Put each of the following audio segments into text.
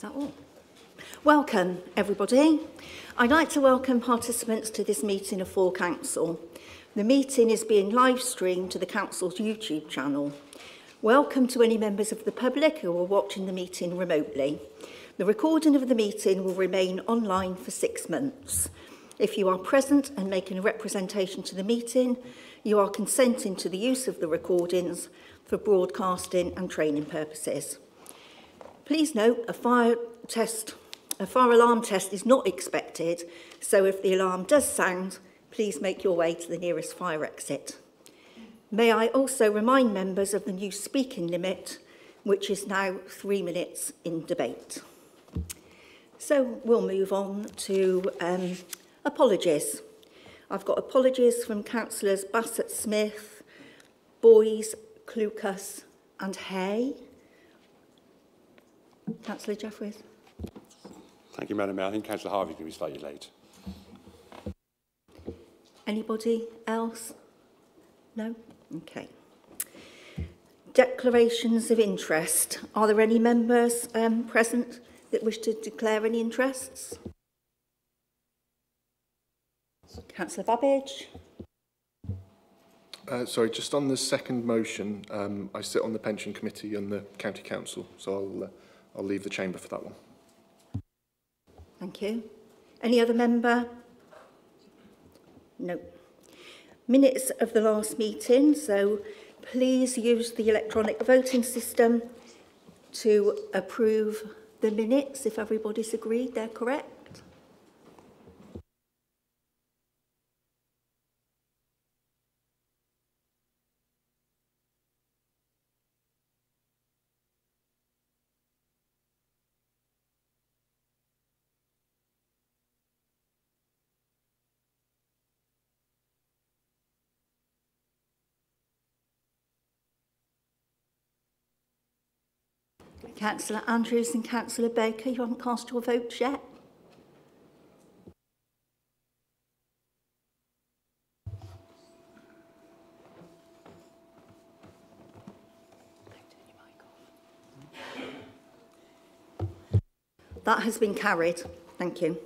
Is that all? Welcome, everybody. I'd like to welcome participants to this meeting of Four Council. The meeting is being live streamed to the Council's YouTube channel. Welcome to any members of the public who are watching the meeting remotely. The recording of the meeting will remain online for six months. If you are present and making a representation to the meeting, you are consenting to the use of the recordings for broadcasting and training purposes. Please note a fire test, a fire alarm test is not expected, so if the alarm does sound, please make your way to the nearest fire exit. May I also remind members of the new speaking limit, which is now three minutes in debate. So we'll move on to um, apologies. I've got apologies from councillors Bassett Smith, Boyes, Clucas and Hay. Councillor Jeffries. Thank you, Madam Mayor. I think Councillor Harvey can be slightly late. Anybody else? No? Okay. Declarations of interest. Are there any members um, present that wish to declare any interests? Councillor Babbage. Uh, sorry, just on the second motion, um, I sit on the Pension Committee and the County Council, so I'll uh, I'll leave the chamber for that one. Thank you. Any other member? No. Minutes of the last meeting, so please use the electronic voting system to approve the minutes if everybody's agreed they're correct. Councillor Andrews and Councillor Baker, you haven't cast your votes yet? That has been carried. Thank you.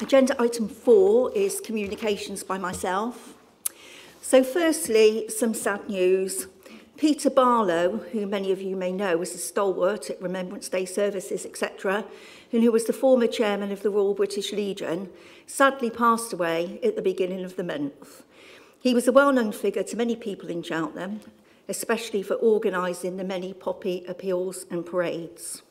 Agenda item four is communications by myself. So firstly, some sad news. Peter Barlow, who many of you may know was a stalwart at Remembrance Day services, etc., and who was the former chairman of the Royal British Legion, sadly passed away at the beginning of the month. He was a well-known figure to many people in Cheltenham, especially for organising the many poppy appeals and parades.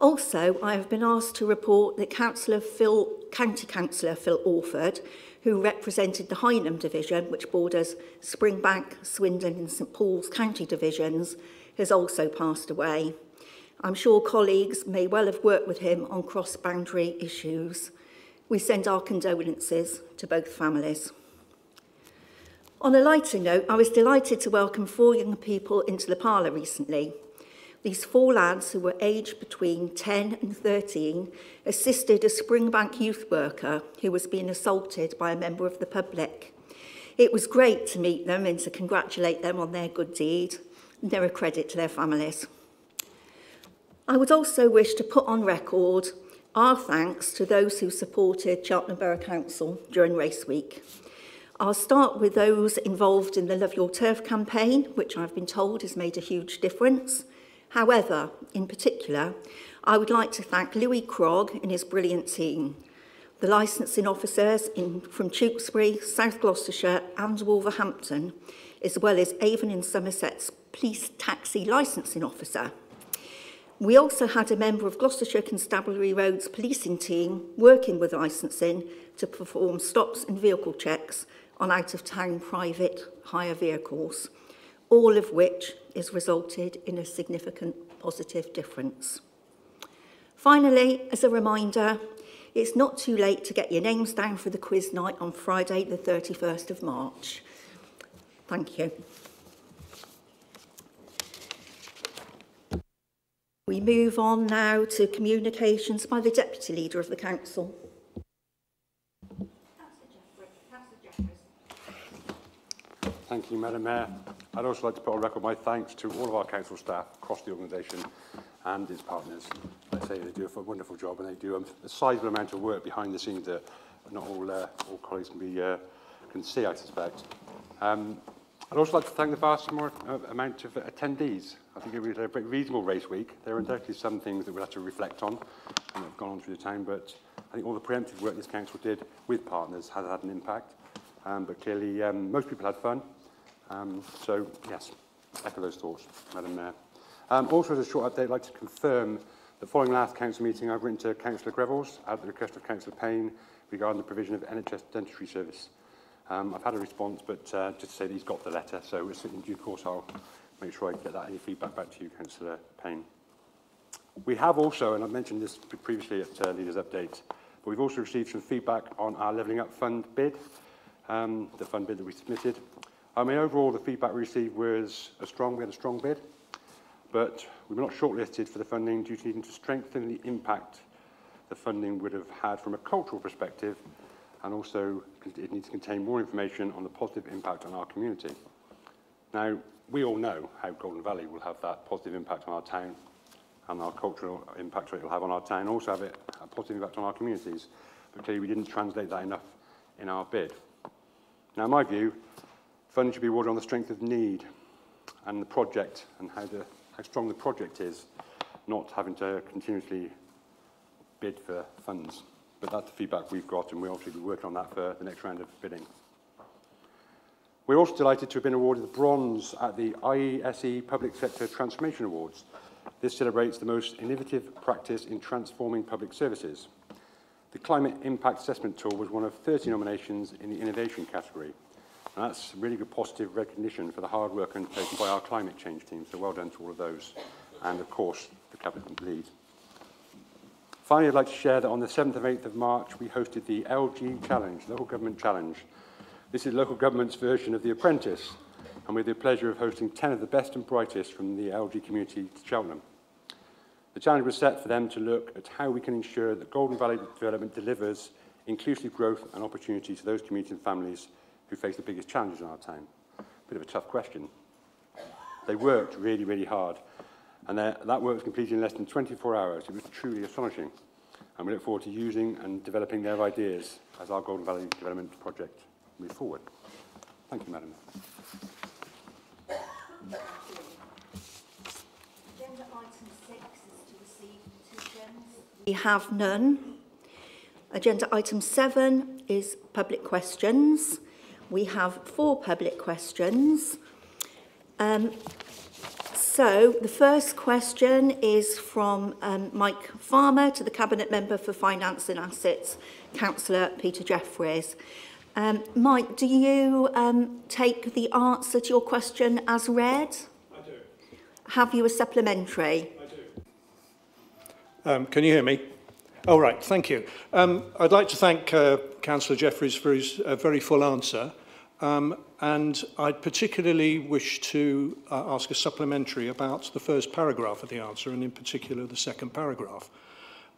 Also, I have been asked to report that Councillor Phil, County Councillor Phil Orford, who represented the Highland Division, which borders Springbank, Swindon and St Paul's County divisions, has also passed away. I'm sure colleagues may well have worked with him on cross-boundary issues. We send our condolences to both families. On a lighter note, I was delighted to welcome four young people into the parlour recently – These four lads, who were aged between 10 and 13, assisted a Springbank youth worker who was being assaulted by a member of the public. It was great to meet them and to congratulate them on their good deed. They're a credit to their families. I would also wish to put on record our thanks to those who supported Cheltenham Borough Council during race week. I'll start with those involved in the Love Your Turf campaign, which I've been told has made a huge difference. However, in particular, I would like to thank Louis Krog and his brilliant team, the licensing officers in, from Tewkesbury, South Gloucestershire and Wolverhampton, as well as Avon in Somerset's police taxi licensing officer. We also had a member of Gloucestershire Constabulary Road's policing team working with licensing to perform stops and vehicle checks on out-of-town private hire vehicles, all of which has resulted in a significant positive difference. Finally, as a reminder, it's not too late to get your names down for the quiz night on Friday the 31st of March. Thank you. We move on now to communications by the Deputy Leader of the Council. Thank you, Madam Mayor. I'd also like to put on record my thanks to all of our council staff across the organisation and its partners. I say they do a wonderful job and they do a sizable amount of work behind the scenes that not all, uh, all colleagues can, be, uh, can see, I suspect. Um, I'd also like to thank the vast more, uh, amount of attendees. I think it was a very reasonable race week. There are undoubtedly some things that we'll have to reflect on and have gone on through the time, but I think all the preemptive work this council did with partners has had an impact. Um, but clearly, um, most people had fun. Um, so, yes, echo those thoughts, Madam Mayor. Um, also, as a short update, I'd like to confirm that following last council meeting, I've written to Councillor Grevels at the request of Councillor Payne regarding the provision of NHS dentistry service. Um, I've had a response, but uh, just to say that he's got the letter, so in due course I'll make sure I get that any feedback back to you, Councillor Payne. We have also, and I've mentioned this previously at uh, Leaders Update, but we've also received some feedback on our Levelling Up Fund bid, um, the fund bid that we submitted. I mean, overall, the feedback we received was a strong, we had a strong bid, but we were not shortlisted for the funding due to needing to strengthen the impact the funding would have had from a cultural perspective, and also it needs to contain more information on the positive impact on our community. Now, we all know how Golden Valley will have that positive impact on our town and our cultural impact that it will have on our town, also have it, a positive impact on our communities. But clearly we didn't translate that enough in our bid. Now, in my view, funding should be awarded on the strength of need and the project and how, the, how strong the project is, not having to continuously bid for funds. But that's the feedback we've got, and we'll obviously be working on that for the next round of bidding. We're also delighted to have been awarded the bronze at the IESE Public Sector Transformation Awards. This celebrates the most innovative practice in transforming public services. The Climate Impact Assessment Tool was one of 30 nominations in the innovation category. And that's really good positive recognition for the hard work undertaken by our climate change team. So well done to all of those. And of course, the cabinet lead. Finally, I'd like to share that on the 7th and 8th of March, we hosted the LG Challenge, Local Government Challenge. This is local government's version of The Apprentice, and we had the pleasure of hosting 10 of the best and brightest from the LG community to Cheltenham. The challenge was set for them to look at how we can ensure that Golden Valley Development delivers inclusive growth and opportunity to those communities and families who face the biggest challenges in our town. Bit of a tough question. They worked really, really hard, and that work was completed in less than 24 hours. It was truly astonishing, and we look forward to using and developing their ideas as our Golden Valley Development project move forward. Thank you, Madam. Agenda item six is to receive petitions. We have none. Agenda item seven is public questions. We have four public questions. Um, so the first question is from um, Mike Farmer to the Cabinet Member for Finance and Assets, Councillor Peter Jeffries. Um, Mike, do you um, take the answer to your question as read? I do. Have you a supplementary? I do. Um, can you hear me? All oh, right, thank you. Um, I'd like to thank uh, Councillor Jeffries for his uh, very full answer. Um, and I'd particularly wish to uh, ask a supplementary about the first paragraph of the answer, and in particular the second paragraph,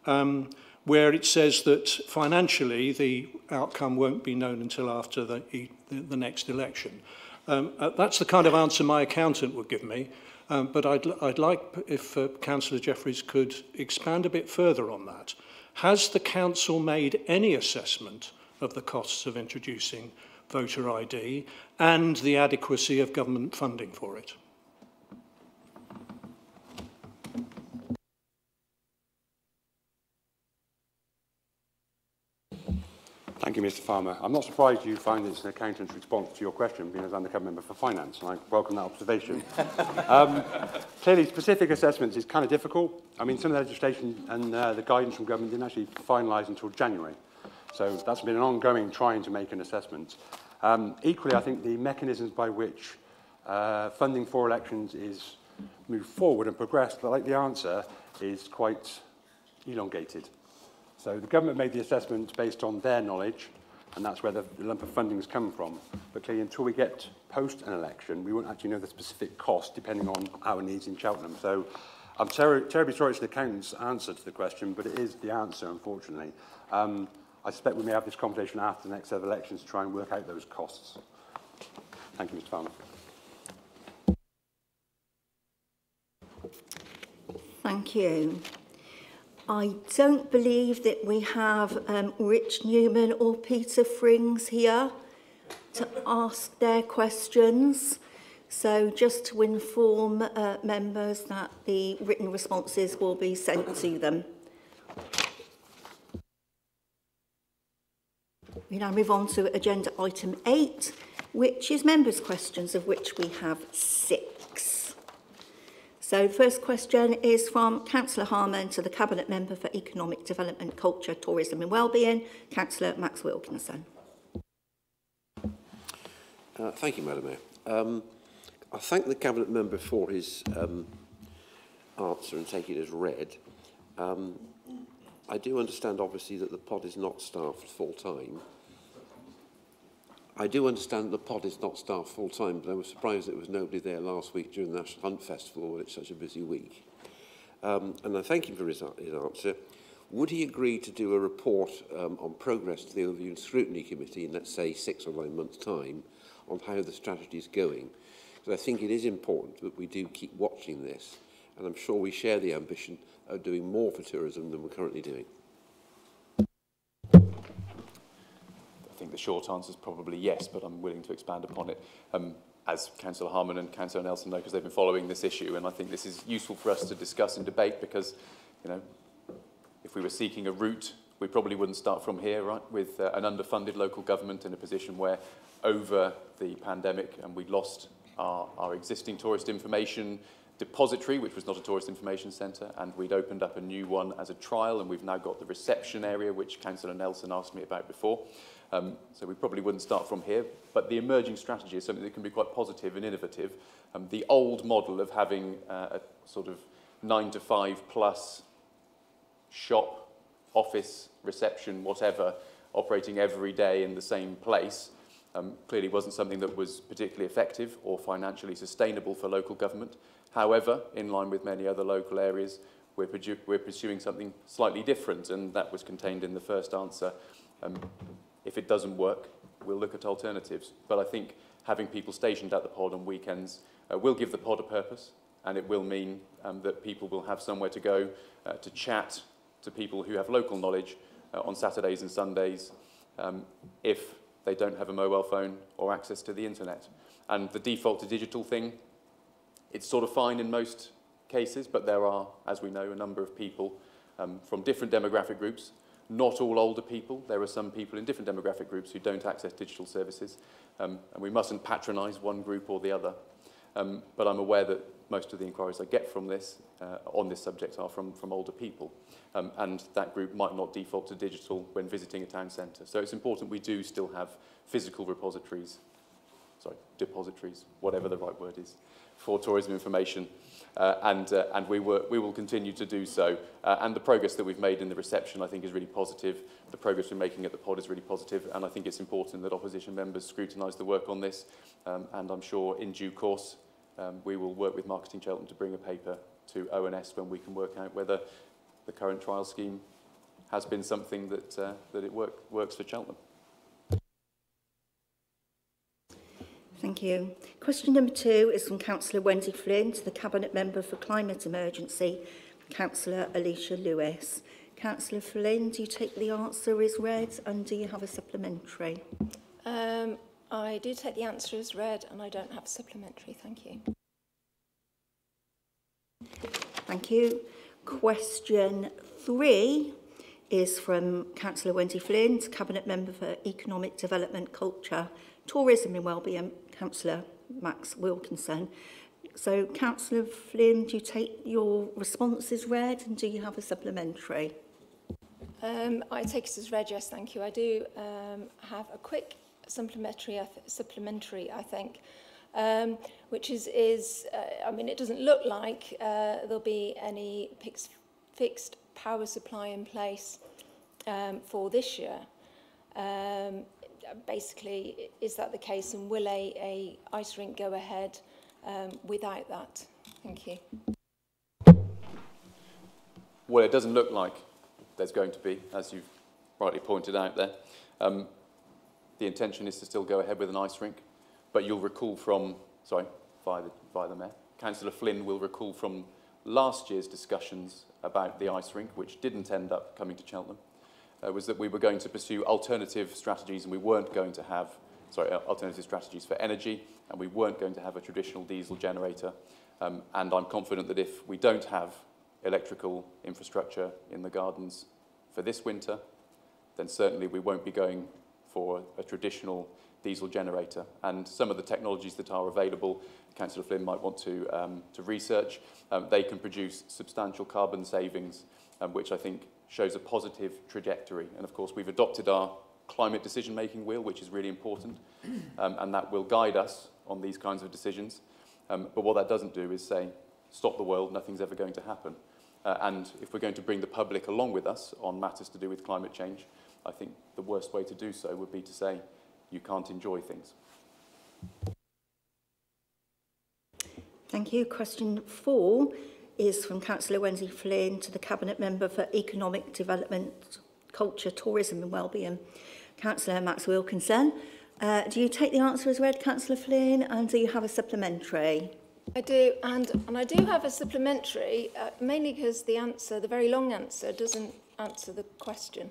um, where it says that financially the outcome won't be known until after the, e, the, the next election. Um, uh, that's the kind of answer my accountant would give me, um, but I'd, I'd like if uh, Councillor Jeffries could expand a bit further on that. Has the Council made any assessment of the costs of introducing voter ID and the adequacy of government funding for it? Thank you, Mr Farmer. I'm not surprised you find this an accountant's response to your question, being as undercover member for finance, and I welcome that observation. um, clearly, specific assessments is kind of difficult. I mean, some of the legislation and uh, the guidance from government didn't actually finalise until January. So that's been an ongoing trying to make an assessment. Um, equally, I think the mechanisms by which uh, funding for elections is moved forward and progressed, like the answer, is quite elongated. So the government made the assessment based on their knowledge, and that's where the, lump of funding has come from. But clearly, until we get post an election, we won't actually know the specific cost depending on our needs in Cheltenham. So I'm ter terribly sorry it's the accountant's answer to the question, but it is the answer, unfortunately. Um, I suspect we may have this conversation after the next set of elections to try and work out those costs. Thank you, Mr Farmer. Thank you. I don't believe that we have um, Rich Newman or Peter Frings here to ask their questions. So just to inform uh, members that the written responses will be sent to them. We now move on to agenda item eight, which is members' questions, of which we have six. So first question is from Councillor Harman to the Cabinet Member for Economic Development, Culture, Tourism and Wellbeing, Councillor Max Wilkinson. Uh, thank you, Madam Mayor. Um, I thank the Cabinet Member for his um, answer and take it as read. Um, I do understand, obviously, that the pod is not staffed full-time. I do understand the pod is not staffed full time, but I was surprised there was nobody there last week during the National Hunt Festival when it's such a busy week. Um, and I thank him for his, his answer. Would he agree to do a report um, on progress to the Overview and Scrutiny Committee in, let's say, six or nine months' time on how the strategy is going? Because I think it is important that we do keep watching this, and I'm sure we share the ambition of doing more for tourism than we're currently doing. Short answer is probably yes, but I'm willing to expand upon it. Um, as Councillor Harman and Councillor Nelson know, because they've been following this issue, and I think this is useful for us to discuss and debate because, you know, if we were seeking a route, we probably wouldn't start from here, right, with uh, an underfunded local government in a position where over the pandemic and we lost our, our existing tourist information depository, which was not a tourist information centre, and we'd opened up a new one as a trial, and we've now got the reception area, which Councillor Nelson asked me about before. Um, so we probably wouldn't start from here, but the emerging strategy is something that can be quite positive and innovative. Um, the old model of having uh, a sort of nine to five plus shop, office, reception, whatever, operating every day in the same place, um, clearly wasn't something that was particularly effective or financially sustainable for local government. However, in line with many other local areas, we're, we're pursuing something slightly different, and that was contained in the first answer. Um, if it doesn't work, we'll look at alternatives. But I think having people stationed at the pod on weekends uh, will give the pod a purpose, and it will mean um, that people will have somewhere to go uh, to chat to people who have local knowledge uh, on Saturdays and Sundays um, if they don't have a mobile phone or access to the internet. And the default to digital thing, it's sort of fine in most cases, but there are, as we know, a number of people um, from different demographic groups not all older people. There are some people in different demographic groups who don't access digital services, um, and we mustn't patronise one group or the other. Um, but I'm aware that most of the inquiries I get from this uh, on this subject are from, from older people, um, and that group might not default to digital when visiting a town centre. So it's important we do still have physical repositories, sorry, depositories, whatever the right word is, for tourism information uh, and, uh, and we, were, we will continue to do so. Uh, and the progress that we've made in the reception, I think, is really positive. The progress we're making at the pod is really positive, and I think it's important that opposition members scrutinise the work on this, um, and I'm sure in due course um, we will work with Marketing Cheltenham to bring a paper to ONS when we can work out whether the current trial scheme has been something that, uh, that it work, works for Cheltenham. Thank you. Question number two is from Councillor Wendy Flynn to the Cabinet Member for Climate Emergency, Councillor Alisha Lewis. Councillor Flynn, do you take the answer as read and do you have a supplementary? Um, I do take the answer as read and I don't have a supplementary. Thank you. Thank you. Question three is from Councillor Wendy Flynn, Cabinet Member for Economic Development, Culture, Tourism and Wellbeing, Councillor Max Wilkinson. So, Councillor Flynn, do you take your responses read and do you have a supplementary? Um, I take it as read, yes, thank you. I do um, have a quick supplementary, I supplementary, I think, um, which is, is uh, I mean, it doesn't look like uh, there'll be any fixed power supply in place um, for this year. Um, basically, is that the case and will a, a ice rink go ahead um, without that? Thank you. Well, it doesn't look like there's going to be, as you've rightly pointed out there. Um, the intention is to still go ahead with an ice rink, but you'll recall from, sorry, via the, via the Mayor, Councillor Flynn will recall from last year's discussions about the ice rink, which didn't end up coming to Cheltenham, uh, was that we were going to pursue alternative strategies and we weren't going to have, sorry, uh, alternative strategies for energy and we weren't going to have a traditional diesel generator. Um, and I'm confident that if we don't have electrical infrastructure in the gardens for this winter, then certainly we won't be going for a traditional diesel generator. And some of the technologies that are available, Councillor Flynn might want to, um, to research, um, they can produce substantial carbon savings, um, which I think shows a positive trajectory. And of course, we've adopted our climate decision-making wheel, which is really important, um, and that will guide us on these kinds of decisions. Um, but what that doesn't do is say, stop the world, nothing's ever going to happen. Uh, and if we're going to bring the public along with us on matters to do with climate change, I think the worst way to do so would be to say, you can't enjoy things. Thank you. Question four is from Councillor Wendy Flynn to the Cabinet Member for Economic Development, Culture, Tourism and Wellbeing, Councillor Max Wilkinson. Uh, do you take the answer as read, Councillor Flynn, and do you have a supplementary? I do, and, and I do have a supplementary, uh, mainly because the answer, the very long answer, doesn't answer the question.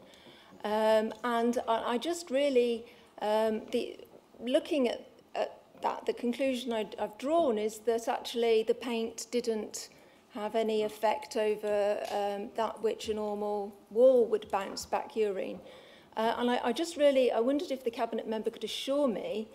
Um, and I, I just really, um, the, looking at, at that, the conclusion I, I've drawn is that actually the paint didn't have any effect over um, that which a normal wall would bounce back urine. Uh, and I, I just really, I wondered if the cabinet member could assure me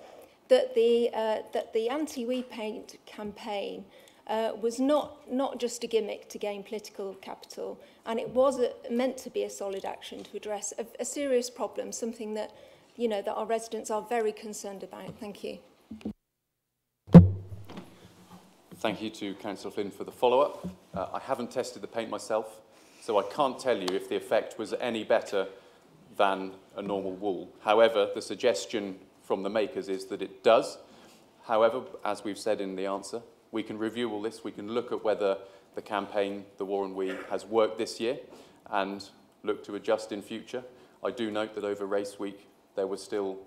that the, uh, that the anti-wee paint campaign uh, was not, not just a gimmick to gain political capital, and it was a, meant to be a solid action to address a, a serious problem, something that, you know, that our residents are very concerned about. Thank you. Thank you to Councillor Flynn for the follow-up. Uh, I haven't tested the paint myself, so I can't tell you if the effect was any better than a normal wool. However, the suggestion from the makers is that it does. However, as we've said in the answer, we can review all this. We can look at whether the campaign, The War and We, has worked this year and look to adjust in future. I do note that over race week, there was still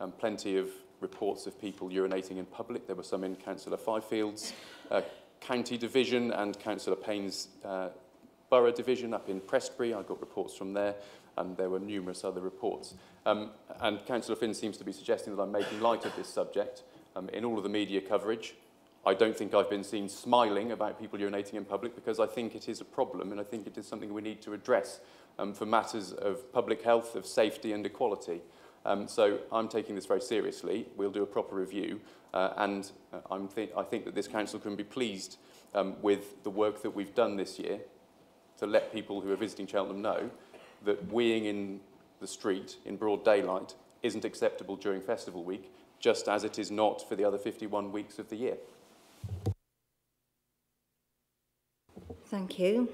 um, plenty of reports of people urinating in public. There were some in Councillor Fifield's uh, county division and Councillor Payne's uh, borough division up in Prestbury. I got reports from there and there were numerous other reports. Um, and Councillor Finn seems to be suggesting that I'm making light of this subject. Um, in all of the media coverage, I don't think I've been seen smiling about people urinating in public because I think it is a problem and I think it is something we need to address um, for matters of public health, of safety and equality. Um, so I'm taking this very seriously. We'll do a proper review. Uh, and uh, I'm th I think that this council can be pleased um, with the work that we've done this year to let people who are visiting Cheltenham know that weeing in the street in broad daylight isn't acceptable during festival week, just as it is not for the other 51 weeks of the year. Thank you.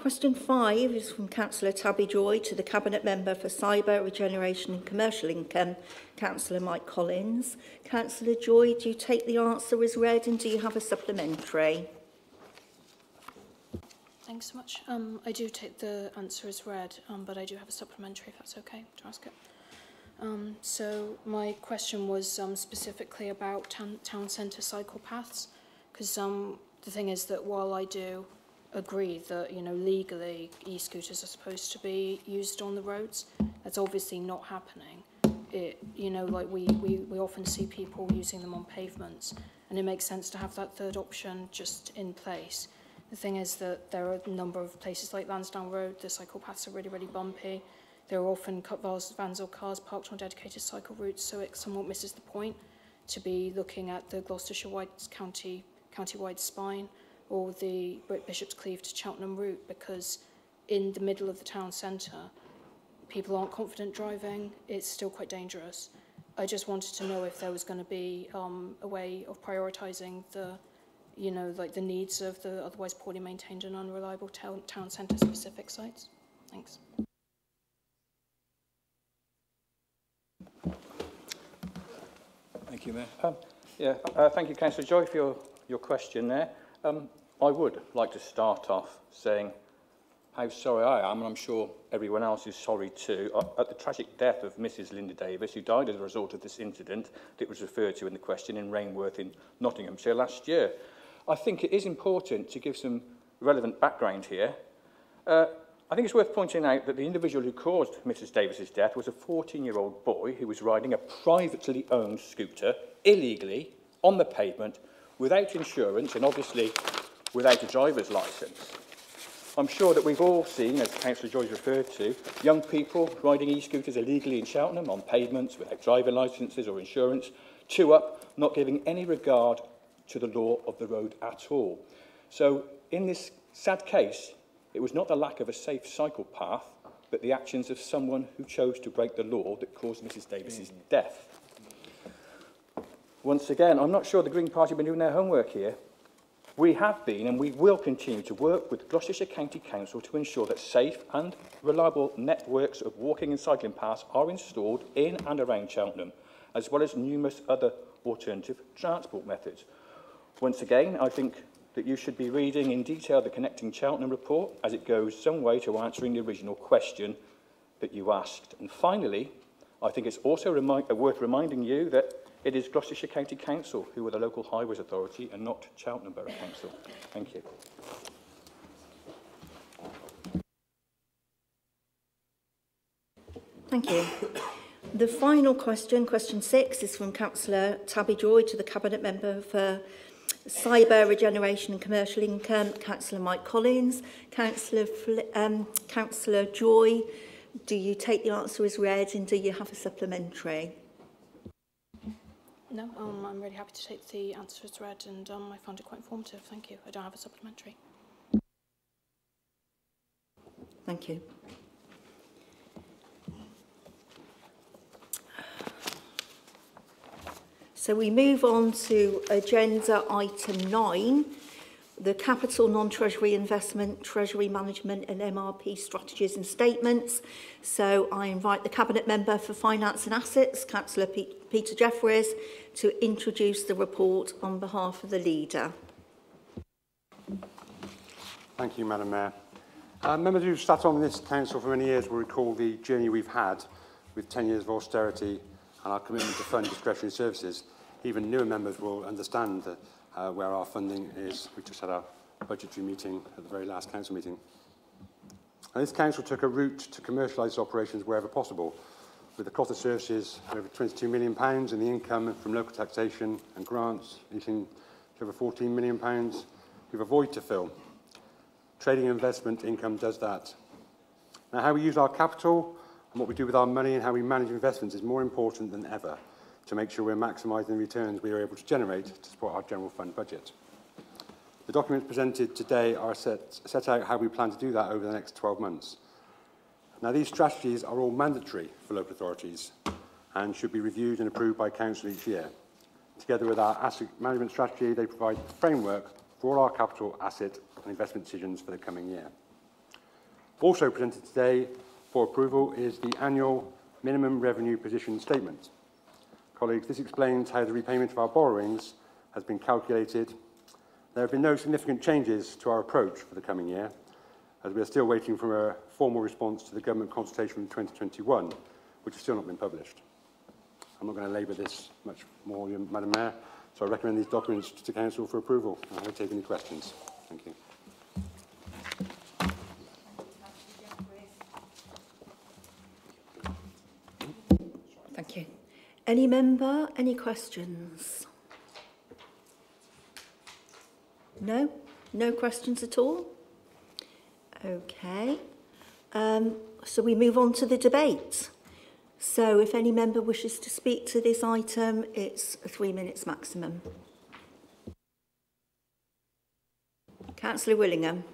Question five is from Councillor Tabi Joy to the Cabinet Member for Cyber, Regeneration and Commercial Income, Councillor Mike Collins. Councillor Joy, do you take the answer as read and do you have a supplementary? Thanks so much. Um, I do take the answer as read, um, but I do have a supplementary if that's okay to ask it. Um, so my question was um, specifically about town, town centre cycle paths, because um, the thing is that while I do agree that you know legally e-scooters are supposed to be used on the roads. That's obviously not happening. It you know like we, we, we often see people using them on pavements and it makes sense to have that third option just in place. The thing is that there are a number of places like Lansdowne Road, the cycle paths are really, really bumpy. There are often vans or cars parked on dedicated cycle routes, so it somewhat misses the point to be looking at the Gloucestershire-wide county, county-wide spine. Or the Bishop's Cleeve to Cheltenham route because in the middle of the town centre, people aren't confident driving, it's still quite dangerous. I just wanted to know if there was going to be um, a way of prioritising the you know, like the needs of the otherwise poorly maintained and unreliable town, town centre specific sites? Thanks. Thank you, Mayor. Um, yeah, uh, thank you, Councillor Joy, for your, your question there. Um, I would like to start off saying how sorry I am, and I'm sure everyone else is sorry too, uh, at the tragic death of Mrs Linda Davis, who died as a result of this incident that was referred to in the question in Rainworth in Nottinghamshire last year. I think it is important to give some relevant background here, uh, I think it's worth pointing out that the individual who caused Mrs Davis's death was a 14-year-old boy who was riding a privately owned scooter illegally on the pavement without insurance and obviously without a driver's licence. I'm sure that we've all seen, as Councillor Joyce referred to, young people riding e-scooters illegally in Cheltenham on pavements without driver licences or insurance, two up, not giving any regard to the law of the road at all. So in this sad case, it was not the lack of a safe cycle path, but the actions of someone who chose to break the law that caused Mrs Davis's death. Once again, I'm not sure the Green Party have been doing their homework here. We have been and we will continue to work with Gloucestershire County Council to ensure that safe and reliable networks of walking and cycling paths are installed in and around Cheltenham, as well as numerous other alternative transport methods. Once again, I think that you should be reading in detail the Connecting Cheltenham report as it goes some way to answering the original question that you asked. And finally, I think it's also remi worth reminding you that It is Gloucestershire County Council who are the local highways authority and not Cheltenham Borough Council. Thank you. Thank you. the final question, question six, is from Councillor Tabby Joy to the Cabinet Member for Cyber Regeneration and Commercial Income, Councillor Mike Collins. Councillor, um, Councillor Joy, do you take the answer as read and do you have a supplementary? No, um, I'm really happy to take the answers read and um, I found it quite informative. Thank you. I don't have a supplementary. Thank you. So we move on to agenda item nine, the capital non-treasury investment, treasury management and MRP strategies and statements. So I invite the Cabinet Member for Finance and Assets, Councillor Pe Peter Jeffries to introduce the report on behalf of the leader. Thank you, Madam Mayor. Uh, members who've sat on this council for many years will recall the journey we've had with 10 years of austerity and our commitment to fund discretionary services. Even newer members will understand that, uh, where our funding is. We just had our budgetary meeting at the very last council meeting. And this council took a route to commercialise operations wherever possible, with the cost of services over £22 million pounds and the income from local taxation and grants to over £14 million pounds, we've a void to fill. Trading and investment income does that. Now, how we use our capital and what we do with our money and how we manage investments is more important than ever to make sure we're maximising the returns we are able to generate to support our general fund budget. The documents presented today are set, set out how we plan to do that over the next 12 months. Now, these strategies are all mandatory for local authorities and should be reviewed and approved by Council each year. Together with our asset management strategy, they provide the framework for all our capital asset and investment decisions for the coming year. Also presented today for approval is the annual minimum revenue position statement. Colleagues, this explains how the repayment of our borrowings has been calculated. There have been no significant changes to our approach for the coming year, as we are still waiting for a formal response to the government consultation from 2021, which has still not been published. I'm not going to labour this much more, Madam Mayor, so I recommend these documents to Council for approval. I will take any questions. Thank you. Thank you. Any member, any questions? No? No questions at all? Okay. Um, so we move on to the debate. So if any member wishes to speak to this item, it's three minutes maximum. Councillor Willingham.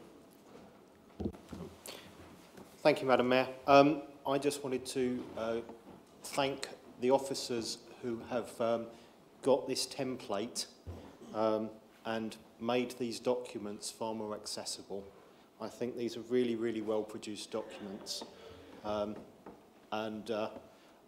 Thank you, Madam Mayor. Um, I just wanted to uh, thank the officers who have um, got this template um, and made these documents far more accessible. I think these are really, really well produced documents um, and uh,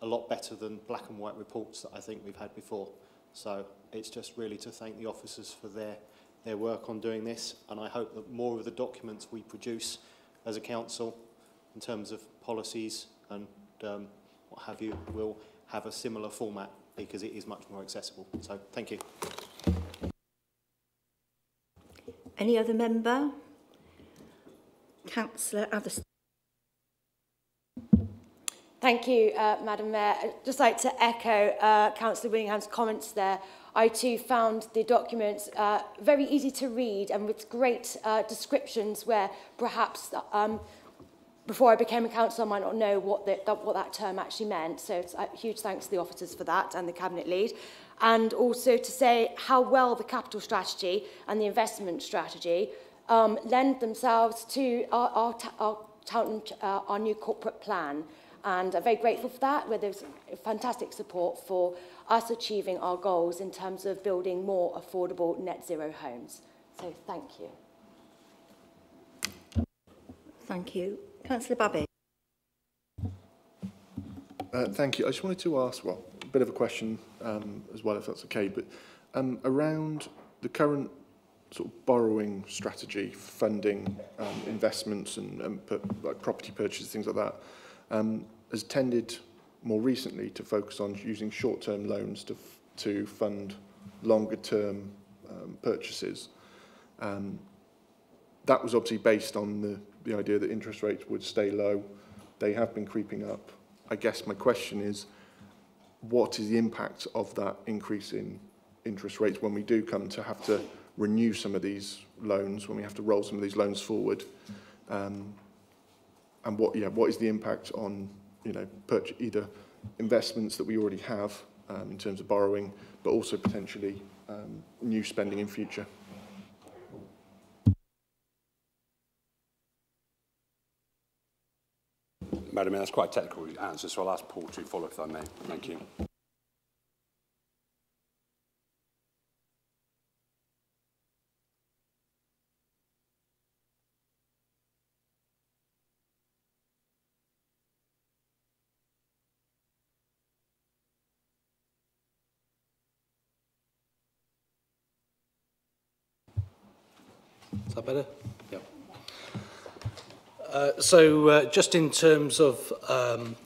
a lot better than black and white reports that I think we've had before. So it's just really to thank the officers for their, their work on doing this and I hope that more of the documents we produce as a council in terms of policies and um, what have you will have a similar format because it is much more accessible. So thank you. Any other member? Councillor Atherstone. Thank you, uh, Madam Mayor. I'd just like to echo uh, Councillor Willingham's comments there. I too found the documents uh, very easy to read and with great uh, descriptions where perhaps um, before I became a councillor, I might not know what, the, that, what that term actually meant. So it's a huge thanks to the officers for that and the Cabinet lead. And also to say how well the capital strategy and the investment strategy um, lend themselves to our, our, our, our, uh, our new corporate plan. And I'm very grateful for that, where there's fantastic support for us achieving our goals in terms of building more affordable net zero homes. So thank you. Thank you. Councillor Babbitt. Uh, thank you. I just wanted to ask, well, a bit of a question um, as well, if that's okay, but um, around the current sort of borrowing strategy, funding um, investments and per, like property purchases, things like that, um, has tended more recently to focus on using short-term loans to, to fund longer-term um, purchases. Um, that was obviously based on the, the idea that interest rates would stay low. They have been creeping up. I guess my question is, what is the impact of that increase in interest rates when we do come to have to renew some of these loans, when we have to roll some of these loans forward? Um, and what, yeah, what is the impact on, you know, either investments that we already have um, in terms of borrowing, but also potentially um, new spending in future? Madam Mayor, that's quite a technical answer, so I'll ask Paul to follow if I may. Thank you. That better? Yeah. Uh, so uh, just in terms of um,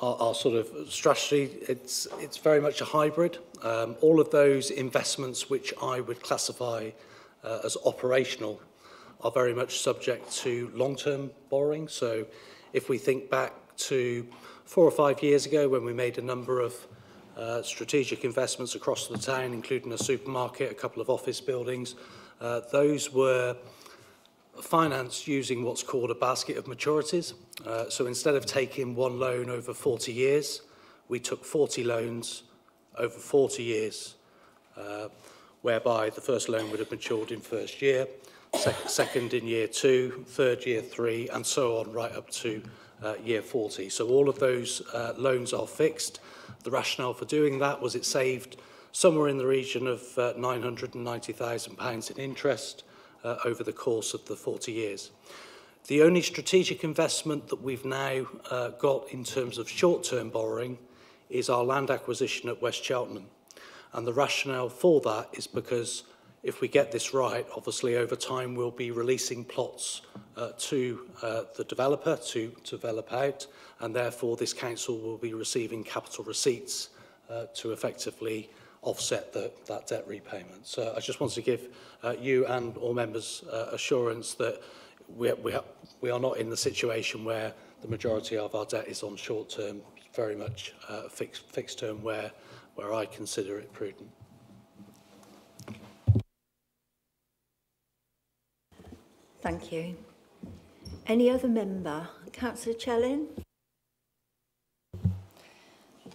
our, our sort of strategy, it's, it's very much a hybrid. Um, all of those investments which I would classify uh, as operational are very much subject to long-term borrowing. So if we think back to four or five years ago when we made a number of uh, strategic investments across the town, including a supermarket, a couple of office buildings, Uh, those were financed using what's called a basket of maturities. Uh, so instead of taking one loan over 40 years, we took 40 loans over 40 years, uh, whereby the first loan would have matured in first year, sec second in year two, third year three, and so on right up to uh, year 40. So all of those uh, loans are fixed. The rationale for doing that was it saved somewhere in the region of uh, £990,000 in interest uh, over the course of the 40 years. The only strategic investment that we've now uh, got in terms of short-term borrowing is our land acquisition at West Cheltenham. And the rationale for that is because if we get this right, obviously over time we'll be releasing plots uh, to uh, the developer to, to develop out, and therefore this council will be receiving capital receipts uh, to effectively offset the, that debt repayment. So I just want to give uh, you and all members uh, assurance that we, we, we are not in the situation where the majority of our debt is on short term, very much uh, fixed, fixed term where, where I consider it prudent. Thank you. Any other member? Councillor Chelin?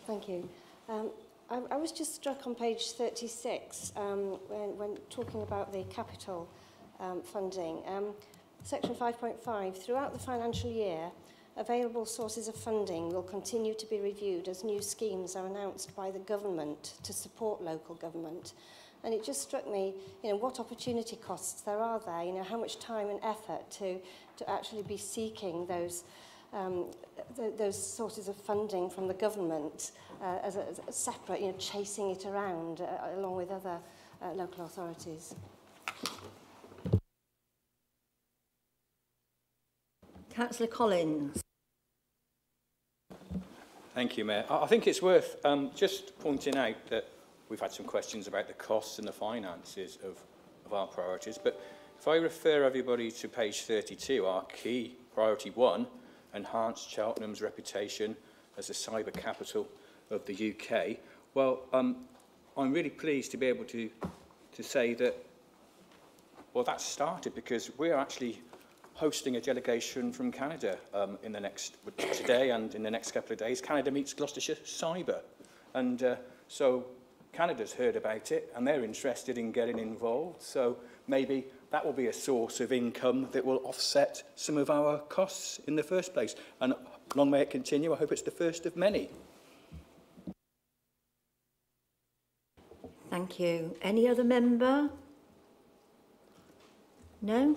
Thank you. Um, I, I was just struck on page 36 um, when, when talking about the capital um, funding. Um, section 5.5, throughout the financial year, available sources of funding will continue to be reviewed as new schemes are announced by the government to support local government. And it just struck me, you know, what opportunity costs there are there, you know, how much time and effort to, to actually be seeking those um, th those sources of funding from the government uh, as, a, as a separate, you know, chasing it around uh, along with other uh, local authorities. Councillor Collins. Thank you, Mayor. I I think it's worth um, just pointing out that we've had some questions about the costs and the finances of, of our priorities, but If I refer everybody to page 32, our key priority one, enhance Cheltenham's reputation as a cyber capital of the UK, well, um, I'm really pleased to be able to, to say that, well, that started because we're actually hosting a delegation from Canada um, in the next, today and in the next couple of days. Canada meets Gloucestershire Cyber. And uh, so Canada's heard about it and they're interested in getting involved. So maybe that will be a source of income that will offset some of our costs in the first place. And long may it continue. I hope it's the first of many. Thank you. Any other member? No?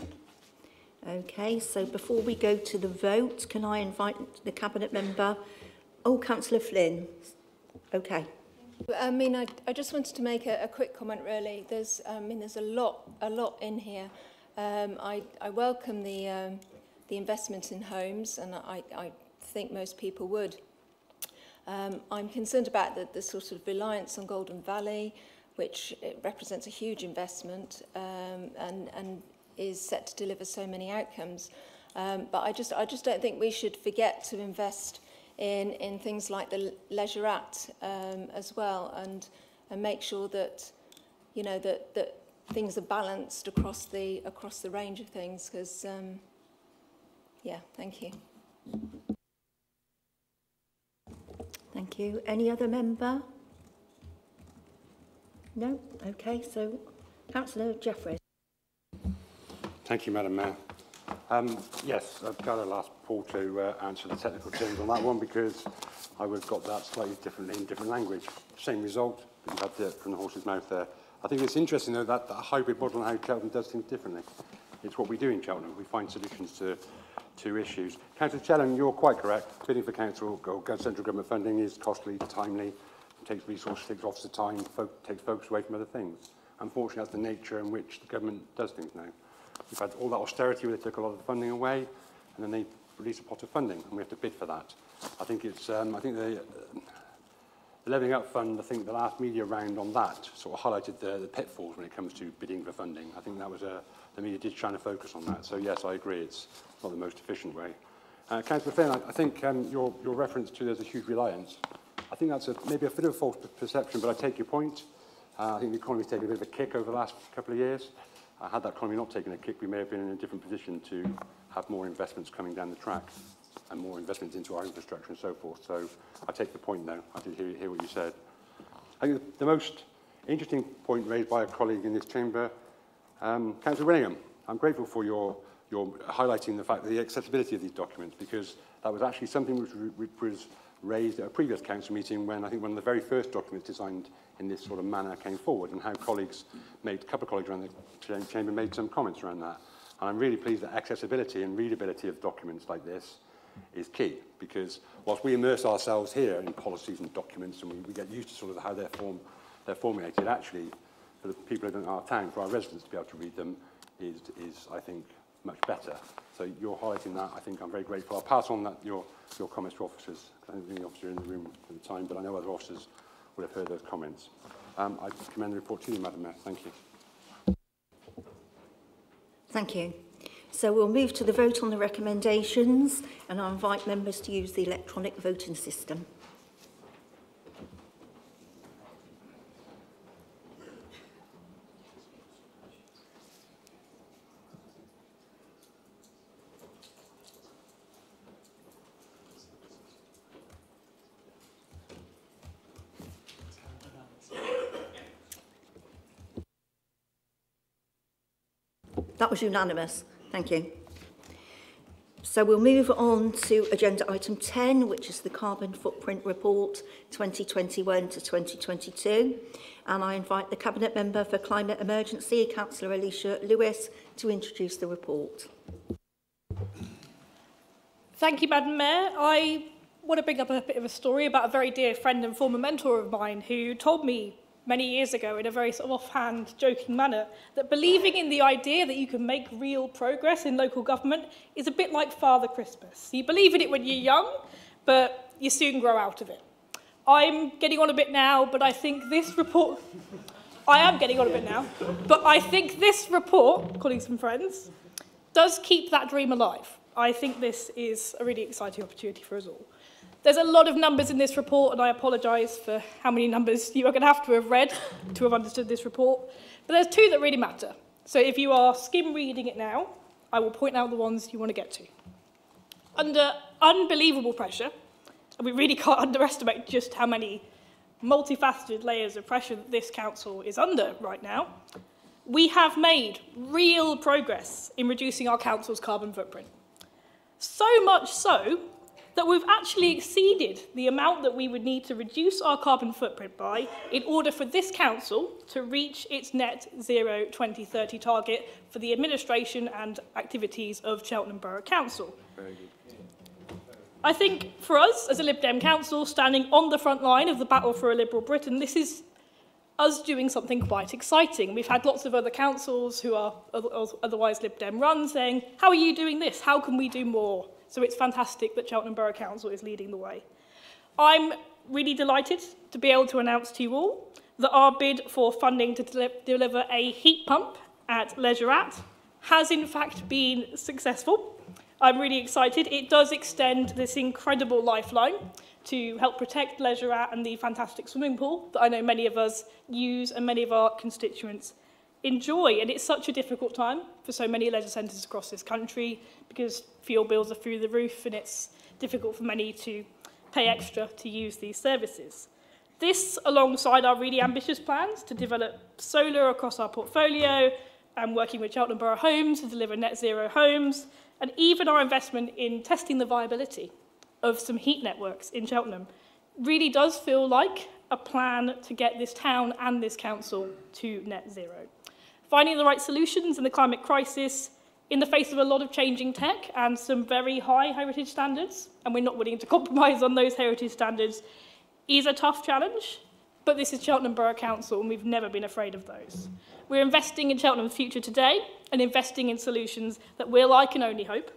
Okay, so before we go to the vote, can I invite the Cabinet member? Oh, Councillor Flynn. Okay. I mean, I, I just wanted to make a, a quick comment, really. There's, I mean, there's a lot, a lot in here. Um, I, I welcome the, um, the investment in homes, and I, I think most people would. Um, I'm concerned about the, the sort of reliance on Golden Valley, which represents a huge investment um, and, and is set to deliver so many outcomes. Um, but I just, I just don't think we should forget to invest in, in things like the Leisure at um, as well and, and make sure that, you know, that, that things are balanced across the, across the range of things because, um, yeah, thank you. Thank you. Any other member? No? Okay, so Councillor Jeffries. Thank you, Madam Mayor. Um, yes, I've got to ask Paul to uh, answer the technical terms on that one because I would have got that slightly differently in different language. Same result, but you had it from the horse's mouth there. I think it's interesting, though, that, that hybrid model and how Cheltenham does things differently. It's what we do in Cheltenham. We find solutions to, to issues. Councillor Cheltenham, you're quite correct. Bidding for council or central government funding is costly, timely, takes resources, takes officer time, folk, takes focus away from other things. Unfortunately, that's the nature in which the government does things now. We've had all that austerity where they took a lot of the funding away, and then they released a pot of funding, and we have to bid for that. I think it's, um, I think the, uh, the Levelling Up Fund, I think the last media round on that sort of highlighted the, the pitfalls when it comes to bidding for funding. I think that was a, the media did try to focus on that. So yes, I agree, it's not the most efficient way. Uh, Councillor Flynn, I, I think um, your, your reference to there's a huge reliance. I think that's a, maybe a bit of a false perception, but I take your point. Uh, I think the economy's taken a bit of a kick over the last couple of years. uh, had that economy not taken a kick, we may have been in a different position to have more investments coming down the track and more investments into our infrastructure and so forth. So I take the point now. I did hear, hear what you said. I think the most interesting point raised by a colleague in this chamber, um, Councillor Winningham, I'm grateful for your, your highlighting the fact that the accessibility of these documents, because that was actually something which, which was raised at a previous council meeting when I think one of the very first documents designed in this sort of manner came forward and how colleagues made, a couple of colleagues around the chamber made some comments around that. And I'm really pleased that accessibility and readability of documents like this is key because whilst we immerse ourselves here in policies and documents and we, we get used to sort of how they're, form, they're formulated, actually for the people in our town, for our residents to be able to read them is, is I think, much better. So you're highlighting that. I think I'm very grateful. I'll pass on that your, your comments to officers. I think the officer in the room at the time, but I know other officers would have heard those comments. Um, I commend the report to you, Madam Mayor. Thank you. Thank you. So we'll move to the vote on the recommendations and I invite members to use the electronic voting system. that was unanimous. Thank you. So we'll move on to agenda item 10, which is the Carbon Footprint Report 2021 to 2022. And I invite the Cabinet Member for Climate Emergency, Councillor Alicia Lewis, to introduce the report. Thank you, Madam Mayor. I want to bring up a bit of a story about a very dear friend and former mentor of mine who told me many years ago in a very sort of offhand, joking manner, that believing in the idea that you can make real progress in local government is a bit like Father Christmas. You believe in it when you're young, but you soon grow out of it. I'm getting on a bit now, but I think this report... I am getting on a bit now. But I think this report, colleagues and friends, does keep that dream alive. I think this is a really exciting opportunity for us all. There's a lot of numbers in this report, and I apologise for how many numbers you are going to have to have read to have understood this report. But there's two that really matter. So if you are skim reading it now, I will point out the ones you want to get to. Under unbelievable pressure, and we really can't underestimate just how many multifaceted layers of pressure that this council is under right now, we have made real progress in reducing our council's carbon footprint. So much so that we've actually exceeded the amount that we would need to reduce our carbon footprint by in order for this council to reach its net zero 2030 target for the administration and activities of Cheltenham Borough Council. Very good. I think for us, as a Lib Dem council, standing on the front line of the battle for a liberal Britain, this is us doing something quite exciting. We've had lots of other councils who are otherwise Lib Dem run saying, how are you doing this? How can we do more? So it's fantastic that Cheltenham Borough Council is leading the way. I'm really delighted to be able to announce to you all that our bid for funding to de deliver a heat pump at Leisure at has in fact been successful. I'm really excited. It does extend this incredible lifeline to help protect Leisure at and the fantastic swimming pool that I know many of us use and many of our constituents enjoy. And it's such a difficult time for so many leisure centres across this country because fuel bills are through the roof and it's difficult for many to pay extra to use these services. This, alongside our really ambitious plans to develop solar across our portfolio and working with Cheltenham Borough Homes to deliver net zero homes, and even our investment in testing the viability of some heat networks in Cheltenham really does feel like a plan to get this town and this council to net zero. Finding the right solutions in the climate crisis in the face of a lot of changing tech and some very high heritage standards, and we're not willing to compromise on those heritage standards, is a tough challenge, but this is Cheltenham Borough Council and we've never been afraid of those. We're investing in Cheltenham's future today and investing in solutions that will, I can only hope,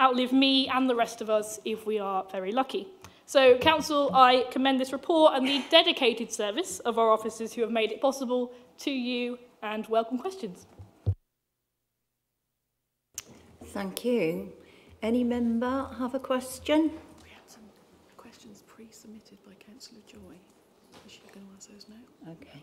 outlive me and the rest of us if we are very lucky. So, Council, I commend this report and the dedicated service of our officers who have made it possible to you and welcome questions. Thank you. Any member have a question? We had some questions pre-submitted by Councillor Joy. Is she going to answer those now? Okay.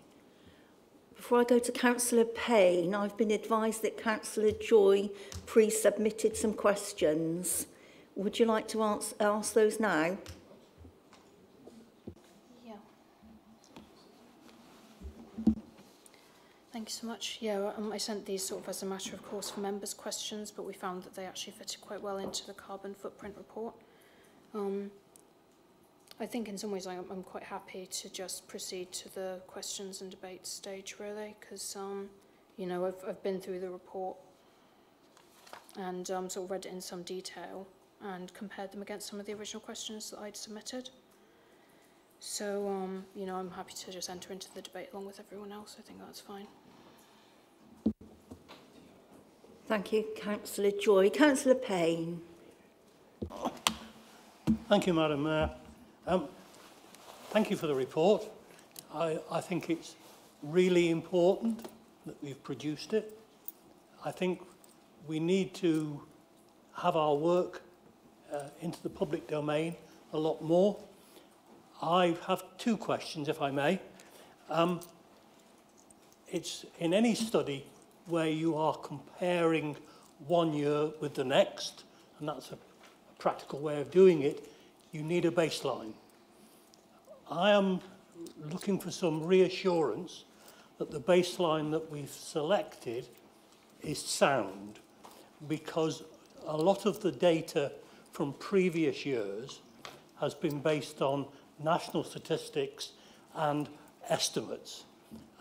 Before I go to Councillor Payne, I've been advised that Councillor Joy pre-submitted some questions. Would you like to ask, ask those now? Thank you so much. Yeah, um, I sent these sort of as a matter of course for members' questions, but we found that they actually fitted quite well into the carbon footprint report. Um, I think in some ways I'm, I'm quite happy to just proceed to the questions and debate stage really because um, you know I've, I've been through the report and um, sort of read it in some detail and compared them against some of the original questions that I'd submitted. So, um, you know, I'm happy to just enter into the debate along with everyone else. I think that's fine. Thank you, Councillor Joy. Councillor Payne. Thank you, Madam Mayor. Um, thank you for the report. I, I think it's really important that we've produced it. I think we need to have our work uh, into the public domain a lot more. I have two questions, if I may. Um, it's in any study where you are comparing one year with the next, and that's a, a practical way of doing it, you need a baseline. I am looking for some reassurance that the baseline that we've selected is sound because a lot of the data from previous years has been based on national statistics and estimates.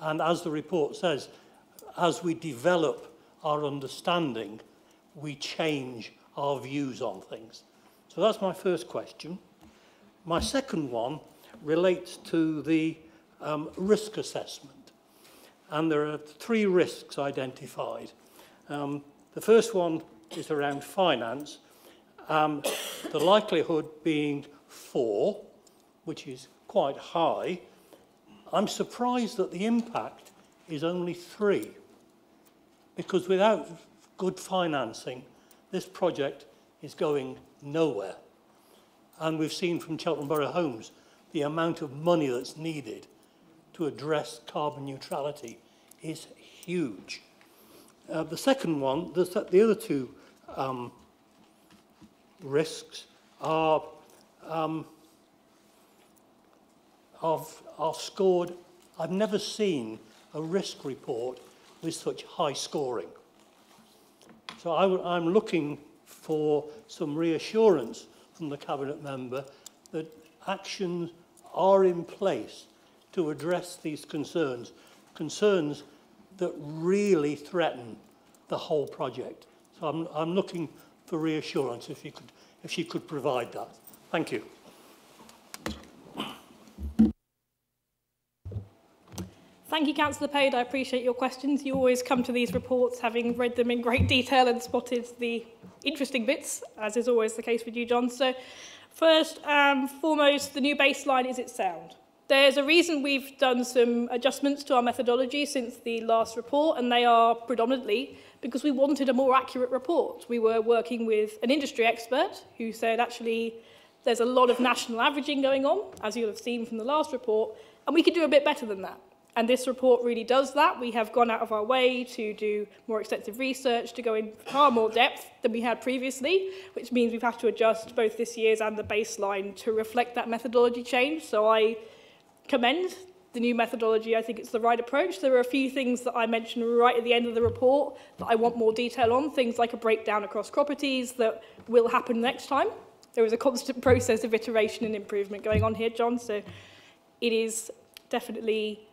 And as the report says, as we develop our understanding, we change our views on things. So that's my first question. My second one relates to the um, risk assessment. And there are three risks identified. Um, the first one is around finance, um, the likelihood being four, which is quite high. I'm surprised that the impact is only three. Because without good financing, this project is going nowhere. And we've seen from Cheltenham Borough Homes the amount of money that's needed to address carbon neutrality is huge. Uh, the second one, the, the other two um, risks are, um, are, are scored. I've never seen a risk report with such high scoring. So I, I'm looking for some reassurance from the Cabinet member that actions are in place to address these concerns, concerns that really threaten the whole project. So I'm, I'm looking for reassurance if you could, if she could provide that. Thank you. Thank you, Councillor Payne. I appreciate your questions. You always come to these reports having read them in great detail and spotted the interesting bits, as is always the case with you, John. So first and foremost, the new baseline is its sound. There's a reason we've done some adjustments to our methodology since the last report, and they are predominantly because we wanted a more accurate report. We were working with an industry expert who said actually there's a lot of national averaging going on, as you'll have seen from the last report, and we could do a bit better than that. And this report really does that. We have gone out of our way to do more extensive research, to go in far more depth than we had previously, which means we've had to adjust both this year's and the baseline to reflect that methodology change. So I commend the new methodology. I think it's the right approach. There are a few things that I mentioned right at the end of the report that I want more detail on, things like a breakdown across properties that will happen next time. There is a constant process of iteration and improvement going on here, John, so it is definitely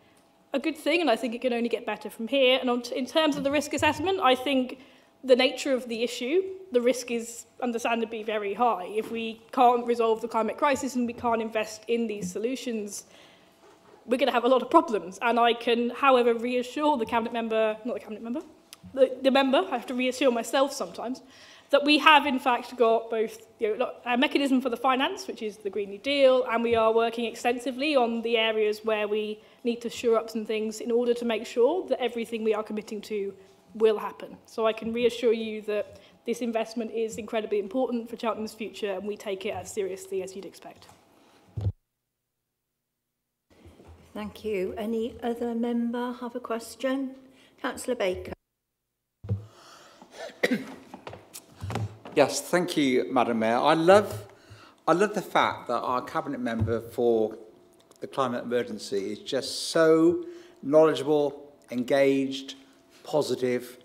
a good thing, and I think it can only get better from here. And on in terms of the risk assessment, I think the nature of the issue, the risk is understandably very high. If we can't resolve the climate crisis and we can't invest in these solutions, we're going to have a lot of problems. And I can, however, reassure the cabinet member, not the cabinet member, the, the member, I have to reassure myself sometimes, that we have in fact got both you know, a mechanism for the finance, which is the Green New Deal, and we are working extensively on the areas where we need to shore up some things in order to make sure that everything we are committing to will happen. So I can reassure you that this investment is incredibly important for Cheltenham's future and we take it as seriously as you'd expect. Thank you. Any other member have a question? Councillor Baker. Yes, thank you, Madam Mayor. I love, I love the fact that our cabinet member for the climate emergency is just so knowledgeable, engaged, positive,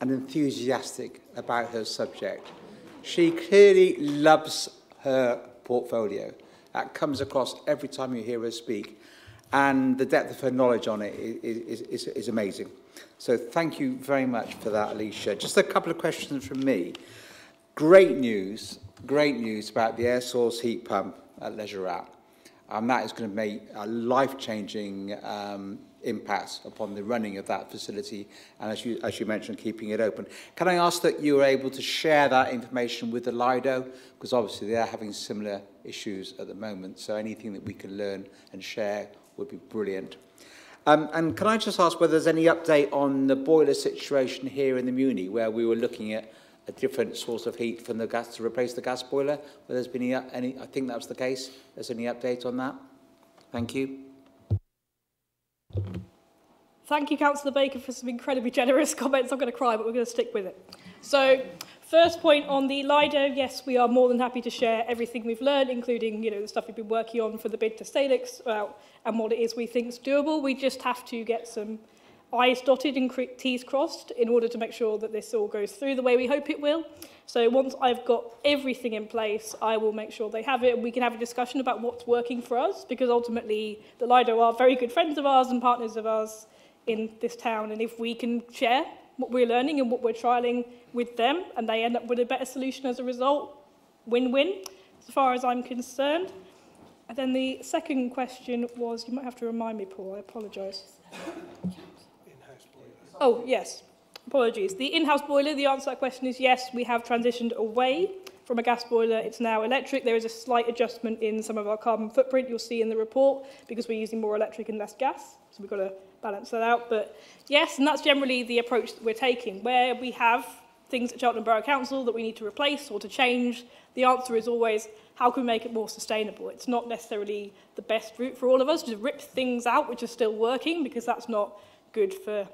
and enthusiastic about her subject. She clearly loves her portfolio. That comes across every time you hear her speak. And the depth of her knowledge on it is, is, is amazing. So thank you very much for that, Alisha. Just a couple of questions from me. Great news, great news about the air source heat pump at Leisure at. And that is going to make a life-changing um, impact upon the running of that facility and as you, as you mentioned, keeping it open. Can I ask that you are able to share that information with the Lido? Because obviously they are having similar issues at the moment. So anything that we can learn and share would be brilliant. Um, and can I just ask whether there's any update on the boiler situation here in the Muni, where we were looking at a different source of heat from the gas to replace the gas boiler. Whether there's been any, I think that was the case. There's any update on that? Thank you. Thank you, Councillor Baker, for some incredibly generous comments. I'm going to cry, but we're going to stick with it. So, first point on the Lido, yes, we are more than happy to share everything we've learned, including you know the stuff we've been working on for the bid to Salix about, and what it is we think is doable. We just have to get some I's dotted and T's crossed in order to make sure that this all goes through the way we hope it will. So once I've got everything in place, I will make sure they have it and we can have a discussion about what's working for us because ultimately the Lido are very good friends of ours and partners of ours in this town and if we can share what we're learning and what we're trialling with them and they end up with a better solution as a result, win-win as far as I'm concerned. And then the second question was, you might have to remind me, Paul, I apologise. Oh, yes. Apologies. The in-house boiler, the answer to that question is yes, we have transitioned away from a gas boiler. It's now electric. There is a slight adjustment in some of our carbon footprint you'll see in the report because we're using more electric and less gas. So we've got to balance that out. But yes, and that's generally the approach that we're taking. Where we have things at Cheltenham Borough Council that we need to replace or to change, the answer is always how can we make it more sustainable? It's not necessarily the best route for all of us to rip things out which are still working because that's not good for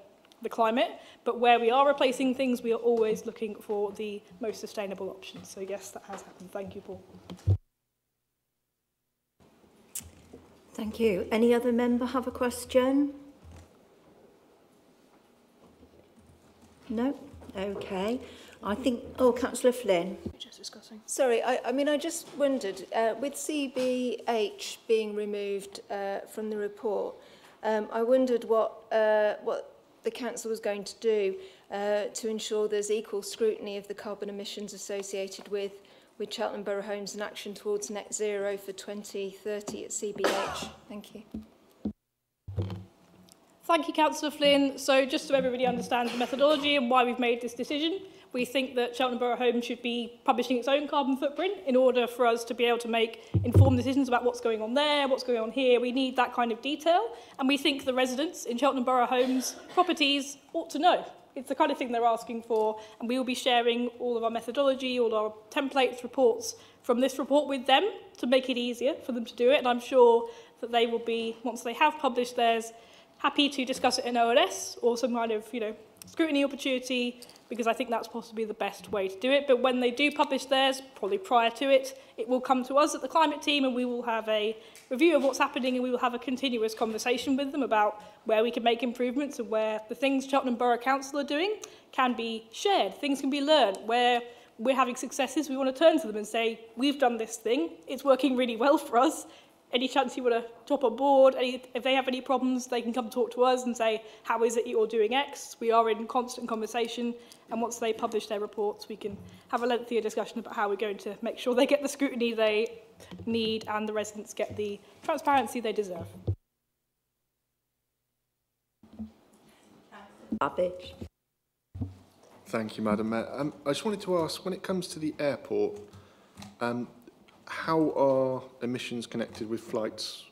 the climate. But where we are replacing things, we are always looking for the most sustainable options. So yes, that has happened. Thank you, Paul. Thank you. Any other member have a question? No? Okay. I think, oh, Councillor Flynn. Just discussing. Sorry, I, I mean, I just wondered, uh, with CBH being removed uh, from the report, um, I wondered what, uh, what the council was going to do uh, to ensure there's equal scrutiny of the carbon emissions associated with with Cheltenham Borough Homes and action towards net zero for 2030 at CBH. Thank you. Thank you, Councillor Flynn. So just so everybody understands the methodology and why we've made this decision, we think that Cheltenham Borough Home should be publishing its own carbon footprint in order for us to be able to make informed decisions about what's going on there, what's going on here. We need that kind of detail. And we think the residents in Cheltenham Borough Homes properties ought to know. It's the kind of thing they're asking for. And we will be sharing all of our methodology, all our templates, reports from this report with them to make it easier for them to do it. And I'm sure that they will be, once they have published theirs, happy to discuss it in OLS or some kind of, you know, scrutiny opportunity because I think that's possibly the best way to do it. But when they do publish theirs, probably prior to it, it will come to us at the climate team and we will have a review of what's happening and we will have a continuous conversation with them about where we can make improvements and where the things Cheltenham Borough Council are doing can be shared, things can be learned, where we're having successes, we want to turn to them and say, we've done this thing, it's working really well for us, any chance you want to top on board, any, if they have any problems, they can come talk to us and say, how is it you're doing X? We are in constant conversation, and once they publish their reports, we can have a lengthier discussion about how we're going to make sure they get the scrutiny they need and the residents get the transparency they deserve. Babbage. Thank you, Madam Mayor. Um, I just wanted to ask, when it comes to the airport, um, how are emissions connected with flights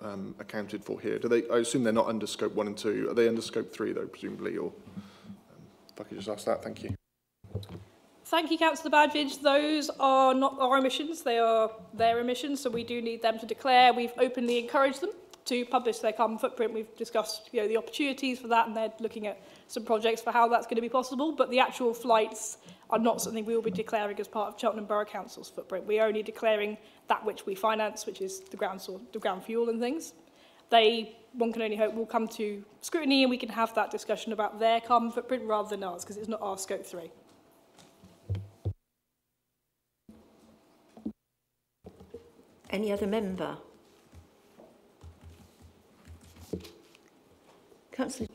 um, accounted for here? Do they? I assume they're not under scope one and two. Are they under scope three though, presumably? Or um, if I could just ask that, thank you. Thank you, Councillor Babbage. Those are not our emissions, they are their emissions, so we do need them to declare. We've openly encouraged them to publish their carbon footprint. We've discussed you know, the opportunities for that, and they're looking at some projects for how that's going to be possible, but the actual flights are not something we will be declaring as part of Cheltenham Borough Council's footprint. We are only declaring that which we finance, which is the ground, the ground fuel and things. They, one can only hope, will come to scrutiny and we can have that discussion about their carbon footprint rather than ours, because it's not our scope 3. Any other member? Councillor.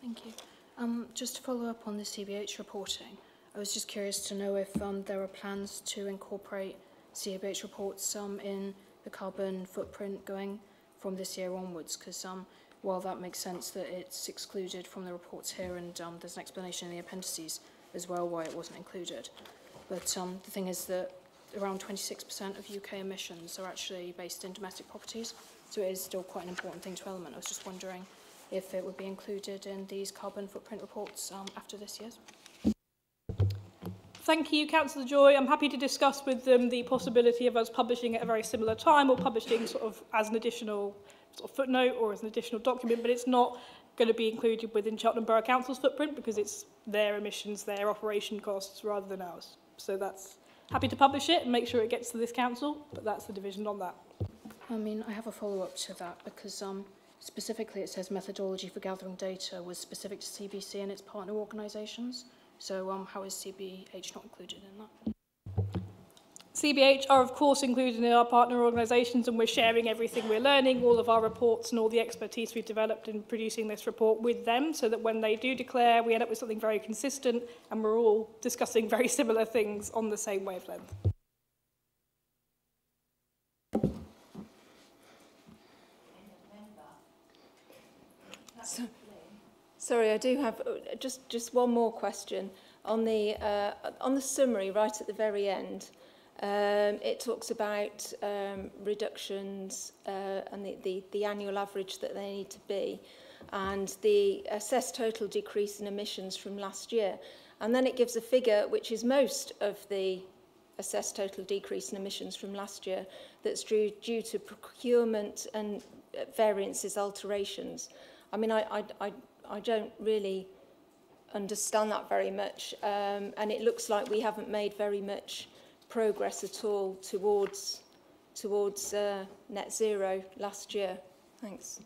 Thank you. Um, just to follow up on the CBH reporting, I was just curious to know if um, there are plans to incorporate CBH reports um, in the carbon footprint going from this year onwards, because um, while that makes sense that it's excluded from the reports here, and um, there's an explanation in the appendices as well why it wasn't included. But um, the thing is that around 26% of UK emissions are actually based in domestic properties, so it is still quite an important thing to element. I was just wondering if it would be included in these carbon footprint reports um, after this year's. Thank you, Councillor Joy. I'm happy to discuss with them the possibility of us publishing at a very similar time or publishing sort of as an additional sort of footnote or as an additional document, but it's not going to be included within Cheltenham Borough Council's footprint because it's their emissions, their operation costs rather than ours. So that's happy to publish it and make sure it gets to this council, but that's the division on that. I mean, I have a follow-up to that because um, specifically it says methodology for gathering data was specific to CBC and its partner organisations. So um, how is CBH not included in that? CBH are of course included in our partner organisations and we're sharing everything we're learning, all of our reports and all the expertise we've developed in producing this report with them so that when they do declare we end up with something very consistent and we're all discussing very similar things on the same wavelength. So, Sorry, I do have uh, just just one more question on the uh, on the summary right at the very end. Um, it talks about um, reductions uh, and the, the, the annual average that they need to be and the assessed total decrease in emissions from last year. And then it gives a figure which is most of the assessed total decrease in emissions from last year that's due, due to procurement and uh, variances, alterations. I mean, I, I, I I don't really understand that very much um, and it looks like we haven't made very much progress at all towards towards uh, net zero last year. Thanks.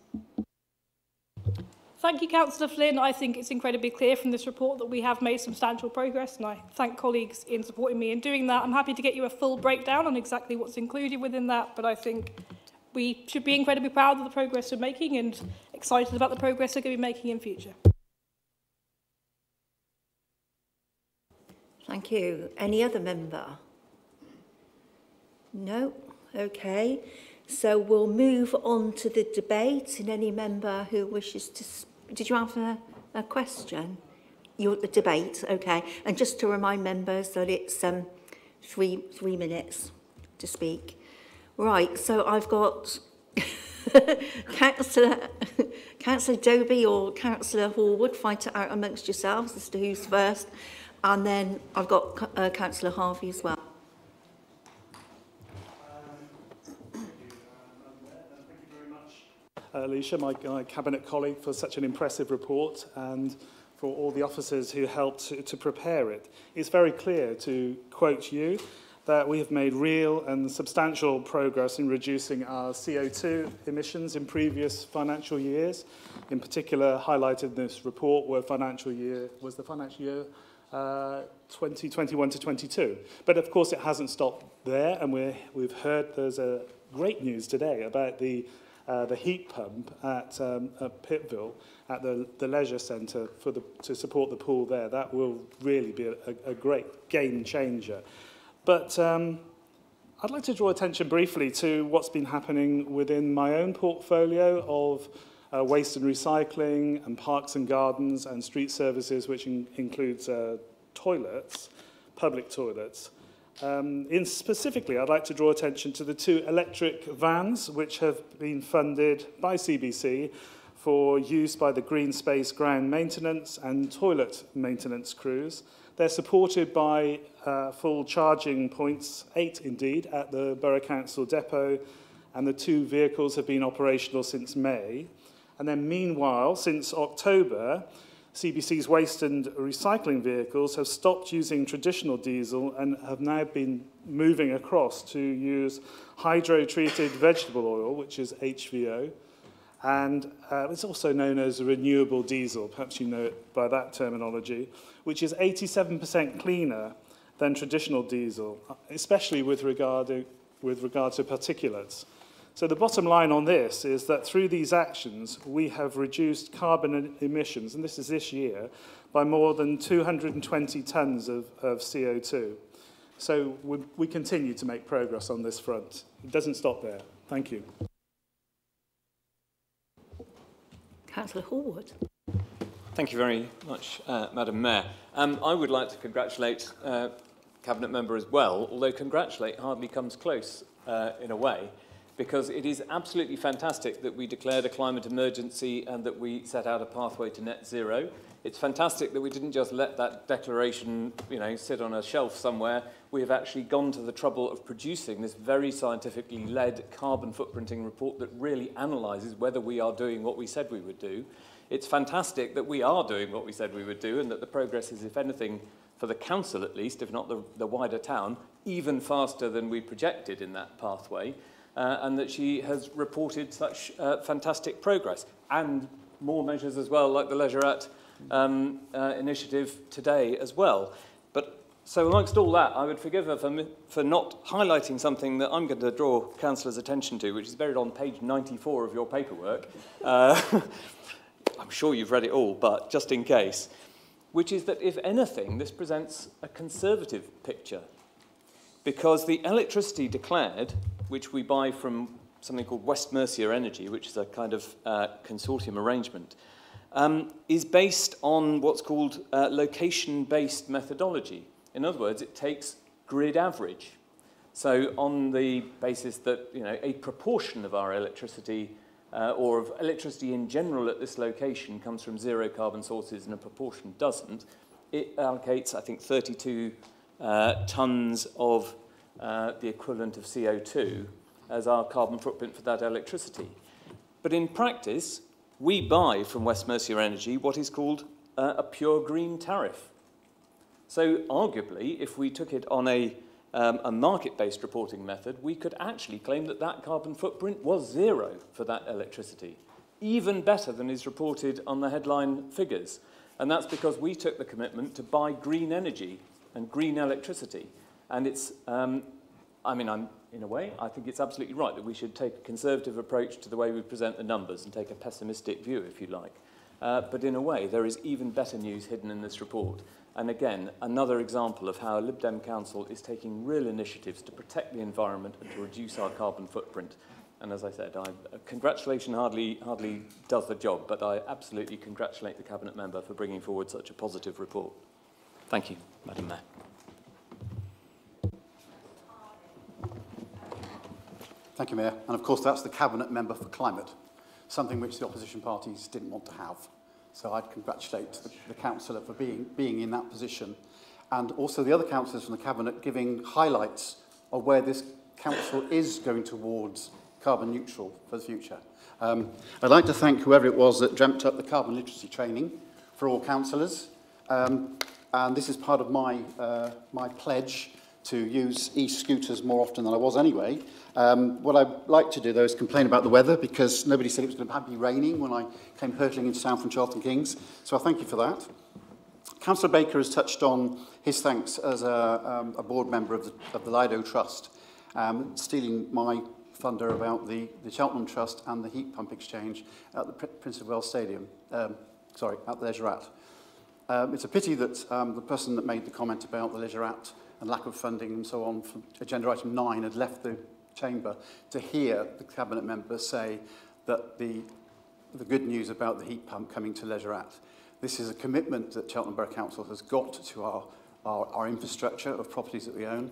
Thank you, Councillor Flynn. I think it's incredibly clear from this report that we have made substantial progress, and I thank colleagues in supporting me in doing that. I'm happy to get you a full breakdown on exactly what's included within that, but I think we should be incredibly proud of the progress we're making and excited about the progress we're going to be making in future. Thank you. Any other member? No? Okay. So we'll move on to the debate and any member who wishes to... Did you have a, a question? Your, the debate, okay. And just to remind members that it's um, three, three minutes to speak. Right, so I've got Councillor, Councillor Dobie or Councillor Horwood, fight it out amongst yourselves as to who's first. And then I've got uh, Councillor Harvey as well. uh, Alisha, my, my cabinet colleague, for such an impressive report and for all the officers who helped to, to prepare it. It's very clear, to quote you, that we have made real and substantial progress in reducing our CO2 emissions in previous financial years. In particular, highlighted in this report were financial year, was the financial year uh, 2021 to 22. But of course, it hasn't stopped there, and we're, we've heard there's a great news today about the uh, the heat pump at, um, at Pitville, at the, the leisure centre for the, to support the pool there. That will really be a, a great game changer. But um, I'd like to draw attention briefly to what's been happening within my own portfolio of uh, waste and recycling and parks and gardens and street services, which in includes uh, toilets, public toilets. Um, in specifically, I'd like to draw attention to the two electric vans which have been funded by CBC for use by the Green Space ground maintenance and toilet maintenance crews. They're supported by uh, full charging points, eight indeed, at the Borough Council depot, and the two vehicles have been operational since May. And then meanwhile, since October, CBC's waste and recycling vehicles have stopped using traditional diesel and have now been moving across to use hydro-treated vegetable oil, which is HVO, And uh, it's also known as renewable diesel, perhaps you know it by that terminology, which is 87% cleaner than traditional diesel, uh, especially with regard, to, with regard to particulates. So the bottom line on this is that through these actions, we have reduced carbon emissions, and this is this year, by more than 220 tonnes of, of CO2. So we, we continue to make progress on this front. It doesn't stop there. Thank you. Councillor Horwood. Thank you very much, uh, Madam Mayor. Um, I would like to congratulate uh, Cabinet Member as well, although congratulate hardly comes close uh, in a way because it is absolutely fantastic that we declared a climate emergency and that we set out a pathway to net zero. It's fantastic that we didn't just let that declaration, you know, sit on a shelf somewhere. We have actually gone to the trouble of producing this very scientifically led carbon footprinting report that really analyzes whether we are doing what we said we would do. It's fantastic that we are doing what we said we would do and that the progress is, if anything, for the council at least, if not the, the wider town, even faster than we projected in that pathway uh, and that she has reported such uh, fantastic progress and more measures as well, like the Leisure at um, uh, initiative today as well. So amongst all that, I would forgive her for, for not highlighting something that I'm going to draw councillors' attention to, which is buried on page 94 of your paperwork. Uh, I'm sure you've read it all, but just in case, which is that if anything, this presents a conservative picture. Because the electricity declared which we buy from something called West Mercia Energy, which is a kind of uh, consortium arrangement, um, is based on what's called uh, location-based methodology. In other words, it takes grid average. So on the basis that you know, a proportion of our electricity uh, or of electricity in general at this location comes from zero carbon sources and a proportion doesn't, it allocates, I think, 32 uh, tons of uh, the equivalent of CO2 as our carbon footprint for that electricity. But in practice, we buy from West Mercia Energy what is called uh, a pure green tariff. So arguably, if we took it on a, um, a market-based reporting method, we could actually claim that that carbon footprint was zero for that electricity, even better than is reported on the headline figures. And that's because we took the commitment to buy green energy and green electricity. And it's, um, I mean, I'm, in a way, I think it's absolutely right that we should take a conservative approach to the way we present the numbers and take a pessimistic view, if you like. Uh, but in a way, there is even better news hidden in this report. And again, another example of how Lib Dem Council is taking real initiatives to protect the environment and to reduce our carbon footprint. And as I said, I, uh, congratulation hardly, hardly does the job, but I absolutely congratulate the Cabinet member for bringing forward such a positive report. Thank you, Madam Mayor. Thank you, Mayor. And of course, that's the Cabinet Member for Climate, something which the opposition parties didn't want to have. So I'd congratulate the, the councillor for being, being in that position. And also the other councillors from the cabinet giving highlights of where this council is going towards carbon neutral for the future. Um, I'd like to thank whoever it was that dreamt up the carbon literacy training for all councillors. Um, and this is part of my, uh, my pledge to use e-scooters more often than I was anyway. Um, what I'd like to do, though, is complain about the weather because nobody said it was going to be raining when I came hurtling into town from Charlton Kings. So I thank you for that. Councillor Baker has touched on his thanks as a, um, a board member of the, of the Lido Trust, um, stealing my thunder about the, the Cheltenham Trust and the heat pump exchange at the Prince of Wales Stadium, um, sorry, at the Leisure at. Um, it's a pity that um, the person that made the comment about the Leisure at and lack of funding and so on from agenda item 9 had left the chamber to hear the cabinet member say that the, the good news about the heat pump coming to Leisure This is a commitment that Cheltenham Borough Council has got to our, our, our infrastructure of properties that we own.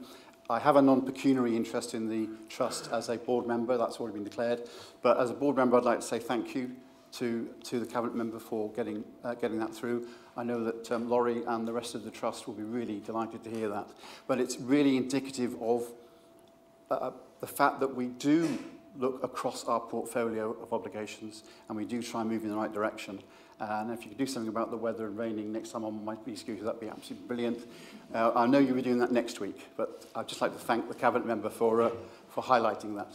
I have a non-pecuniary interest in the trust as a board member, that's already been declared, but as a board member I'd like to say thank you to, to the cabinet member for getting, uh, getting that through. I know that um, Laurie and the rest of the trust will be really delighted to hear that. But it's really indicative of uh, the fact that we do look across our portfolio of obligations and we do try and move in the right direction. And if you could do something about the weather and raining next time on my e-scooter, that'd be absolutely brilliant. Uh, I know you'll be doing that next week, but I'd just like to thank the Cabinet member for, uh, for highlighting that.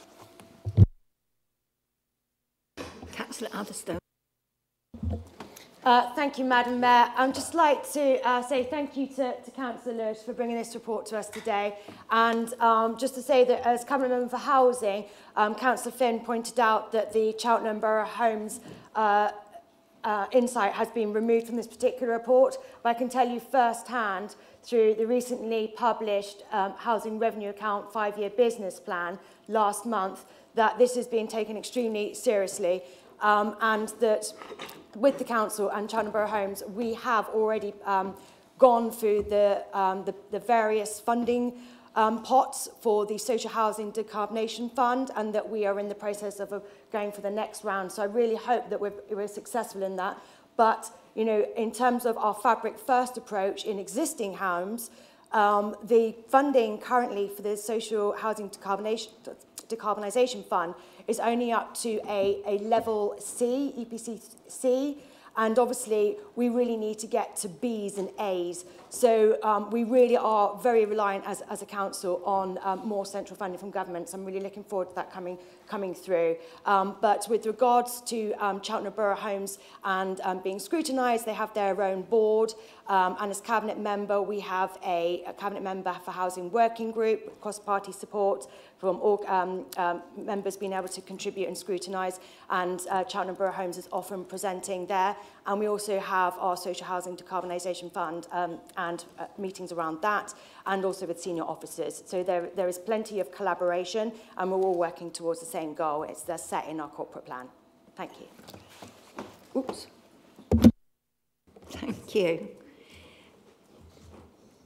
Councillor Atherstone. Uh, thank you, Madam Mayor. I'd just like to uh, say thank you to, to Councillor Lewis for bringing this report to us today. And um, just to say that as Cabinet Member for Housing, um, Councillor Flynn pointed out that the Cheltenham Borough Homes uh, uh, insight has been removed from this particular report. But I can tell you firsthand through the recently published um, Housing Revenue Account five-year business plan last month that this is being taken extremely seriously um, and that with the council and Cheltenham Homes, we have already um, gone through the, um, the, the various funding um, pots for the Social Housing Decarbonation Fund and that we are in the process of uh, going for the next round. So I really hope that we're, we're successful in that. But, you know, in terms of our fabric first approach in existing homes, um, the funding currently for the Social Housing Decarbonation, Decarbonisation Fund is only up to a, a level C, EPC C, and obviously we really need to get to Bs and As. So um, we really are very reliant as, as a council on um, more central funding from government. So I'm really looking forward to that coming, coming through. Um, but with regards to um, Cheltenham Borough Homes and um, being scrutinised, they have their own board. Um, and as cabinet member, we have a, a cabinet member for housing working group, cross-party support from all um, um, members being able to contribute and scrutinise. And uh, Cheltenham Borough Homes is often presenting there. And we also have our Social Housing Decarbonisation Fund um, and uh, meetings around that, and also with senior officers. So there, there is plenty of collaboration, and we're all working towards the same goal. It's the set in our corporate plan. Thank you. Oops. Thank you.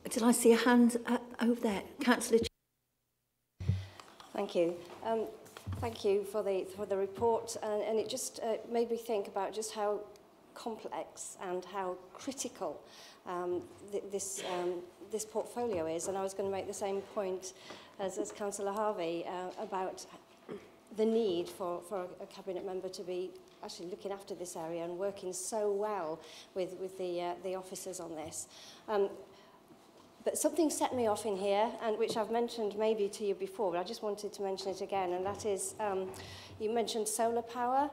Did I see a hand uh, over there? Councillor Thank you. Um, Thank you for the, for the report, and, and it just uh, made me think about just how complex and how critical um, th this, um, this portfolio is. And I was going to make the same point as, as Councillor Harvey uh, about the need for, for a cabinet member to be actually looking after this area and working so well with, with the, uh, the officers on this. Um, But something set me off in here, and which I've mentioned maybe to you before, but I just wanted to mention it again, and that is um, you mentioned solar power.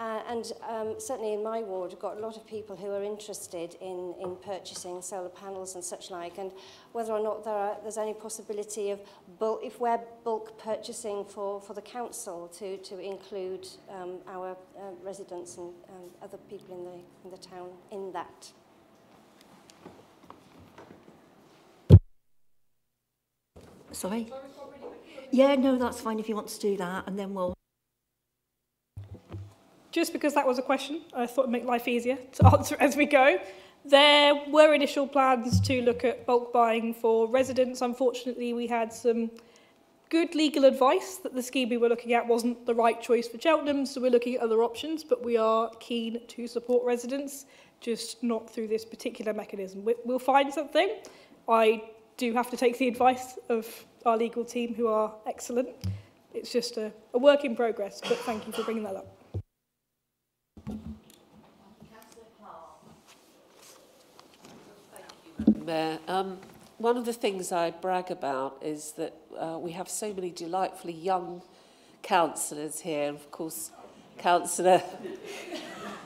Uh, and um, certainly in my ward, we've got a lot of people who are interested in, in purchasing solar panels and such like, and whether or not there are, there's any possibility of, bulk, if we're bulk purchasing for, for the council, to, to include um, our uh, residents and um, other people in the, in the town in that. Sorry? Yeah, no, that's fine if you want to do that, and then we'll... Just because that was a question, I thought it'd make life easier to answer as we go. There were initial plans to look at bulk buying for residents. Unfortunately, we had some good legal advice that the scheme we were looking at wasn't the right choice for Cheltenham, so we're looking at other options, but we are keen to support residents, just not through this particular mechanism. We'll find something. I do have to take the advice of our legal team, who are excellent. It's just a, a work in progress, but thank you for bringing that up. Mayor. Um, one of the things I brag about is that uh, we have so many delightfully young councillors here. Of course, Councillor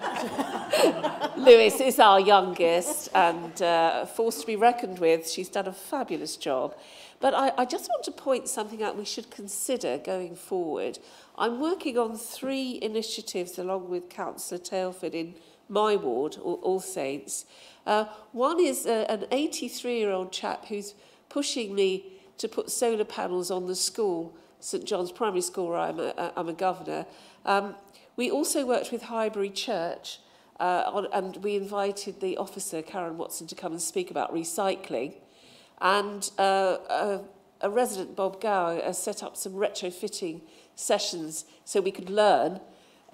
Lewis is our youngest and uh, forced to be reckoned with. She's done a fabulous job. But I, I just want to point something out we should consider going forward. I'm working on three initiatives along with Councillor Tailford in my ward, All Saints, Uh, one is a, an 83-year-old chap who's pushing me to put solar panels on the school, St John's Primary School, where I'm a, I'm a governor. Um, we also worked with Highbury Church, uh, on, and we invited the officer, Karen Watson, to come and speak about recycling. And uh, a, a resident, Bob Gower, has set up some retrofitting sessions so we could learn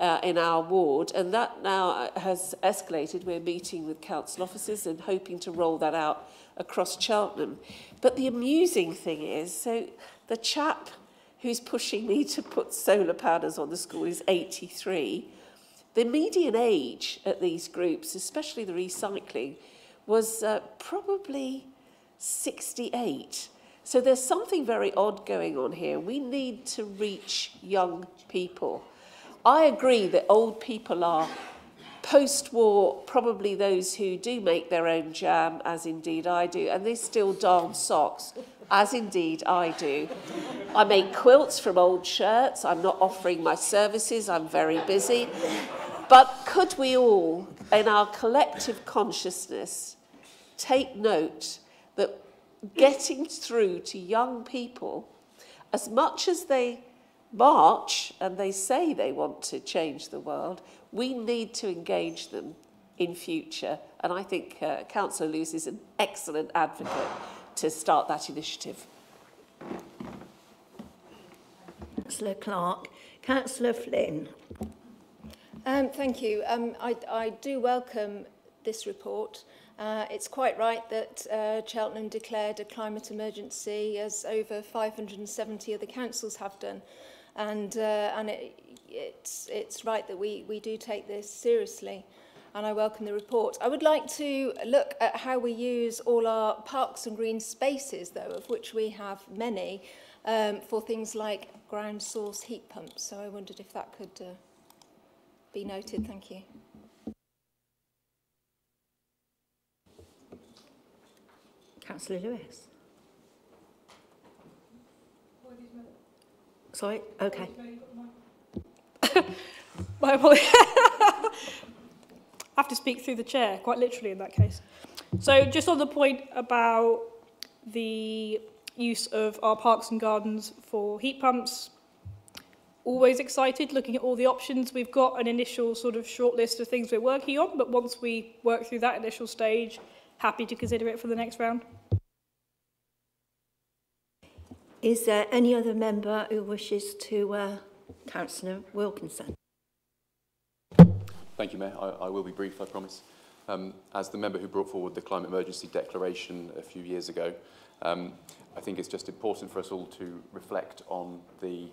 uh, in our ward, and that now has escalated. We're meeting with council officers and hoping to roll that out across Cheltenham. But the amusing thing is, so the chap who's pushing me to put solar panels on the school is 83. The median age at these groups, especially the recycling, was uh, probably 68. So there's something very odd going on here. We need to reach young people. I agree that old people are post-war probably those who do make their own jam, as indeed I do, and they still darn socks, as indeed I do. I make quilts from old shirts. I'm not offering my services. I'm very busy. But could we all, in our collective consciousness, take note that getting through to young people, as much as they march and they say they want to change the world, we need to engage them in future. And I think uh, Councillor Lewis is an excellent advocate to start that initiative. Councillor Clark. Councillor Flynn. Um, thank you. Um, I, I do welcome this report. Uh, it's quite right that uh, Cheltenham declared a climate emergency, as over 570 other councils have done. and uh, and it, it's it's right that we we do take this seriously and I welcome the report. I would like to look at how we use all our parks and green spaces, though, of which we have many, um, for things like ground source heat pumps. So I wondered if that could uh, be noted. Thank you. Councillor Lewis. Sorry? Okay. My apologies. I have to speak through the chair, quite literally in that case. So just on the point about the use of our parks and gardens for heat pumps, always excited looking at all the options. We've got an initial sort of short list of things we're working on, but once we work through that initial stage, happy to consider it for the next round. Is there any other member who wishes to uh, Councillor Wilkinson. Thank you, Mayor. I, I will be brief, I promise. Um, as the member who brought forward the climate emergency declaration a few years ago, um, I think it's just important for us all to reflect on the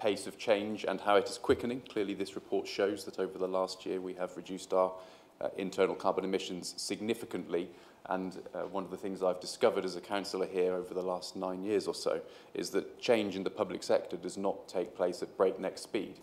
pace of change and how it is quickening. Clearly, this report shows that over the last year we have reduced our uh, internal carbon emissions significantly. And uh, one of the things I've discovered as a councillor here over the last nine years or so is that change in the public sector does not take place at breakneck speed.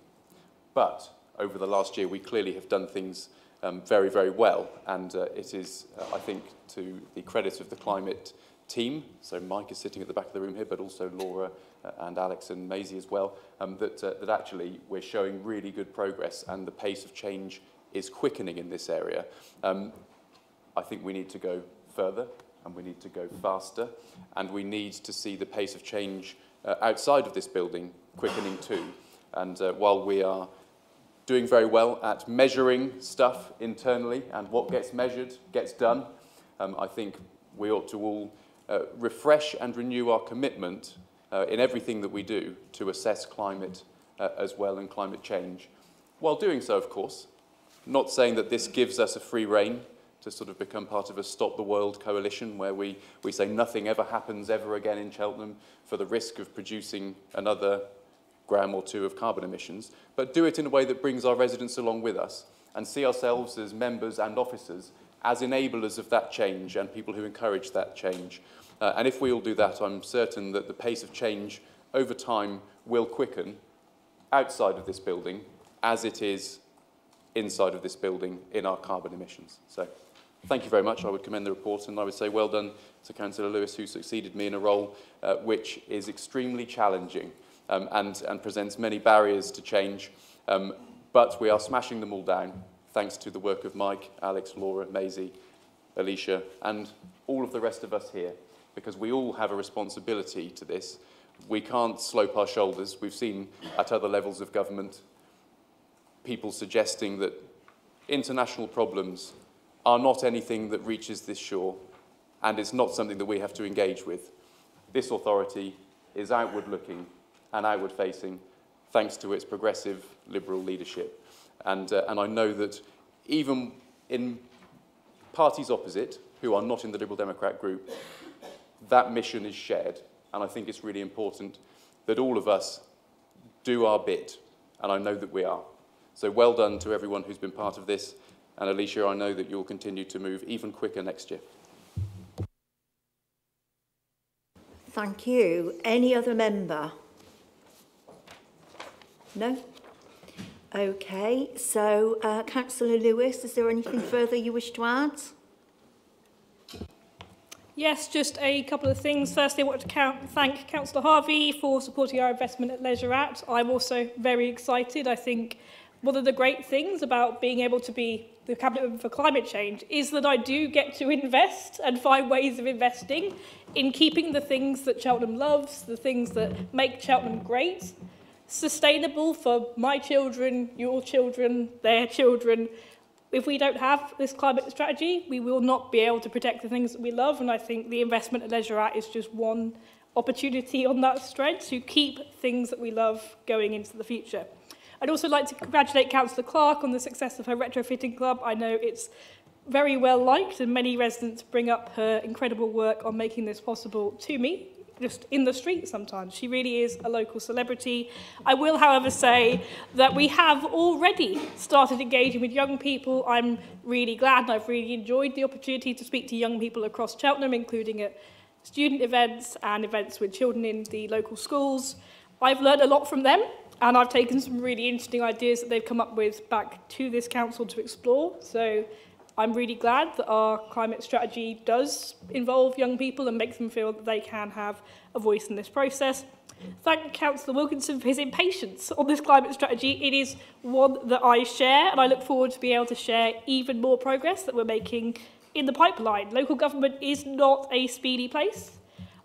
But over the last year, we clearly have done things um, very, very well. And uh, it is, uh, I think, to the credit of the climate team, so Mike is sitting at the back of the room here, but also Laura uh, and Alex and Maisie as well, um, that, uh, that actually we're showing really good progress and the pace of change is quickening in this area. Um, I think we need to go further and we need to go faster and we need to see the pace of change uh, outside of this building quickening too. And uh, while we are doing very well at measuring stuff internally and what gets measured gets done, um, I think we ought to all uh, refresh and renew our commitment uh, in everything that we do to assess climate uh, as well and climate change. While doing so, of course, not saying that this gives us a free rein to sort of become part of a Stop the World coalition where we, we say nothing ever happens ever again in Cheltenham for the risk of producing another gram or two of carbon emissions, but do it in a way that brings our residents along with us and see ourselves as members and officers as enablers of that change and people who encourage that change. Uh, and if we all do that, I'm certain that the pace of change over time will quicken outside of this building as it is inside of this building in our carbon emissions. So thank you very much. I would commend the report and I would say well done to Councillor Lewis who succeeded me in a role uh, which is extremely challenging um, and, and presents many barriers to change. Um, but we are smashing them all down thanks to the work of Mike, Alex, Laura, Maisie, Alisha and all of the rest of us here because we all have a responsibility to this. We can't slope our shoulders. We've seen at other levels of government people suggesting that international problems are not anything that reaches this shore and it's not something that we have to engage with. This authority is outward looking and outward facing thanks to its progressive liberal leadership. And, uh, and I know that even in parties opposite, who are not in the Liberal Democrat group, that mission is shared. And I think it's really important that all of us do our bit. And I know that we are. So well done to everyone who's been part of this. And Alisha, I know that you'll continue to move even quicker next year. Thank you. Any other member? No? Okay, so uh, Councillor Lewis, is there anything further you wish to add? Yes, just a couple of things. Firstly, I want to count, thank Councillor Harvey for supporting our investment at Leisure at. I'm also very excited. I think one of the great things about being able to be the Cabinet Member for Climate Change is that I do get to invest and find ways of investing in keeping the things that Cheltenham loves, the things that make Cheltenham great, sustainable for my children, your children, their children. If we don't have this climate strategy, we will not be able to protect the things that we love, and I think the Investment at Leisure at is just one opportunity on that thread to keep things that we love going into the future. I'd also like to congratulate Councillor Clark on the success of her retrofitting club. I know it's very well liked and many residents bring up her incredible work on making this possible to me just in the street sometimes. She really is a local celebrity. I will, however, say that we have already started engaging with young people. I'm really glad and I've really enjoyed the opportunity to speak to young people across Cheltenham, including at student events and events with children in the local schools. I've learned a lot from them And I've taken some really interesting ideas that they've come up with back to this council to explore. So I'm really glad that our climate strategy does involve young people and makes them feel that they can have a voice in this process. Thank Councillor Wilkinson for his impatience on this climate strategy. It is one that I share and I look forward to being able to share even more progress that we're making in the pipeline. Local government is not a speedy place.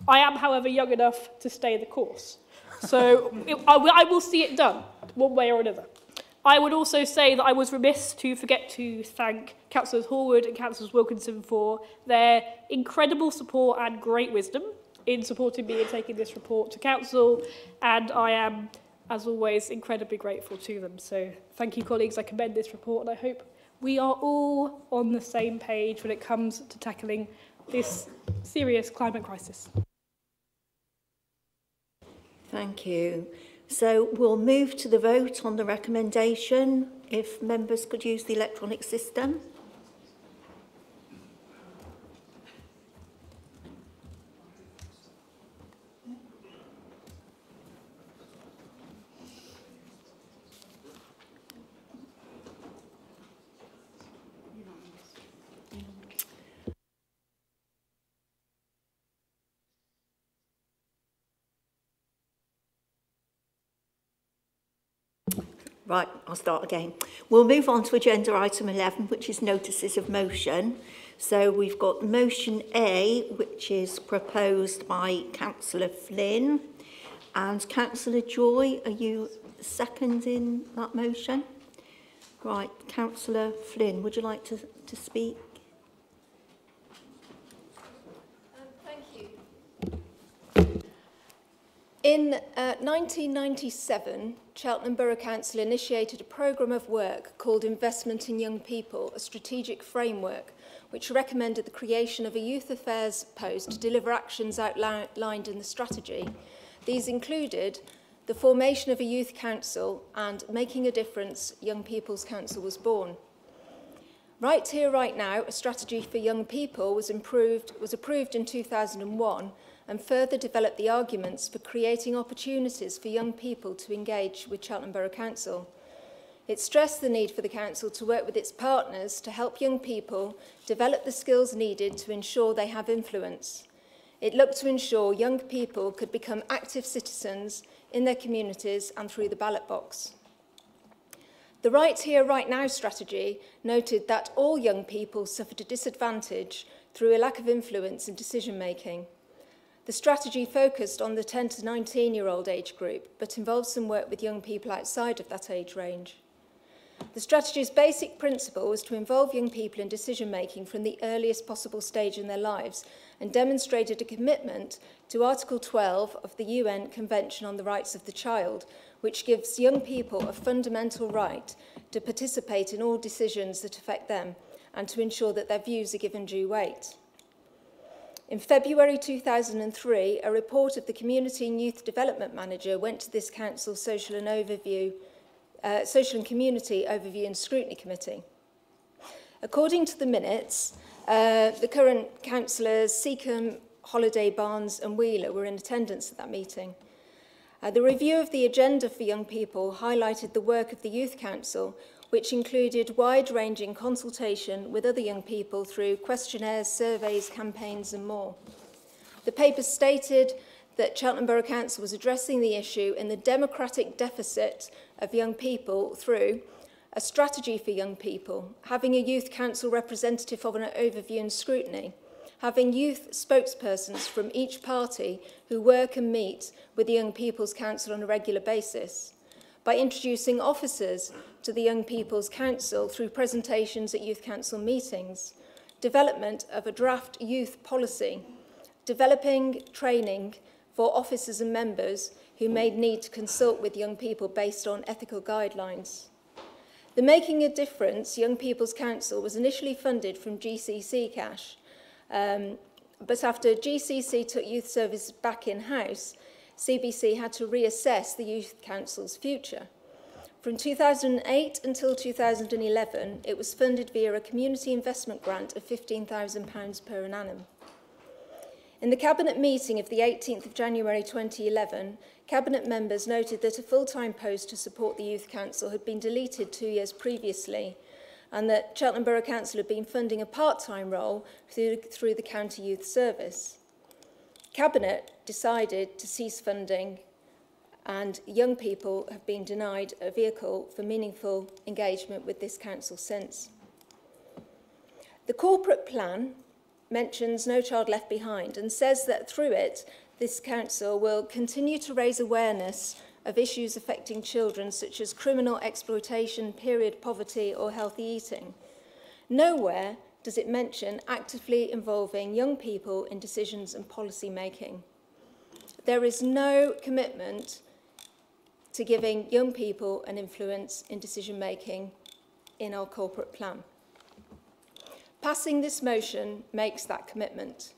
I am, however, young enough to stay the course. So I, I will see it done, one way or another. I would also say that I was remiss to forget to thank Councillors Horwood and Councillors Wilkinson for their incredible support and great wisdom in supporting me in taking this report to Council. And I am as always, incredibly grateful to them. So thank you, colleagues. I commend this report and I hope we are all on the same page when it comes to tackling this serious climate crisis. Thank you. So we'll move to the vote on the recommendation. If members could use the electronic system. Right, I'll start again. We'll move on to agenda item 11, which is notices of motion. So we've got motion A, which is proposed by Councillor Flynn. And Councillor Joy, are you seconding that motion? Right, Councillor Flynn, would you like to, to speak? In uh, 1997, Cheltenham Borough Council initiated a programme of work called Investment in Young People, a strategic framework, which recommended the creation of a youth affairs post to deliver actions outlined in the strategy. These included the formation of a youth council and making a difference, Young People's Council was born. Right here, right now, a strategy for young people was, improved, was approved in 2001 and further develop the arguments for creating opportunities for young people to engage with Cheltenham Borough Council. It stressed the need for the Council to work with its partners to help young people develop the skills needed to ensure they have influence. It looked to ensure young people could become active citizens in their communities and through the ballot box. The Right Here, Right Now strategy noted that all young people suffered a disadvantage through a lack of influence in decision making. The strategy focused on the 10 to 19 year old age group, but involved some work with young people outside of that age range. The strategy's basic principle was to involve young people in decision making from the earliest possible stage in their lives and demonstrated a commitment to Article 12 of the UN Convention on the Rights of the Child, which gives young people a fundamental right to participate in all decisions that affect them and to ensure that their views are given due weight. In February 2003, a report of the Community and Youth Development Manager went to this Council's Social and Overview, uh, Social and Community Overview and Scrutiny Committee. According to the minutes, uh, the current councillors, Seacombe, Holiday, Barnes and Wheeler were in attendance at that meeting. Uh, the review of the agenda for young people highlighted the work of the Youth Council, which included wide-ranging consultation with other young people through questionnaires, surveys, campaigns and more. The paper stated that Cheltenham Borough Council was addressing the issue in the democratic deficit of young people through a strategy for young people, having a youth council representative of an overview and scrutiny, having youth spokespersons from each party who work and meet with the Young People's Council on a regular basis, by introducing officers to the Young People's Council through presentations at Youth Council meetings, development of a draft youth policy, developing training for officers and members who may need to consult with young people based on ethical guidelines. The Making a Difference Young People's Council was initially funded from GCC cash, um, but after GCC took youth service back in-house, CBC had to reassess the Youth Council's future. From 2008 until 2011, it was funded via a community investment grant of £15,000 per annum. In the Cabinet meeting of the 18th of January 2011, Cabinet members noted that a full-time post to support the Youth Council had been deleted two years previously, and that Cheltenham Borough Council had been funding a part-time role through, through the County Youth Service. Cabinet decided to cease funding and young people have been denied a vehicle for meaningful engagement with this council since. The corporate plan mentions No Child Left Behind and says that through it, this council will continue to raise awareness of issues affecting children such as criminal exploitation, period poverty or healthy eating. Nowhere does it mention actively involving young people in decisions and policy making. There is no commitment to giving young people an influence in decision making in our corporate plan. Passing this motion makes that commitment.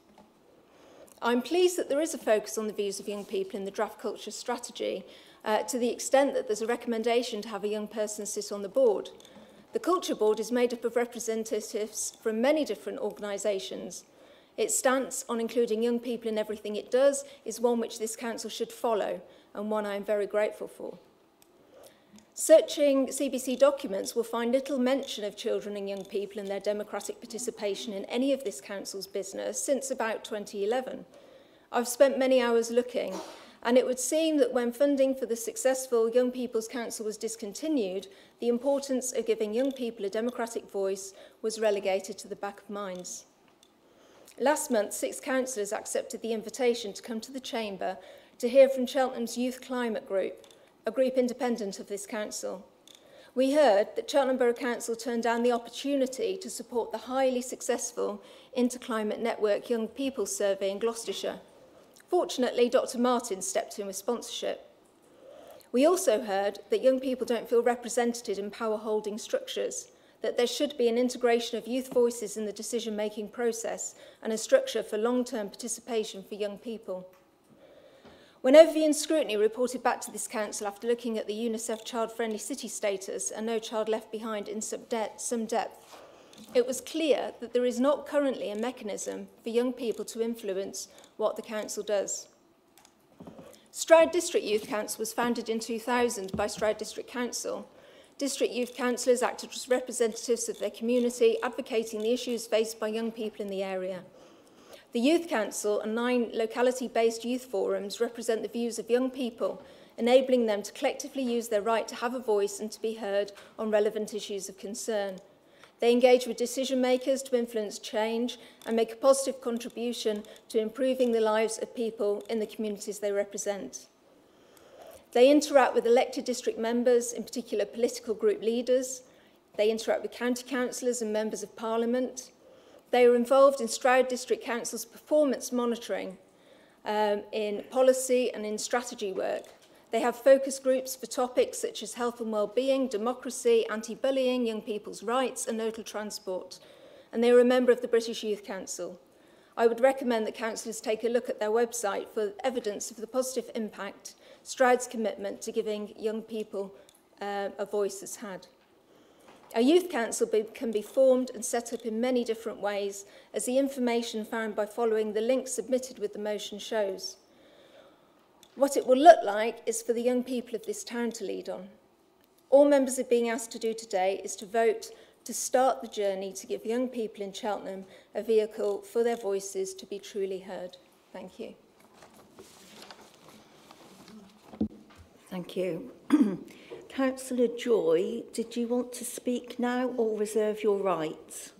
I'm pleased that there is a focus on the views of young people in the draft culture strategy uh, to the extent that there's a recommendation to have a young person sit on the board. The Culture Board is made up of representatives from many different organisations Its stance on including young people in everything it does is one which this Council should follow and one I am very grateful for. Searching CBC documents will find little mention of children and young people and their democratic participation in any of this Council's business since about 2011. I've spent many hours looking, and it would seem that when funding for the successful Young People's Council was discontinued, the importance of giving young people a democratic voice was relegated to the back of minds. Last month, six councillors accepted the invitation to come to the Chamber to hear from Cheltenham's Youth Climate Group, a group independent of this council. We heard that Cheltenham Borough Council turned down the opportunity to support the highly successful Interclimate Network Young People Survey in Gloucestershire. Fortunately, Dr Martin stepped in with sponsorship. We also heard that young people don't feel represented in power holding structures. That there should be an integration of youth voices in the decision-making process and a structure for long-term participation for young people. When Overview and Scrutiny reported back to this council after looking at the UNICEF child-friendly city status and No Child Left Behind in some, de some depth, it was clear that there is not currently a mechanism for young people to influence what the council does. Stroud District Youth Council was founded in 2000 by Stroud District Council. District youth councillors acted as representatives of their community, advocating the issues faced by young people in the area. The Youth Council and nine locality-based youth forums represent the views of young people, enabling them to collectively use their right to have a voice and to be heard on relevant issues of concern. They engage with decision makers to influence change and make a positive contribution to improving the lives of people in the communities they represent. They interact with elected district members, in particular political group leaders. They interact with county councillors and members of parliament. They are involved in Stroud District Council's performance monitoring um, in policy and in strategy work. They have focus groups for topics such as health and well-being, democracy, anti-bullying, young people's rights and local transport. And they are a member of the British Youth Council. I would recommend that councillors take a look at their website for evidence of the positive impact Stride's commitment to giving young people uh, a voice has had. A youth council be, can be formed and set up in many different ways, as the information found by following the link submitted with the motion shows. What it will look like is for the young people of this town to lead on. All members are being asked to do today is to vote to start the journey to give young people in Cheltenham a vehicle for their voices to be truly heard. Thank you. Thank you. Councillor Joy, did you want to speak now or reserve your rights?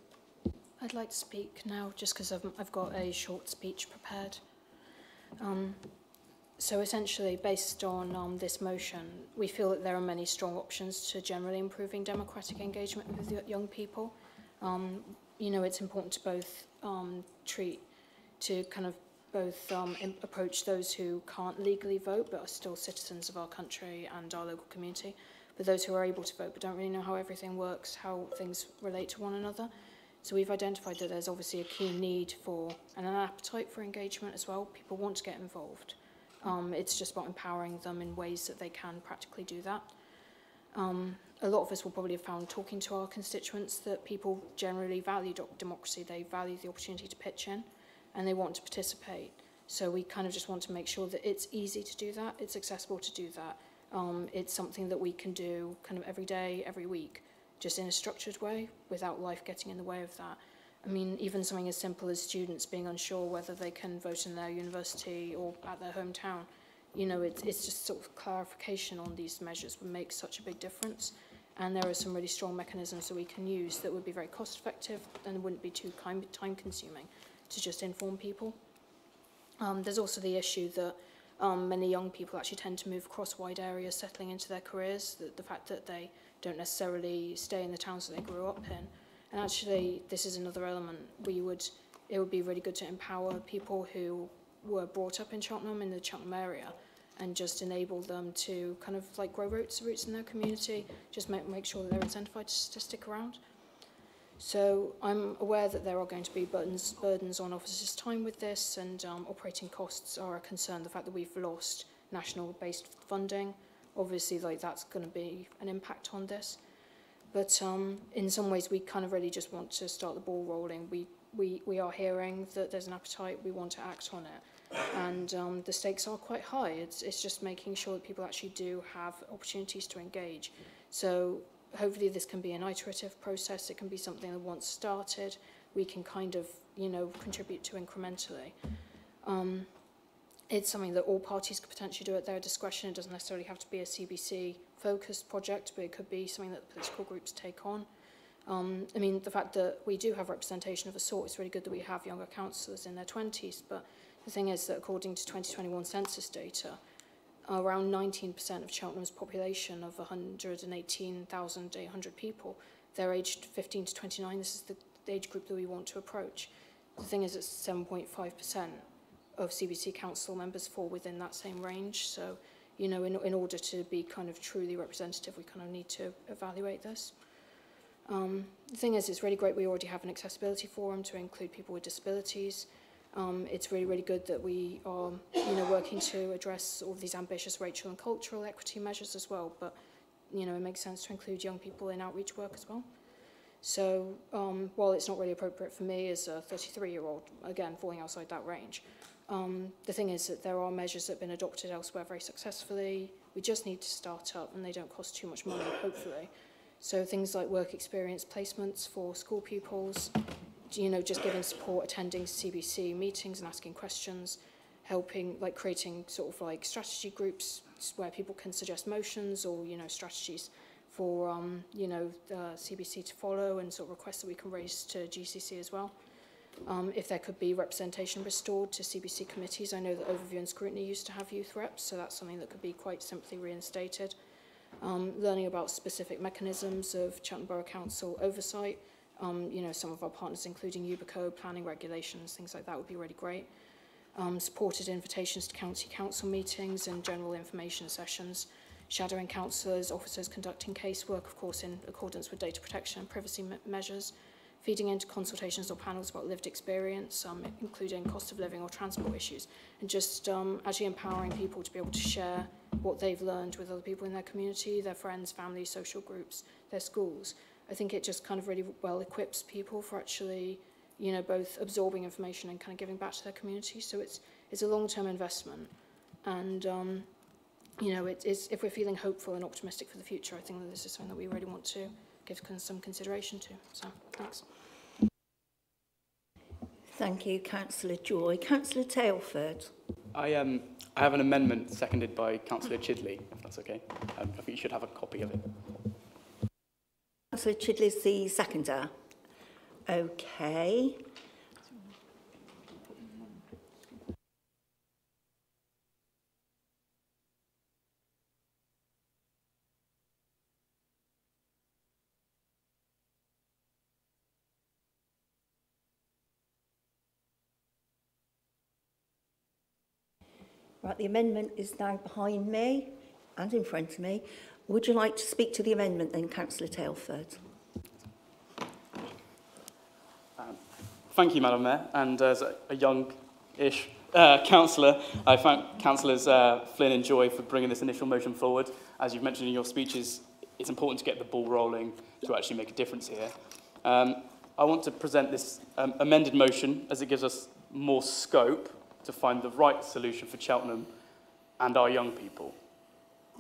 I'd like to speak now just because I've, I've got a short speech prepared. Um, so essentially, based on um, this motion, we feel that there are many strong options to generally improving democratic engagement with young people. Um, you know, it's important to both um, treat, to kind of both um, approach those who can't legally vote but are still citizens of our country and our local community, but those who are able to vote but don't really know how everything works, how things relate to one another. So we've identified that there's obviously a key need for and an appetite for engagement as well. People want to get involved. Um, it's just about empowering them in ways that they can practically do that. Um, a lot of us will probably have found talking to our constituents that people generally value democracy. They value the opportunity to pitch in and they want to participate. So we kind of just want to make sure that it's easy to do that, it's accessible to do that. Um, it's something that we can do kind of every day, every week, just in a structured way without life getting in the way of that. I mean, even something as simple as students being unsure whether they can vote in their university or at their hometown. You know, it's, it's just sort of clarification on these measures would make such a big difference. And there are some really strong mechanisms that we can use that would be very cost effective and wouldn't be too time consuming to just inform people. Um, there's also the issue that um, many young people actually tend to move across wide areas settling into their careers, the, the fact that they don't necessarily stay in the towns that they grew up in. And actually, this is another element. We would, it would be really good to empower people who were brought up in Cheltenham, in the Cheltenham area, and just enable them to kind of like grow roots, roots in their community, just make, make sure that they're incentivized to stick around. So I'm aware that there are going to be burdens, burdens on officers' time with this and um, operating costs are a concern. The fact that we've lost national-based funding, obviously like that's going to be an impact on this. But um, in some ways, we kind of really just want to start the ball rolling. We, we, we are hearing that there's an appetite. We want to act on it. And um, the stakes are quite high. It's, it's just making sure that people actually do have opportunities to engage. So hopefully this can be an iterative process. It can be something that once started, we can kind of, you know, contribute to incrementally. Um, it's something that all parties could potentially do at their discretion. It doesn't necessarily have to be a CBC focused project, but it could be something that the political groups take on. Um, I mean, the fact that we do have representation of a sort, it's really good that we have younger councillors in their 20s, but the thing is that according to 2021 census data, around 19% of Cheltenham's population of 118,800 people, they're aged 15 to 29. This is the age group that we want to approach. The thing is, it's 7.5% of CBC Council members fall within that same range. So, you know, in, in order to be kind of truly representative, we kind of need to evaluate this. Um, the thing is, it's really great we already have an accessibility forum to include people with disabilities. Um, it's really, really good that we are, you know, working to address all of these ambitious racial and cultural equity measures as well. But, you know, it makes sense to include young people in outreach work as well. So um, while it's not really appropriate for me as a 33-year-old, again, falling outside that range, Um, the thing is that there are measures that have been adopted elsewhere very successfully. We just need to start up and they don't cost too much money, hopefully. So things like work experience placements for school pupils, you know, just giving support, attending CBC meetings and asking questions, helping, like creating sort of like strategy groups where people can suggest motions or, you know, strategies for, um, you know, the CBC to follow and sort of requests that we can raise to GCC as well um, if there could be representation restored to CBC committees. I know that overview and scrutiny used to have youth reps, so that's something that could be quite simply reinstated. Um, learning about specific mechanisms of Cheltenham Borough Council oversight, um, you know, some of our partners, including Ubico, planning regulations, things like that would be really great. Um, supported invitations to county council meetings and general information sessions, shadowing councillors, officers conducting casework, of course, in accordance with data protection and privacy me measures, feeding into consultations or panels about lived experience, um, including cost of living or transport issues, and just um, actually empowering people to be able to share what they've learned with other people in their community, their friends, families, social groups, their schools. I think it just kind of really well equips people for actually, you know, both absorbing information and kind of giving back to their community. So it's it's a long-term investment, and um, you know, it, it's if we're feeling hopeful and optimistic for the future, I think that this is something that we really want to give some consideration to. So thanks. Thank you, Councillor Joy. Councillor Tailford. I, um, I have an amendment seconded by Councillor Chidley, if that's okay. Um, I think you should have a copy of it. Councillor Chidley's the seconder. Okay. Right, the amendment is now behind me and in front of me. Would you like to speak to the amendment then, Councillor Tailford? Um, thank you, Madam Mayor. And as a, a young-ish uh, councillor, I thank councillors uh, Flynn and Joy for bringing this initial motion forward. As you've mentioned in your speeches, it's important to get the ball rolling to actually make a difference here. Um, I want to present this um, amended motion as it gives us more scope to find the right solution for Cheltenham and our young people.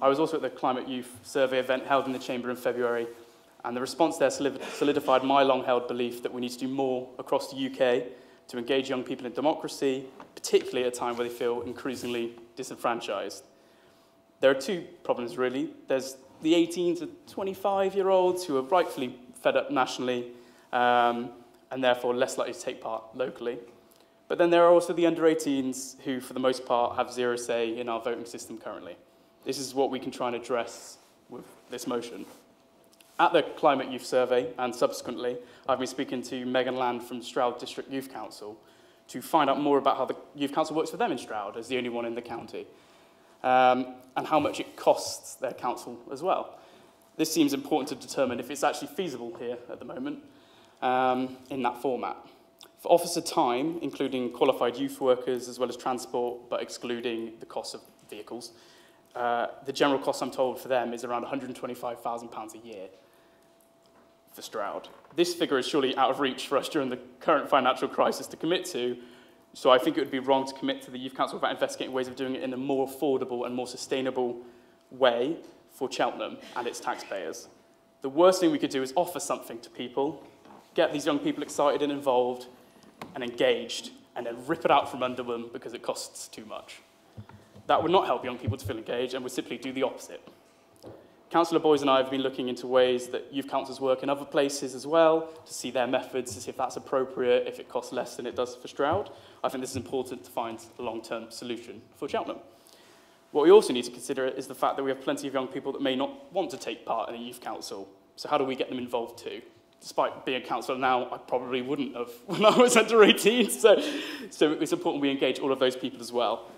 I was also at the Climate Youth Survey event held in the Chamber in February, and the response there solidified my long-held belief that we need to do more across the UK to engage young people in democracy, particularly at a time where they feel increasingly disenfranchised. There are two problems, really. There's the 18 to 25-year-olds who are rightfully fed up nationally um, and therefore less likely to take part locally. But then there are also the under 18s who, for the most part, have zero say in our voting system currently. This is what we can try and address with this motion. At the Climate Youth Survey and subsequently, I've been speaking to Megan Land from Stroud District Youth Council to find out more about how the Youth Council works for them in Stroud as the only one in the county. um, and how much it costs their council as well. This seems important to determine if it's actually feasible here at the moment um, in that format. For officer time, including qualified youth workers as well as transport, but excluding the cost of vehicles, uh, the general cost I'm told for them is around £125,000 a year for Stroud. This figure is surely out of reach for us during the current financial crisis to commit to, so I think it would be wrong to commit to the Youth Council without investigating ways of doing it in a more affordable and more sustainable way for Cheltenham and its taxpayers. The worst thing we could do is offer something to people, get these young people excited and involved and engaged, and then rip it out from under them because it costs too much. That would not help young people to feel engaged and would simply do the opposite. Councillor Boyes and I have been looking into ways that youth councils work in other places as well to see their methods, to see if that's appropriate, if it costs less than it does for Stroud. I think this is important to find a long-term solution for Cheltenham. What we also need to consider is the fact that we have plenty of young people that may not want to take part in a youth council. So how do we get them involved too? Despite being a councillor now, I probably wouldn't have when I was under 18. So, so it's important we engage all of those people as well.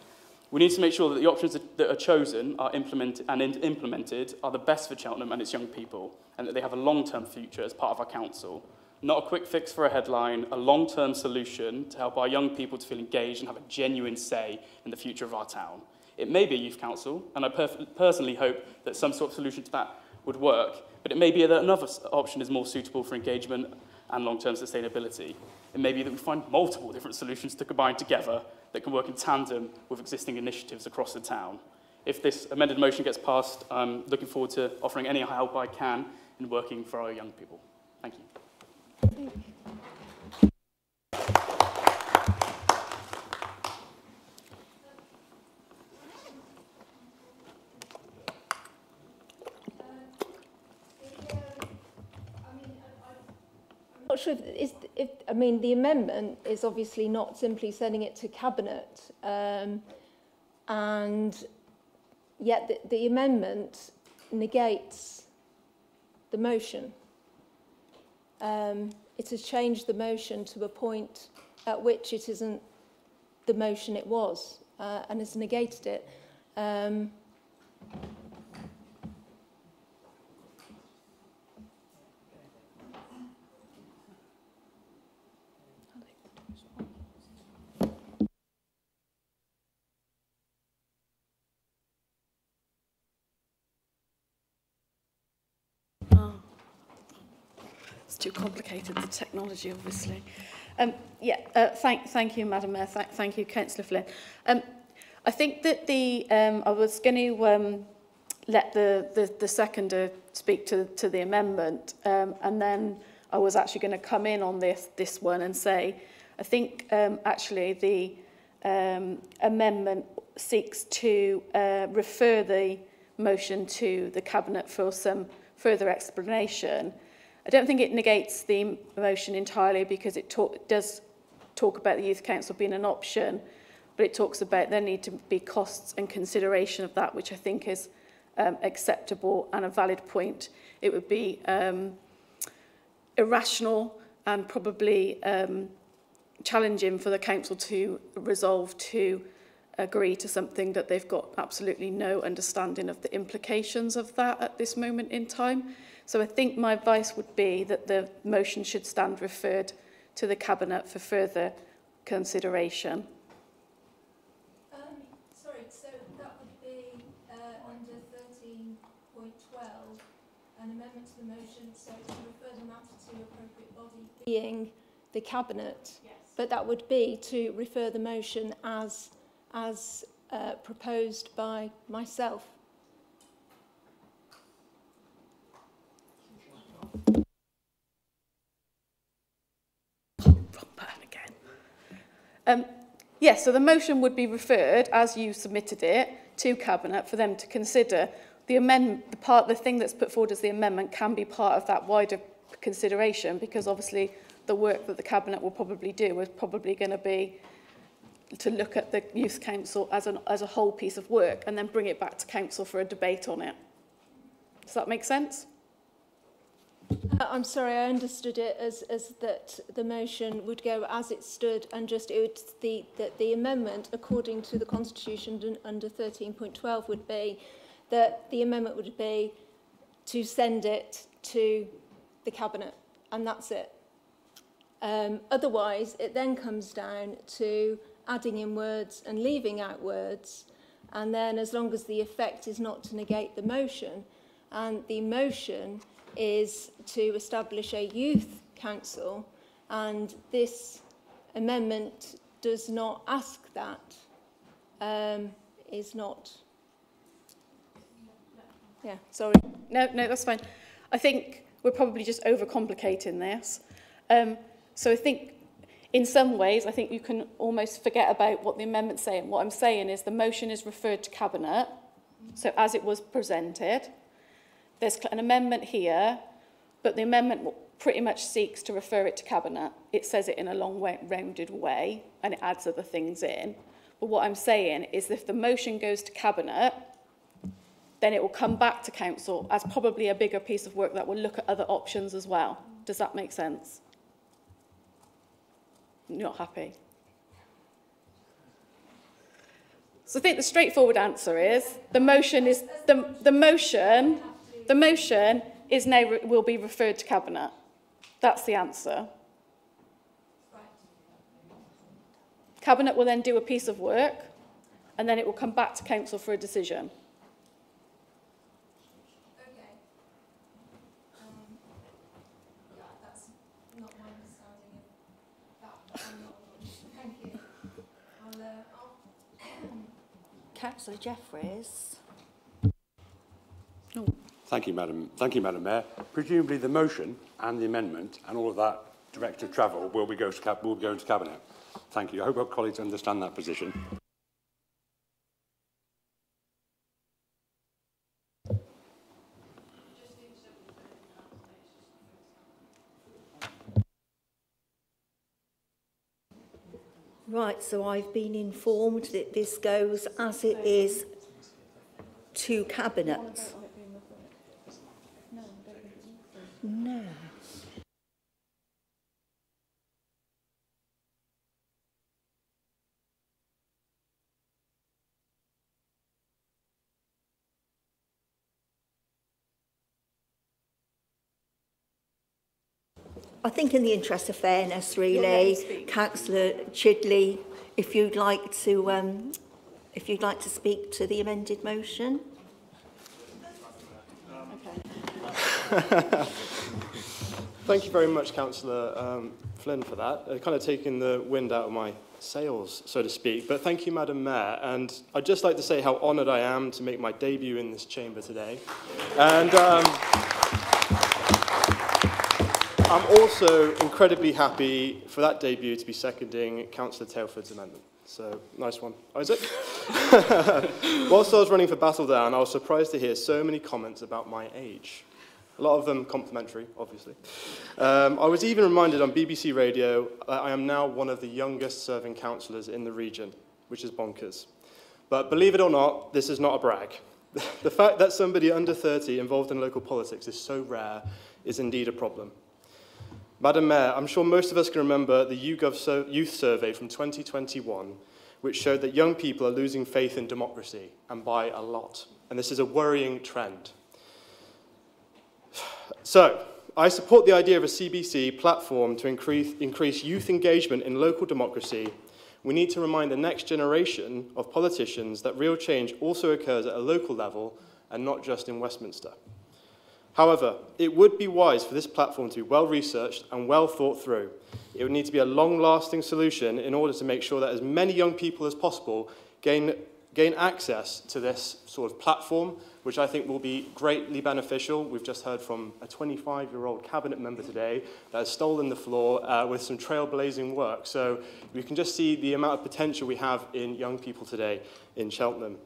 We need to make sure that the options that are chosen are implemented and implemented are the best for Cheltenham and its young people, and that they have a long-term future as part of our council. Not a quick fix for a headline, a long-term solution to help our young people to feel engaged and have a genuine say in the future of our town. It may be a youth council, and I per personally hope that some sort of solution to that would work, but it may be that another option is more suitable for engagement and long-term sustainability. It may be that we find multiple different solutions to combine together that can work in tandem with existing initiatives across the town. If this amended motion gets passed, I'm looking forward to offering any help I can in working for our young people. Thank you. I'm not sure if, is, if, I mean, the amendment is obviously not simply sending it to Cabinet, um, and yet the, the amendment negates the motion. Um, it has changed the motion to a point at which it isn't the motion it was, uh, and has negated it. Um, complicated, the technology, obviously. Um, yeah, uh, thank, thank you, Madam Mayor. Thank, thank you, Councillor Flynn. Um, I think that the, um, I was going to um, let the, the, the seconder speak to, to the amendment, um, and then I was actually going to come in on this, this one and say, I think um, actually the um, amendment seeks to uh, refer the motion to the Cabinet for some further explanation. I don't think it negates the motion entirely because it talk, does talk about the Youth Council being an option, but it talks about there need to be costs and consideration of that, which I think is um, acceptable and a valid point. It would be um, irrational and probably um, challenging for the council to resolve to agree to something that they've got absolutely no understanding of the implications of that at this moment in time. So I think my advice would be that the motion should stand referred to the Cabinet for further consideration. Um, sorry, so that would be uh, under 13.12, an amendment to the motion, so to refer the matter to the appropriate body being the Cabinet. Yes. But that would be to refer the motion as, as uh, proposed by myself. Um, yes, so the motion would be referred, as you submitted it, to Cabinet for them to consider. The, amend the, part, the thing that's put forward as the amendment can be part of that wider consideration because obviously the work that the Cabinet will probably do is probably going to be to look at the Youth Council as, an, as a whole piece of work and then bring it back to Council for a debate on it. Does that make sense? Uh, I'm sorry, I understood it as, as that the motion would go as it stood and just it would, the, that the amendment, according to the Constitution under 13.12, would be that the amendment would be to send it to the Cabinet, and that's it. Um, otherwise, it then comes down to adding in words and leaving out words, and then as long as the effect is not to negate the motion, and the motion is to establish a youth council and this amendment does not ask that um, is not. Yeah sorry. No no that's fine. I think we're probably just overcomplicating this. Um, so I think in some ways I think you can almost forget about what the amendment's saying. What I'm saying is the motion is referred to cabinet so as it was presented. There's an amendment here, but the amendment pretty much seeks to refer it to Cabinet. It says it in a long-rounded way, and it adds other things in. But what I'm saying is if the motion goes to Cabinet, then it will come back to Council as probably a bigger piece of work that will look at other options as well. Does that make sense? Not happy? So I think the straightforward answer is the motion is the, the motion the motion is now will be referred to cabinet. That's the answer. Cabinet will then do a piece of work and then it will come back to council for a decision. Councillor Jeffries. Thank you, Madam. Thank you, Madam Mayor. Presumably, the motion and the amendment and all of that directive travel will be go to will be going to cabinet. Thank you. I hope our colleagues understand that position. Right, so I've been informed that this goes as it is to Cabinet. No. I think in the interest of fairness, really, Councillor Chidley, if you'd like to, um, if you'd like to speak to the amended motion. Thank you very much, Councillor um, Flynn, for that. Uh, kind of taking the wind out of my sails, so to speak. But thank you, Madam Mayor. And I'd just like to say how honoured I am to make my debut in this chamber today. And... Um, I'm also incredibly happy for that debut to be seconding Councillor Tailford's amendment. So, nice one, Isaac. Whilst I was running for Battle Battledown, I was surprised to hear so many comments about my age. A lot of them complimentary, obviously. Um, I was even reminded on BBC Radio that I am now one of the youngest serving councillors in the region, which is bonkers. But believe it or not, this is not a brag. the fact that somebody under 30 involved in local politics is so rare is indeed a problem. Madam Mayor, I'm sure most of us can remember the YouGov Youth Survey from 2021, which showed that young people are losing faith in democracy, and by a lot. And this is a worrying trend. So, I support the idea of a CBC platform to increase, increase youth engagement in local democracy. We need to remind the next generation of politicians that real change also occurs at a local level and not just in Westminster. However, it would be wise for this platform to be well researched and well thought through. It would need to be a long-lasting solution in order to make sure that as many young people as possible gain, gain access to this sort of platform, which I think will be greatly beneficial. We've just heard from a 25-year-old cabinet member today that has stolen the floor uh, with some trailblazing work. So we can just see the amount of potential we have in young people today in Cheltenham.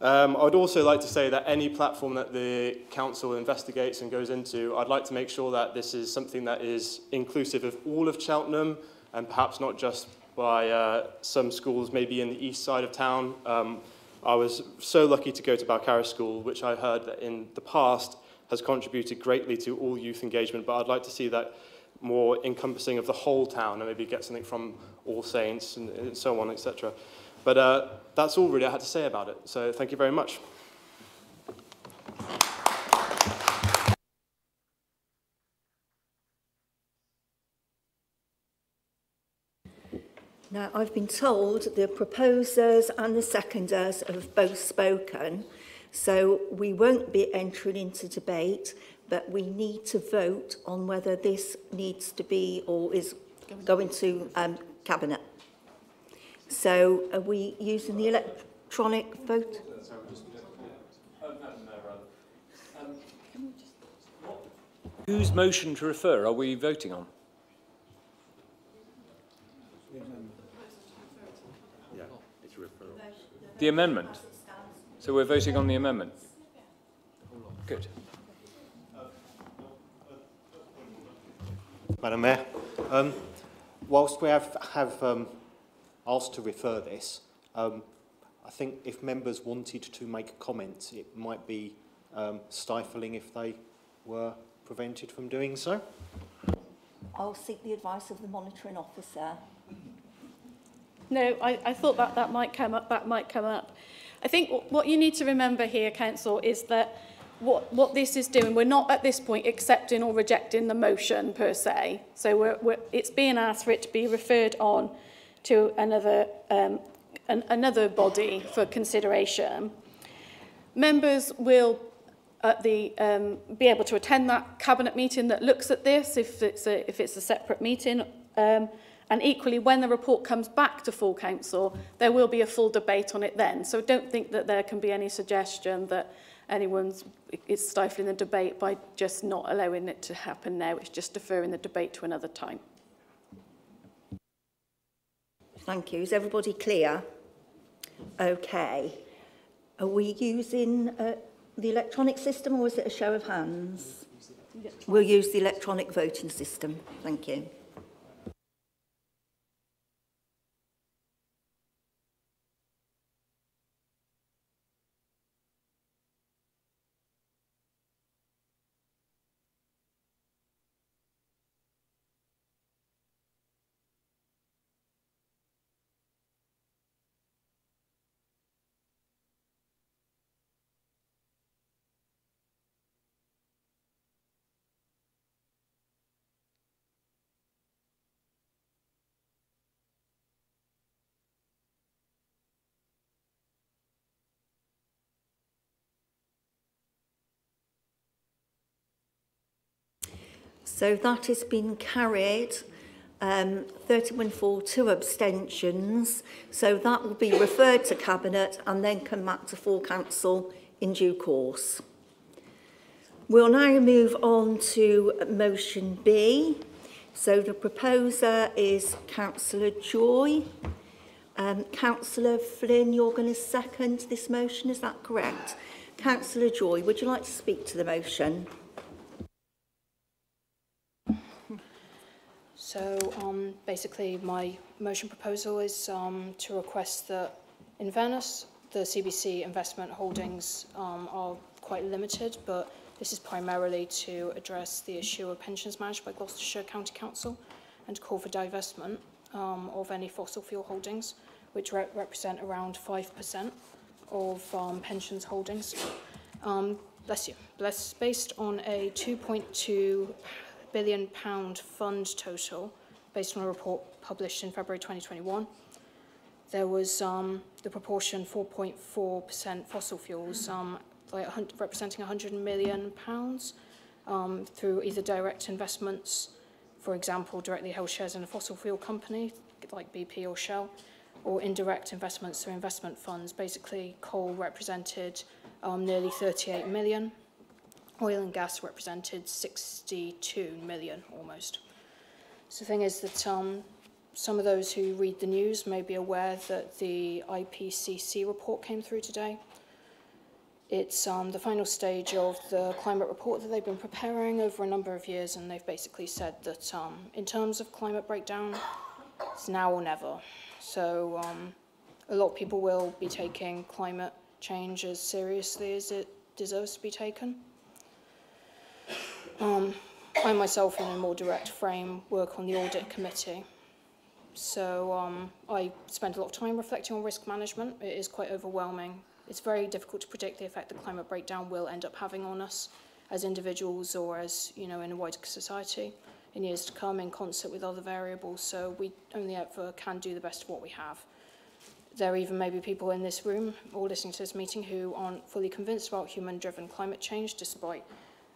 Um, I would also like to say that any platform that the council investigates and goes into, I'd like to make sure that this is something that is inclusive of all of Cheltenham and perhaps not just by uh, some schools, maybe in the east side of town. Um, I was so lucky to go to Balcarres School, which I heard that in the past has contributed greatly to all youth engagement, but I'd like to see that more encompassing of the whole town and maybe get something from All Saints and, and so on, etc. But uh, that's all really I had to say about it. So thank you very much. Now, I've been told the proposers and the seconders have both spoken, so we won't be entering into debate, but we need to vote on whether this needs to be or is going to um, Cabinet. So are we using the electronic vote? Whose motion to refer are we voting on? Yeah, it's referral. The amendment. So we're voting on the amendment. Good. Madam Mayor, um, whilst we have, have um, asked to refer this, um, I think if members wanted to make comments, it might be um, stifling if they were prevented from doing so. I'll seek the advice of the monitoring officer. no, I, I thought that, that might come up, that might come up. I think what you need to remember here, Council, is that what, what this is doing, we're not at this point accepting or rejecting the motion per se. So we're, we're, it's being asked for it to be referred on to another, um, an, another body for consideration. Members will at the, um, be able to attend that cabinet meeting that looks at this if it's a, if it's a separate meeting. Um, and equally, when the report comes back to full council, there will be a full debate on it then. So I don't think that there can be any suggestion that anyone's is stifling the debate by just not allowing it to happen now. It's just deferring the debate to another time. Thank you. Is everybody clear? Okay. Are we using uh, the electronic system or is it a show of hands? We'll use the electronic voting system. Thank you. So that has been carried. Um, 31 for two abstentions. So that will be referred to Cabinet and then come back to full council in due course. We'll now move on to motion B. So the proposer is Councillor Joy. Um, Councillor Flynn, you're going to second this motion, is that correct? Councillor Joy, would you like to speak to the motion? Yes. So um, basically my motion proposal is um, to request that in fairness, the CBC investment holdings um, are quite limited, but this is primarily to address the issue of pensions managed by Gloucestershire County Council and call for divestment um, of any fossil fuel holdings, which re represent around 5% of um, pensions holdings. Um, bless you. Bless, based on a 2.2 billion pound fund total based on a report published in February 2021. There was um, the proportion 4.4% fossil fuels, um, like representing 100 million pounds um, through either direct investments, for example, directly held shares in a fossil fuel company like BP or Shell, or indirect investments through investment funds. Basically, coal represented um, nearly 38 million oil and gas represented 62 million almost. So the thing is that um, some of those who read the news may be aware that the IPCC report came through today. It's um, the final stage of the climate report that they've been preparing over a number of years, and they've basically said that um, in terms of climate breakdown, it's now or never. So um, a lot of people will be taking climate change as seriously as it deserves to be taken. Um, I myself, in a more direct frame, work on the audit committee. So um, I spend a lot of time reflecting on risk management. It is quite overwhelming. It's very difficult to predict the effect the climate breakdown will end up having on us as individuals or as, you know, in a wider society in years to come in concert with other variables. So we only ever can do the best of what we have. There are even maybe people in this room or listening to this meeting who aren't fully convinced about human-driven climate change, despite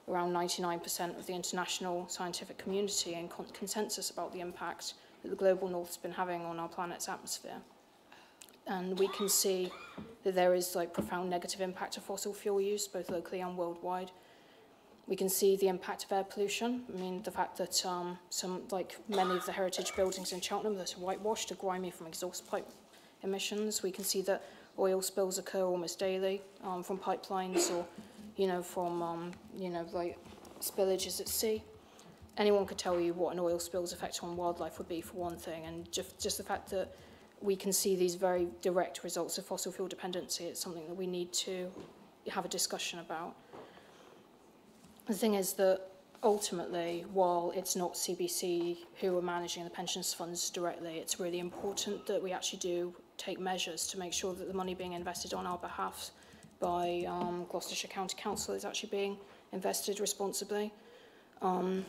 around 99% of the international scientific community and con consensus about the impact that the global north's been having on our planet's atmosphere. And we can see that there is like profound negative impact of fossil fuel use, both locally and worldwide. We can see the impact of air pollution. I mean, the fact that um, some, like many of the heritage buildings in Cheltenham that are whitewashed are grimy from exhaust pipe emissions. We can see that oil spills occur almost daily um, from pipelines or you know, from, um, you know, like spillages at sea. Anyone could tell you what an oil spill's effect on wildlife would be for one thing, and just, just the fact that we can see these very direct results of fossil fuel dependency, it's something that we need to have a discussion about. The thing is that ultimately, while it's not CBC who are managing the pensions funds directly, it's really important that we actually do take measures to make sure that the money being invested on our behalf by um, Gloucestershire County Council is actually being invested responsibly. Um,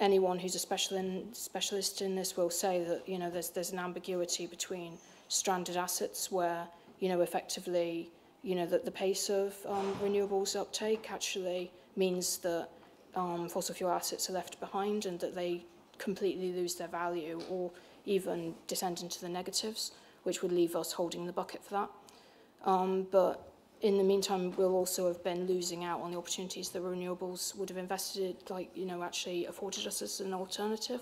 anyone who's a special in, specialist in this will say that you know there's there's an ambiguity between stranded assets where you know effectively you know that the pace of um, renewables uptake actually means that um, fossil fuel assets are left behind and that they completely lose their value or even descend into the negatives, which would leave us holding the bucket for that. Um, but in the meantime, we'll also have been losing out on the opportunities that renewables would have invested, like, you know, actually afforded us as an alternative.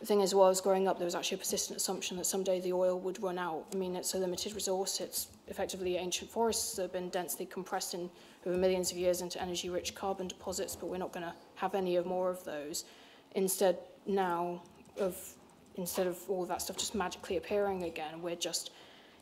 The thing is, while I was growing up, there was actually a persistent assumption that someday the oil would run out. I mean, it's a limited resource. It's effectively ancient forests that have been densely compressed in over millions of years into energy-rich carbon deposits, but we're not going to have any of more of those. Instead, now, of instead of all of that stuff just magically appearing again, we're just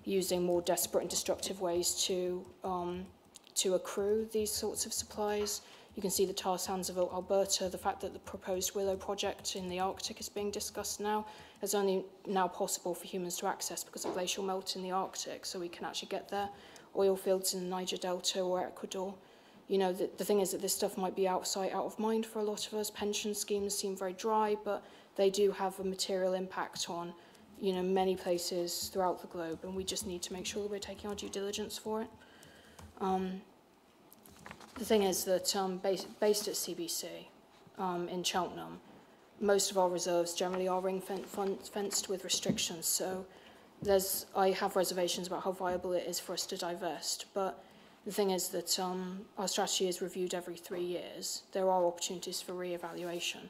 using more desperate and destructive ways to um, to accrue these sorts of supplies. You can see the tar sands of Alberta, the fact that the proposed Willow project in the Arctic is being discussed now is only now possible for humans to access because of glacial melt in the Arctic, so we can actually get there. Oil fields in the Niger Delta or Ecuador. You know, the, the thing is that this stuff might be out of sight, out of mind for a lot of us. Pension schemes seem very dry, but they do have a material impact on you know, many places throughout the globe, and we just need to make sure that we're taking our due diligence for it. Um, the thing is that um, based, based at CBC um, in Cheltenham, most of our reserves generally are ring fenced with restrictions. So there's, I have reservations about how viable it is for us to divest. But the thing is that um, our strategy is reviewed every three years. There are opportunities for re-evaluation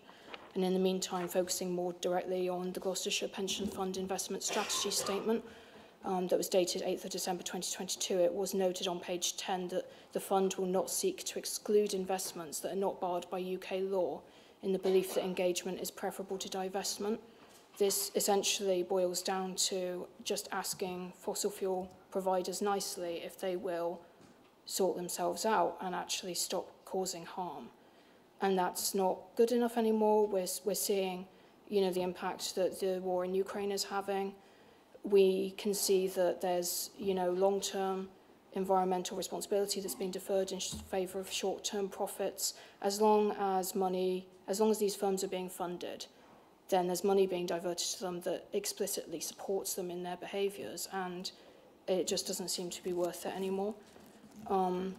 and in the meantime focusing more directly on the Gloucestershire Pension Fund Investment Strategy Statement um, that was dated 8th of December 2022, it was noted on page 10 that the fund will not seek to exclude investments that are not barred by UK law in the belief that engagement is preferable to divestment. This essentially boils down to just asking fossil fuel providers nicely if they will sort themselves out and actually stop causing harm and that's not good enough anymore. We're, we're seeing, you know, the impact that the war in Ukraine is having. We can see that there's, you know, long-term environmental responsibility that's being deferred in favour of short-term profits. As long as money, as long as these firms are being funded, then there's money being diverted to them that explicitly supports them in their behaviours, and it just doesn't seem to be worth it anymore. Um,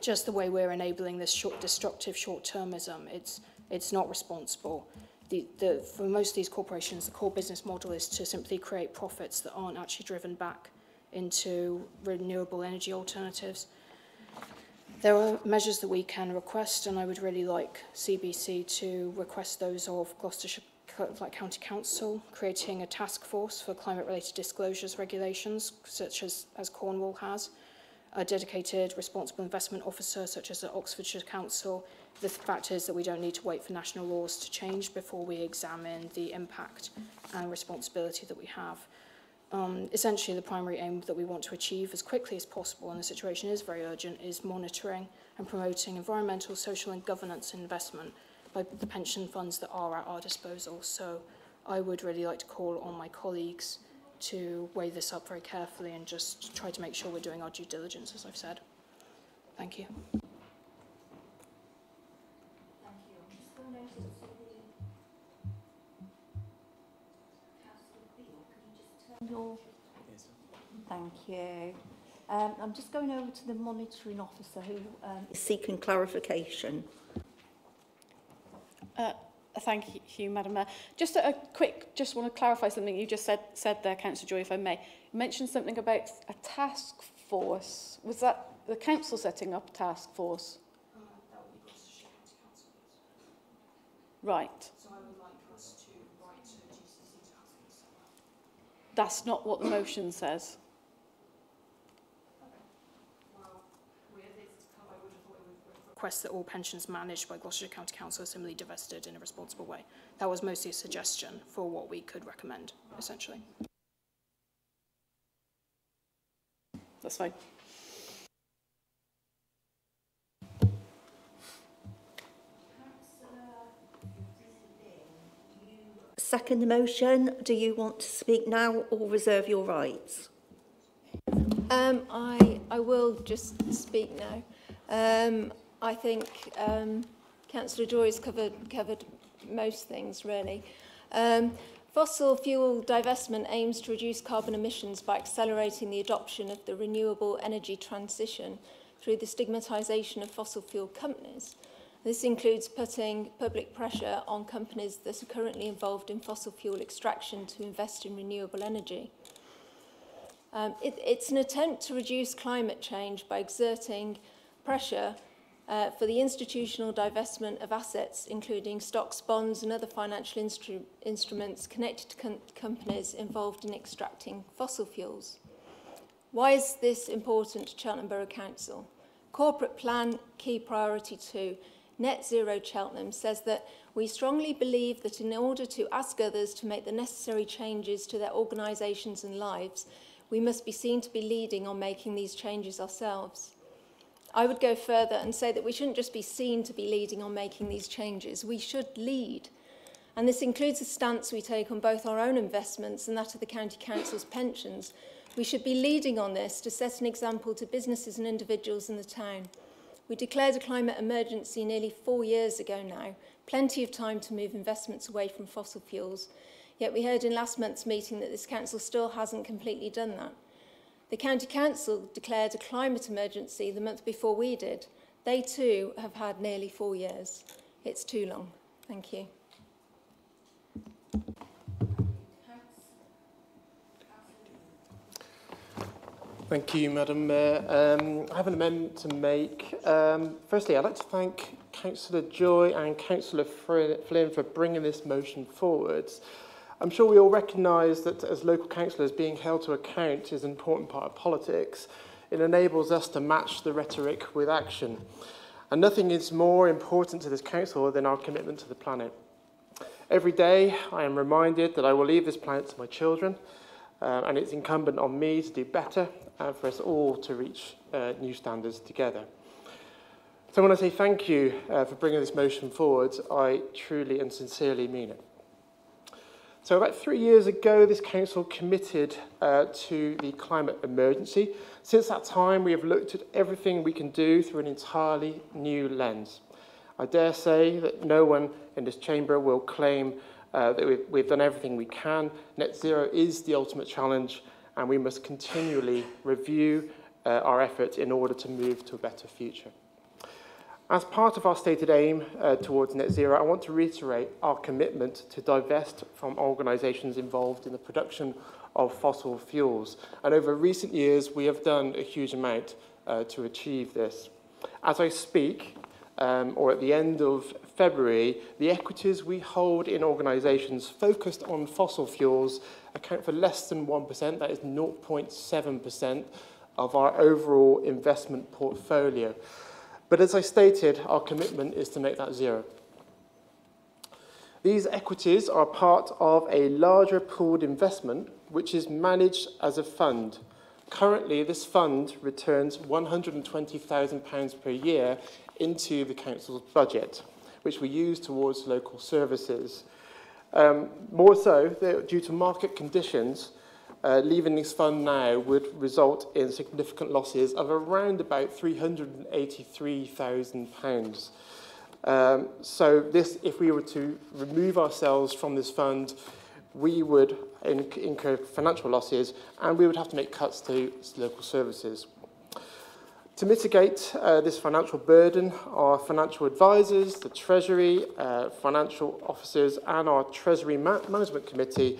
just the way we're enabling this short, destructive short-termism. It's, it's not responsible. The, the, for most of these corporations, the core business model is to simply create profits that aren't actually driven back into renewable energy alternatives. There are measures that we can request, and I would really like CBC to request those of Gloucestershire like County Council, creating a task force for climate-related disclosures regulations, such as, as Cornwall has, a dedicated responsible investment officer such as the Oxfordshire Council. The fact is that we don't need to wait for national laws to change before we examine the impact and responsibility that we have. Um, essentially, the primary aim that we want to achieve as quickly as possible, and the situation is very urgent, is monitoring and promoting environmental, social and governance investment by the pension funds that are at our disposal. So I would really like to call on my colleagues to weigh this up very carefully and just try to make sure we're doing our due diligence, as I've said. Thank you. Your... Thank you. Um, I'm just going over to the monitoring officer who um, is seeking clarification. thank you, Madam Mayor. Just a, a quick, just want to clarify something you just said, said there, Councillor Joy, if I may. You mentioned something about a task force. Was that the council setting up a task force? That would be Council. Right. So I would like us to write to GCC. That's not what the motion says. Request that all pensions managed by Gloucestershire County Council are similarly divested in a responsible way. That was mostly a suggestion for what we could recommend, essentially. That's fine. Second the motion. Do you want to speak now or reserve your rights? Um, I, I will just speak now. Um, I think um, Councillor Joy has covered, covered most things, really. Um, fossil fuel divestment aims to reduce carbon emissions by accelerating the adoption of the renewable energy transition through the stigmatisation of fossil fuel companies. This includes putting public pressure on companies that are currently involved in fossil fuel extraction to invest in renewable energy. Um, it, it's an attempt to reduce climate change by exerting pressure uh, for the institutional divestment of assets, including stocks, bonds and other financial instru instruments connected to com companies involved in extracting fossil fuels. Why is this important to Cheltenham Borough Council? Corporate Plan Key Priority 2, Net Zero Cheltenham, says that we strongly believe that in order to ask others to make the necessary changes to their organisations and lives, we must be seen to be leading on making these changes ourselves. I would go further and say that we shouldn't just be seen to be leading on making these changes. We should lead. And this includes the stance we take on both our own investments and that of the County Council's pensions. We should be leading on this to set an example to businesses and individuals in the town. We declared a climate emergency nearly four years ago now, plenty of time to move investments away from fossil fuels. Yet we heard in last month's meeting that this council still hasn't completely done that. The County Council declared a climate emergency the month before we did. They too have had nearly four years. It's too long. Thank you. Thank you, Madam Mayor. Um, I have an amendment to make. Um, firstly, I'd like to thank Councillor Joy and Councillor Flynn for bringing this motion forwards. I'm sure we all recognise that as local councillors, being held to account is an important part of politics. It enables us to match the rhetoric with action. And nothing is more important to this council than our commitment to the planet. Every day, I am reminded that I will leave this planet to my children, uh, and it's incumbent on me to do better and for us all to reach uh, new standards together. So when I say thank you uh, for bringing this motion forward, I truly and sincerely mean it. So about three years ago, this council committed uh, to the climate emergency. Since that time, we have looked at everything we can do through an entirely new lens. I dare say that no one in this chamber will claim uh, that we've, we've done everything we can. Net zero is the ultimate challenge, and we must continually review uh, our efforts in order to move to a better future. As part of our stated aim uh, towards net zero, I want to reiterate our commitment to divest from organisations involved in the production of fossil fuels. And over recent years, we have done a huge amount uh, to achieve this. As I speak, um, or at the end of February, the equities we hold in organisations focused on fossil fuels account for less than 1%, that is 0.7% of our overall investment portfolio. But as I stated, our commitment is to make that zero. These equities are part of a larger pooled investment which is managed as a fund. Currently, this fund returns £120,000 per year into the council's budget, which we use towards local services. Um, more so, due to market conditions, uh, leaving this fund now would result in significant losses of around about £383,000. Um, so this, if we were to remove ourselves from this fund, we would inc incur financial losses and we would have to make cuts to local services. To mitigate uh, this financial burden, our financial advisors, the Treasury, uh, financial officers and our Treasury Ma Management Committee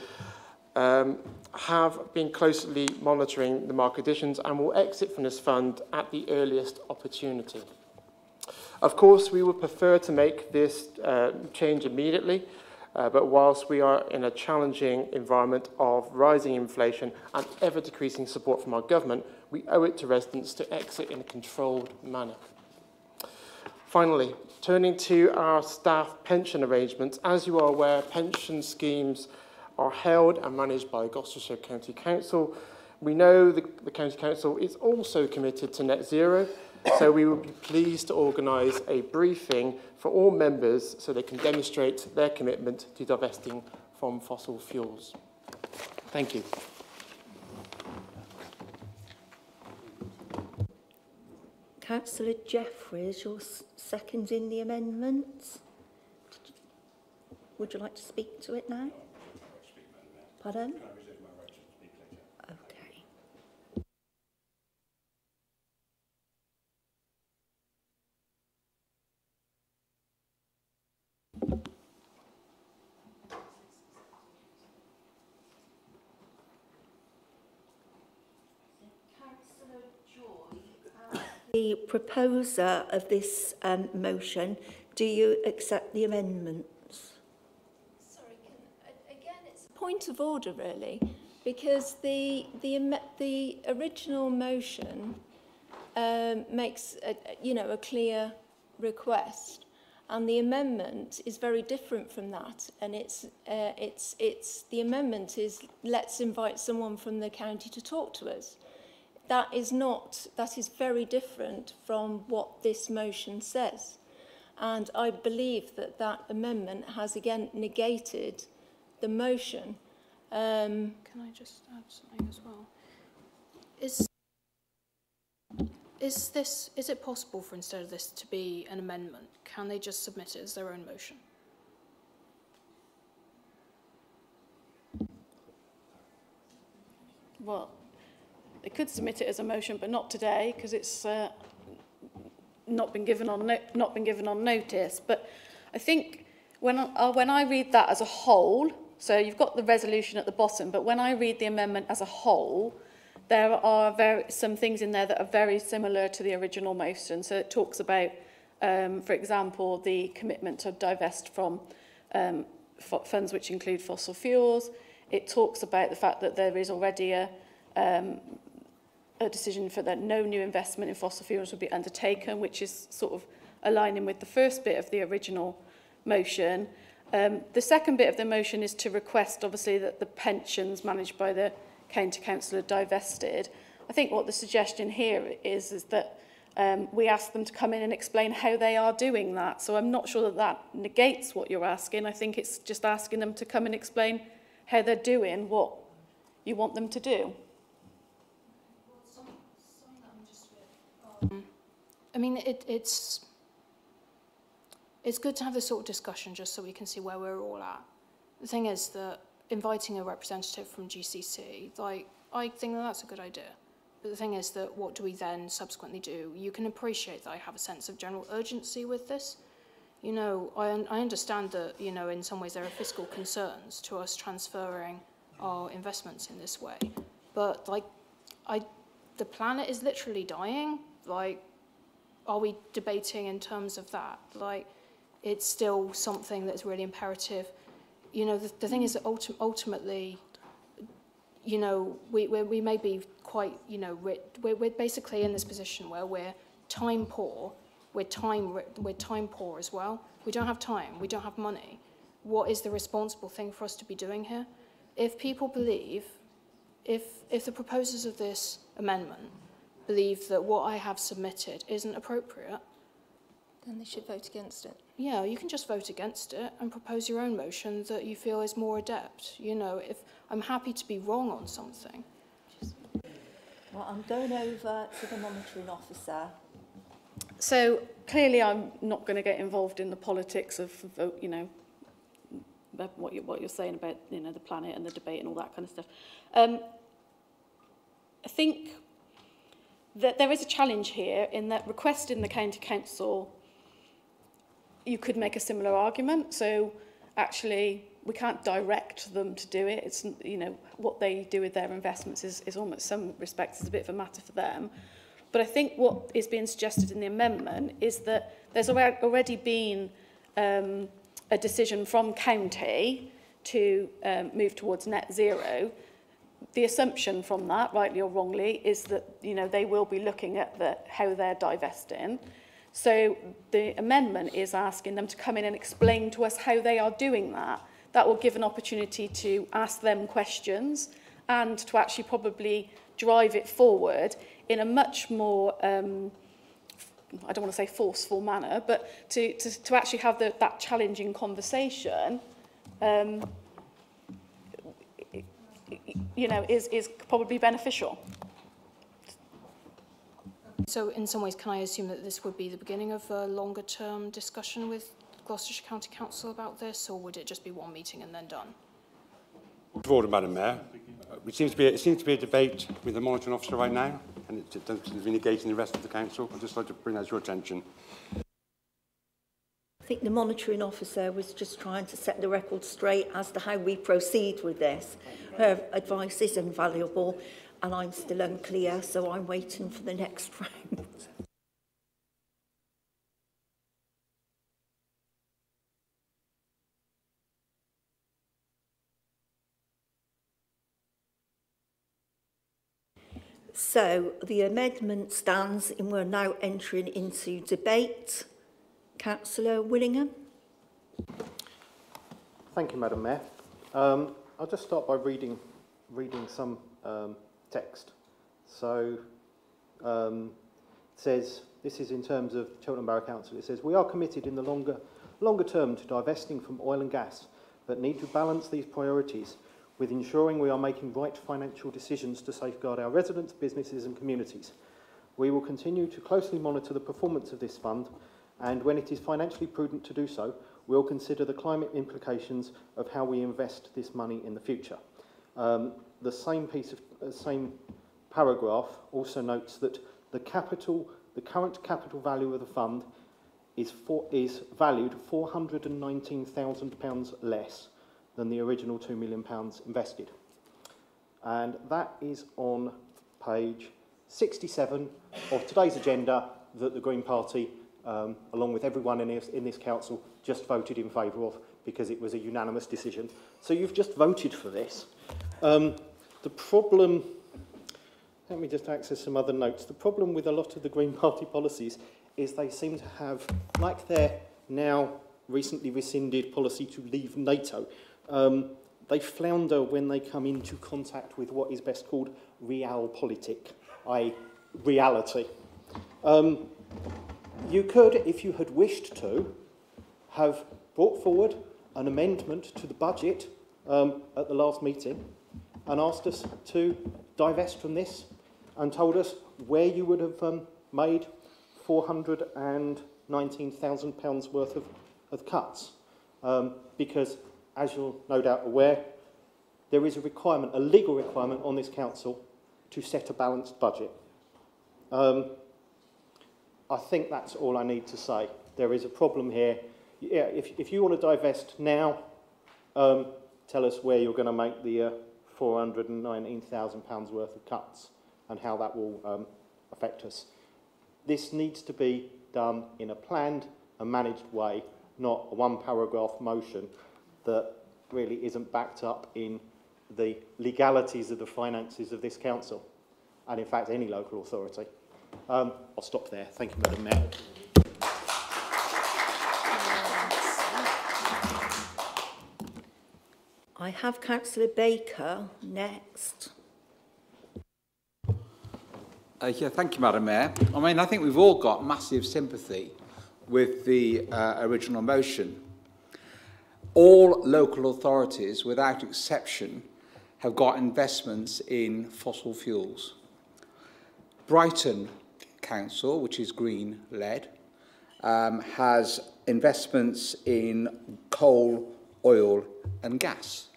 um, have been closely monitoring the market conditions and will exit from this fund at the earliest opportunity. Of course, we would prefer to make this uh, change immediately, uh, but whilst we are in a challenging environment of rising inflation and ever-decreasing support from our government, we owe it to residents to exit in a controlled manner. Finally, turning to our staff pension arrangements, as you are aware, pension schemes are held and managed by Gloucestershire County Council. We know the, the County Council is also committed to net zero, so we would be pleased to organise a briefing for all members so they can demonstrate their commitment to divesting from fossil fuels. Thank you. Councillor Jeffries, you're seconding the amendments. Would you like to speak to it now? Pardon? the proposer of this um, motion, do you accept the amendments? point of order, really, because the, the, the original motion um, makes, a, you know, a clear request. And the amendment is very different from that. And it's, uh, it's, it's, the amendment is, let's invite someone from the county to talk to us. That is not, that is very different from what this motion says. And I believe that that amendment has again negated the motion. Um, Can I just add something as well? Is, is, this, is it possible for instead of this to be an amendment? Can they just submit it as their own motion? Well, they could submit it as a motion, but not today because it's uh, not been given on no not been given on notice. But I think when I, uh, when I read that as a whole, So you've got the resolution at the bottom, but when I read the amendment as a whole, there are very, some things in there that are very similar to the original motion. So it talks about, um, for example, the commitment to divest from um, funds which include fossil fuels. It talks about the fact that there is already a, um, a decision for that no new investment in fossil fuels will be undertaken, which is sort of aligning with the first bit of the original motion. Um, the second bit of the motion is to request, obviously, that the pensions managed by the county council are divested. I think what the suggestion here is, is that um, we ask them to come in and explain how they are doing that. So I'm not sure that that negates what you're asking. I think it's just asking them to come and explain how they're doing what you want them to do. I mean, it, it's it's good to have this sort of discussion just so we can see where we're all at. The thing is that inviting a representative from GCC, like, I think that that's a good idea. But the thing is that what do we then subsequently do? You can appreciate that I have a sense of general urgency with this. You know, I, I understand that, you know, in some ways there are fiscal concerns to us transferring our investments in this way. But, like, I, the planet is literally dying. Like, are we debating in terms of that? Like, it's still something that's really imperative. You know, the, the thing is that ulti ultimately, you know, we, we, we may be quite, you know, we're, we're basically in this position where we're time poor, we're time, we're time poor as well. We don't have time, we don't have money. What is the responsible thing for us to be doing here? If people believe, if, if the proposers of this amendment believe that what I have submitted isn't appropriate, Then they should vote against it. yeah, you can just vote against it and propose your own motion that you feel is more adept. You know, if I'm happy to be wrong on something. Well, I'm going over to the monitoring officer. So clearly, I'm not going to get involved in the politics of vote. You know, what you're, what you're saying about you know the planet and the debate and all that kind of stuff. Um, I think that there is a challenge here in that requesting the county council you could make a similar argument. So actually, we can't direct them to do it. It's, you know, what they do with their investments is, is almost some respects is a bit of a matter for them. But I think what is being suggested in the amendment is that there's already been um, a decision from county to um, move towards net zero. The assumption from that, rightly or wrongly, is that you know they will be looking at the, how they're divesting. So the amendment is asking them to come in and explain to us how they are doing that. That will give an opportunity to ask them questions and to actually probably drive it forward in a much more, um, I don't want to say forceful manner, but to, to, to actually have the, that challenging conversation um, you know, is, is probably beneficial. So in some ways, can I assume that this would be the beginning of a longer term discussion with Gloucestershire County Council about this, or would it just be one meeting and then done? To order, Madam Mayor. Uh, It seems, to be, it seems to be a debate with the monitoring officer right now, and it doesn't seem to be engaging the rest of the council. I'd just like to bring that to your attention. I think the monitoring officer was just trying to set the record straight as to how we proceed with this. Her advice is invaluable and I'm still unclear, so I'm waiting for the next round. So the amendment stands and we're now entering into debate. Councillor Willingham. Thank you, Madam Mayor. Um, I'll just start by reading, reading some um, text. So um, it says, this is in terms of Cheltenham Borough Council, it says, we are committed in the longer, longer term to divesting from oil and gas, but need to balance these priorities with ensuring we are making right financial decisions to safeguard our residents, businesses and communities. We will continue to closely monitor the performance of this fund and when it is financially prudent to do so, we'll consider the climate implications of how we invest this money in the future. Um, the same piece of, same paragraph also notes that the capital, the current capital value of the fund is, for, is valued £419,000 less than the original £2 million invested. And that is on page 67 of today's agenda that the Green Party, um, along with everyone in this, in this council, just voted in favour of because it was a unanimous decision. So you've just voted for this. Um, the problem, let me just access some other notes. The problem with a lot of the Green Party policies is they seem to have, like their now recently rescinded policy to leave NATO, um, they flounder when they come into contact with what is best called realpolitik, i.e. reality. Um, you could, if you had wished to, have brought forward an amendment to the budget um, at the last meeting and asked us to divest from this and told us where you would have um, made £419,000 worth of, of cuts. Um, because, as you're no doubt aware, there is a requirement, a legal requirement on this council to set a balanced budget. Um, I think that's all I need to say. There is a problem here. Yeah, if, if you want to divest now, um, tell us where you're going to make the uh, £419,000 worth of cuts and how that will um, affect us. This needs to be done in a planned and managed way, not a one paragraph motion that really isn't backed up in the legalities of the finances of this council and in fact any local authority. Um, I'll stop there. Thank you, Madam Mayor. I have Councillor Baker next. Uh, yeah, thank you, Madam Mayor. I mean, I think we've all got massive sympathy with the uh, original motion. All local authorities, without exception, have got investments in fossil fuels. Brighton Council, which is green-led, um, has investments in coal, oil and gas.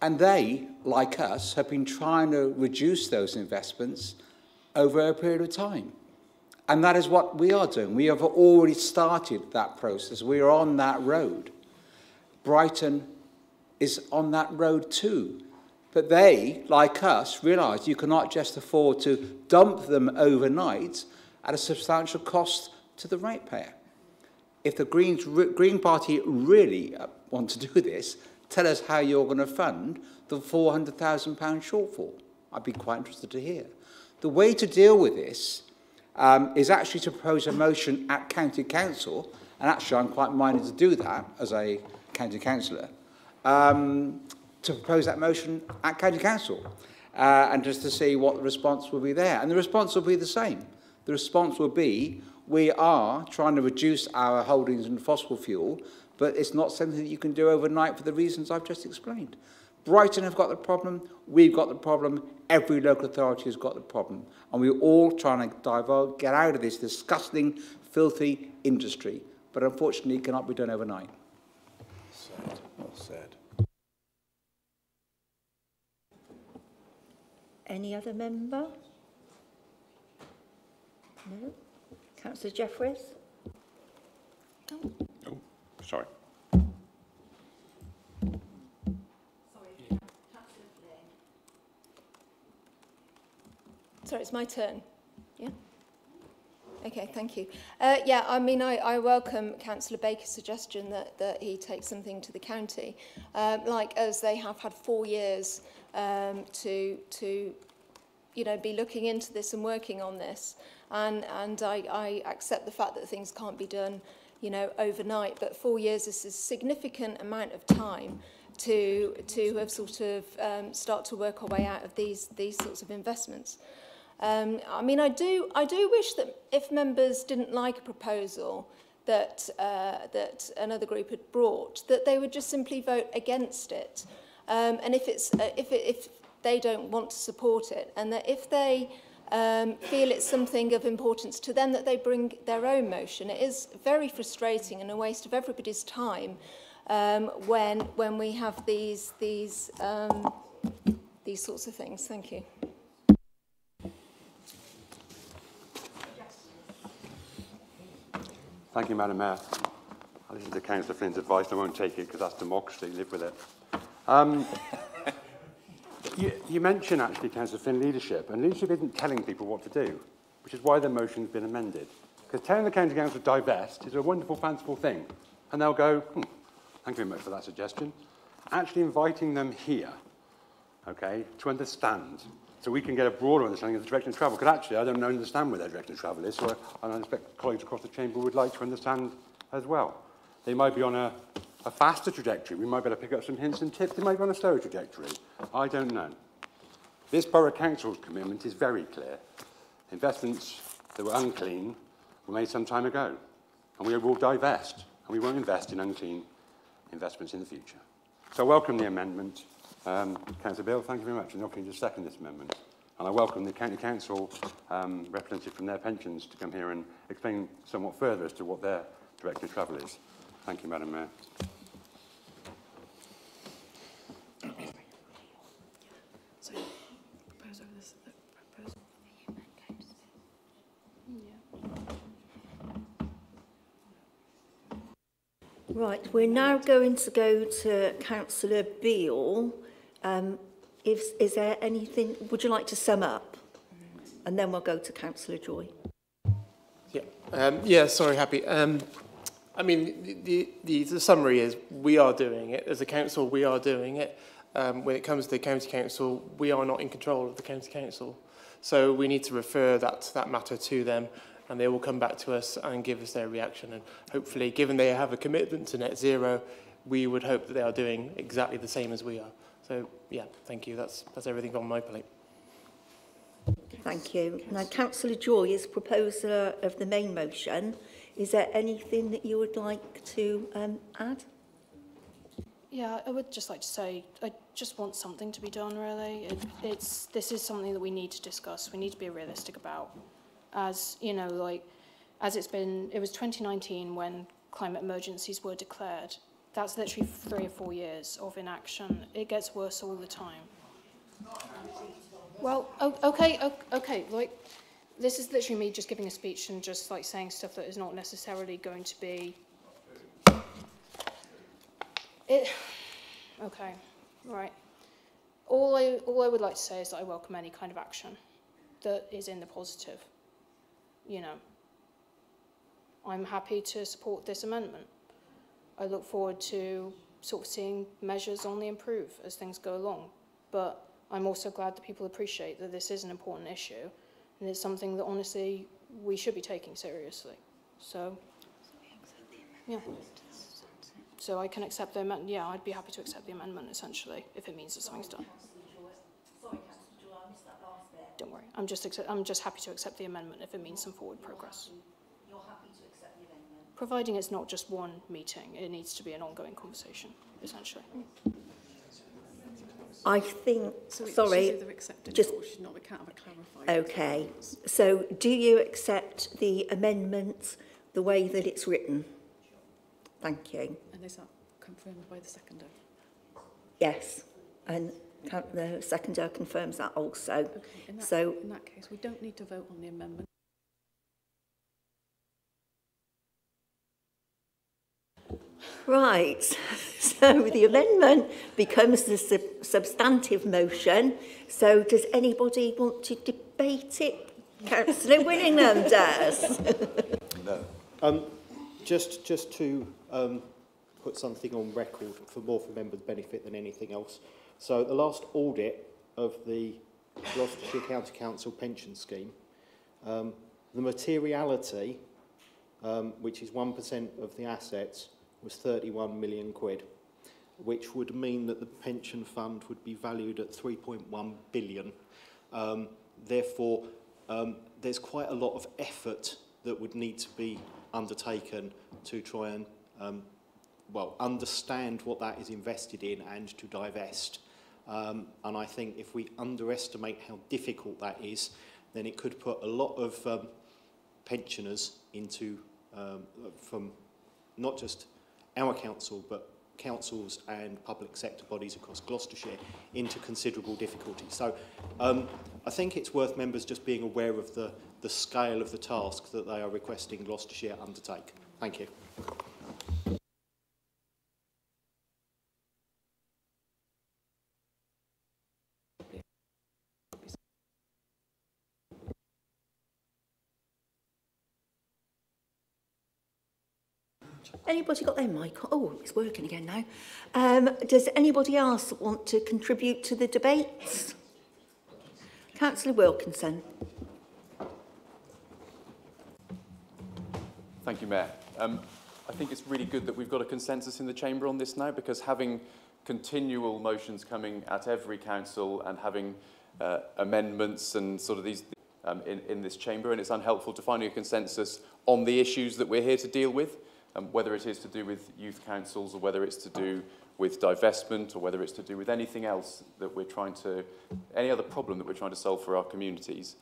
And they, like us, have been trying to reduce those investments over a period of time. And that is what we are doing. We have already started that process. We are on that road. Brighton is on that road too. But they, like us, realise you cannot just afford to dump them overnight at a substantial cost to the ratepayer. If the Greens, Green Party really uh, want to do this, tell us how you're going to fund the £400,000 shortfall. I'd be quite interested to hear. The way to deal with this um, is actually to propose a motion at County Council, and actually I'm quite minded to do that as a County Councillor, um, to propose that motion at County Council uh, and just to see what the response will be there. And the response will be the same. The response will be, we are trying to reduce our holdings in fossil fuel, but it's not something that you can do overnight for the reasons I've just explained. Brighton have got the problem, we've got the problem, every local authority has got the problem. And we're all trying to divulge, get out of this disgusting, filthy industry. But unfortunately, it cannot be done overnight. Said. Well said. Any other member? No? Councillor Jeffries? Sorry. Sorry, it's my turn. Yeah? Okay, thank you. Uh, yeah, I mean, I, I welcome Councillor Baker's suggestion that, that he takes something to the county. Um, like as they have had four years um, to, to, you know, be looking into this and working on this. And, and I, I accept the fact that things can't be done, you know, overnight, but four years is a significant amount of time to to have sort of um, start to work our way out of these these sorts of investments. Um, I mean, I do I do wish that if members didn't like a proposal that uh, that another group had brought, that they would just simply vote against it. Um, and if it's uh, if it, if they don't want to support it, and that if they um, feel it's something of importance to them that they bring their own motion. It is very frustrating and a waste of everybody's time um, when, when we have these, these, um, these sorts of things. Thank you. Thank you, Madam Mayor. I listened to Councillor Flynn's advice. I won't take it because that's democracy. Live with it. Um, you, you mentioned actually, Councillor Flynn, leadership, and leadership isn't telling people what to do, which is why the motion's been amended. Because telling the county council to divest is a wonderful, fanciful thing, and they'll go, hmm, thank you very much for that suggestion. Actually inviting them here, okay, to understand, so we can get a broader understanding of the direction of travel. Because actually, I don't understand where their direction of travel is, so I, I expect colleagues across the chamber would like to understand as well. They might be on a, a faster trajectory. We might be able to pick up some hints and tips. They might be on a slower trajectory. I don't know. This Borough Council's commitment is very clear. Investments that were unclean were made some time ago, and we will divest, and we won't invest in unclean investments in the future. So I welcome the amendment. Um, Councillor Bill, thank you very much for the opportunity to second this amendment. And I welcome the County Council um, representative from their pensions to come here and explain somewhat further as to what their direction of travel is. Thank you, Madam Mayor. Right, we're now going to go to Councillor Beale. Um, is, is there anything, would you like to sum up? And then we'll go to Councillor Joy. Yeah, um, yeah sorry, happy. Um, I mean, the, the, the summary is we are doing it. As a council, we are doing it. Um, when it comes to the county council, we are not in control of the county council. So we need to refer that, that matter to them and they will come back to us and give us their reaction. And hopefully, given they have a commitment to net zero, we would hope that they are doing exactly the same as we are. So yeah, thank you. That's, that's everything on my plate. Thank you. Now, Councillor Joy is proposer of the main motion. Is there anything that you would like to um, add? Yeah, I would just like to say, I just want something to be done, really. It, it's, this is something that we need to discuss. We need to be realistic about. As, you know, like, as it's been, it was 2019 when climate emergencies were declared. That's literally three or four years of inaction. It gets worse all the time. Well, okay, okay, like, this is literally me just giving a speech and just like saying stuff that is not necessarily going to be it, okay, right. All I, all I would like to say is that I welcome any kind of action that is in the positive. You know, I'm happy to support this amendment. I look forward to sort of seeing measures only improve as things go along. But I'm also glad that people appreciate that this is an important issue and it's something that honestly we should be taking seriously. So, yeah. So I can accept the amendment. Yeah, I'd be happy to accept the amendment essentially if it means that something's done. Don't worry. I'm just I'm just happy to accept the amendment if it means some forward progress. You're happy to accept the amendment? Providing it's not just one meeting, it needs to be an ongoing conversation, essentially. I think, so sorry, just, not, we can't have it clarified. Okay, so do you accept the amendments the way that it's written? Thank you. And is that confirmed by the seconder? Yes, and the seconder confirms that also. Okay, in that, so, in that case, we don't need to vote on the amendment. Right, so the amendment becomes the sub substantive motion. So does anybody want to debate it? Councillor Willingham does. no. Um, just, just to um, put something on record for more for members' benefit than anything else. So the last audit of the Gloucestershire County Council pension scheme, um, the materiality, um, which is 1% of the assets, was 31 million quid, which would mean that the pension fund would be valued at 3.1 billion. Um, therefore, um, there's quite a lot of effort that would need to be undertaken to try and um, well, understand what that is invested in and to divest. Um, and I think if we underestimate how difficult that is, then it could put a lot of um, pensioners into, um, from not just our council, but councils and public sector bodies across Gloucestershire into considerable difficulty. So um, I think it's worth members just being aware of the, the scale of the task that they are requesting Gloucestershire undertake. Thank you. Anybody got their mic? Oh, it's working again now. Um, does anybody else want to contribute to the debates? Councillor Wilkinson. Thank you, Mayor. Um, I think it's really good that we've got a consensus in the chamber on this now because having continual motions coming at every council and having uh, amendments and sort of these um, in, in this chamber and it's unhelpful to finding a consensus on the issues that we're here to deal with um, whether it is to do with youth councils or whether it's to do with divestment or whether it's to do with anything else that we're trying to, any other problem that we're trying to solve for our communities.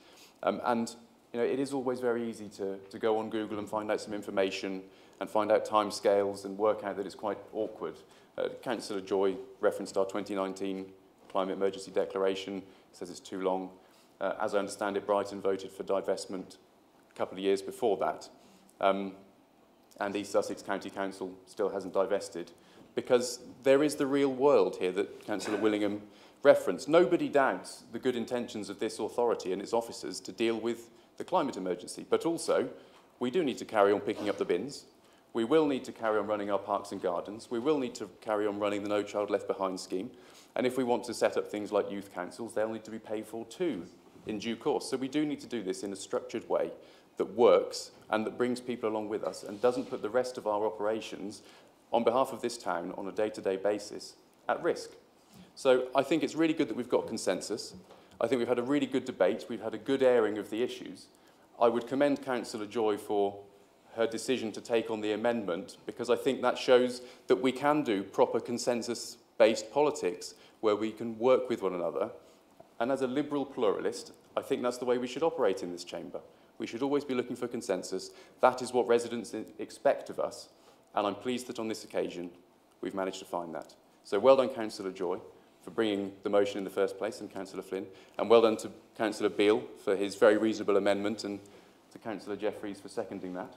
Um, and you know, it is always very easy to, to go on Google and find out some information and find out timescales and work out that it's quite awkward. Uh, Councillor Joy referenced our 2019 climate emergency declaration, says it's too long. Uh, as I understand it, Brighton voted for divestment a couple of years before that. Um, and East Sussex County Council still hasn't divested because there is the real world here that Councillor Willingham referenced. Nobody doubts the good intentions of this authority and its officers to deal with the climate emergency, but also we do need to carry on picking up the bins. We will need to carry on running our parks and gardens. We will need to carry on running the No Child Left Behind scheme. And if we want to set up things like youth councils, they'll need to be paid for too in due course. So we do need to do this in a structured way that works and that brings people along with us and doesn't put the rest of our operations on behalf of this town on a day-to-day -day basis at risk. So I think it's really good that we've got consensus. I think we've had a really good debate. We've had a good airing of the issues. I would commend Councillor Joy for her decision to take on the amendment because I think that shows that we can do proper consensus-based politics where we can work with one another. And as a liberal pluralist, I think that's the way we should operate in this chamber. We should always be looking for consensus. That is what residents expect of us. And I'm pleased that on this occasion, we've managed to find that. So well done, Councillor Joy, for bringing the motion in the first place, and Councillor Flynn. And well done to Councillor Beale for his very reasonable amendment, and to Councillor Jeffries for seconding that.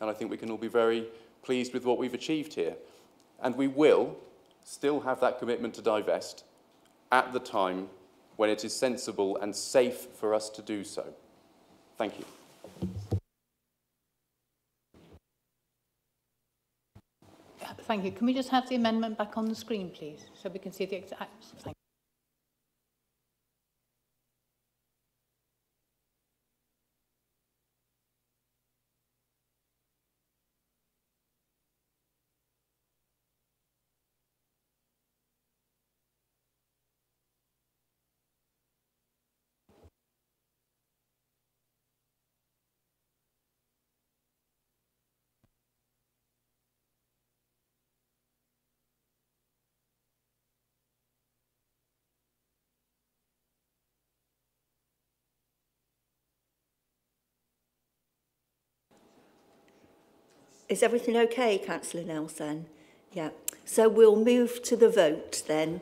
And I think we can all be very pleased with what we've achieved here. And we will still have that commitment to divest at the time when it is sensible and safe for us to do so. Thank you. Thank you. Can we just have the amendment back on the screen, please, so we can see the exact... Thank Is everything okay, Councillor Nelson? Yeah. So we'll move to the vote then.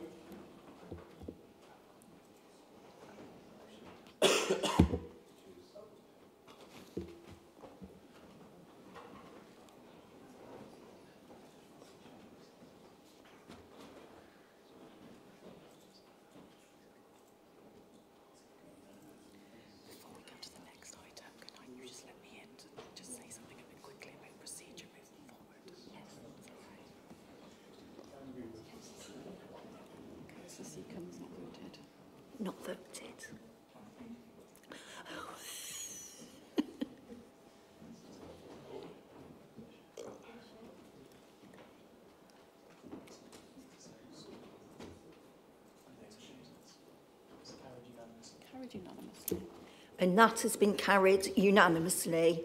and that has been carried unanimously.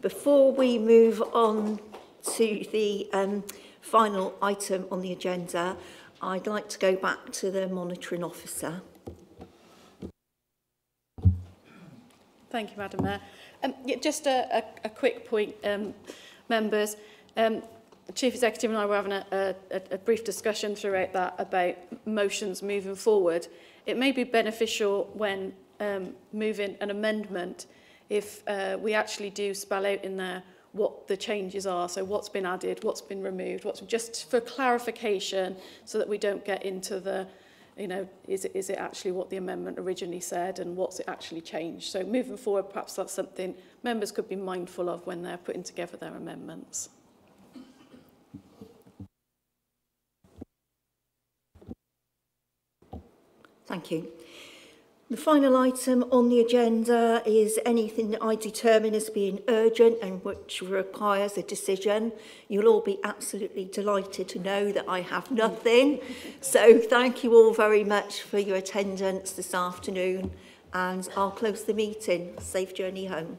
Before we move on to the um, final item on the agenda, I'd like to go back to the monitoring officer. Thank you, Madam Mayor. Um, yeah, just a, a, a quick point, um, members. Um, the Chief Executive and I were having a, a, a brief discussion throughout that about motions moving forward. It may be beneficial when um, moving an amendment if uh, we actually do spell out in there what the changes are, so what's been added, what's been removed, what's just for clarification so that we don't get into the, you know, is it, is it actually what the amendment originally said and what's it actually changed? So moving forward, perhaps that's something members could be mindful of when they're putting together their amendments. Thank you. The final item on the agenda is anything that I determine as being urgent and which requires a decision. You'll all be absolutely delighted to know that I have nothing. So thank you all very much for your attendance this afternoon and I'll close the meeting. Safe journey home.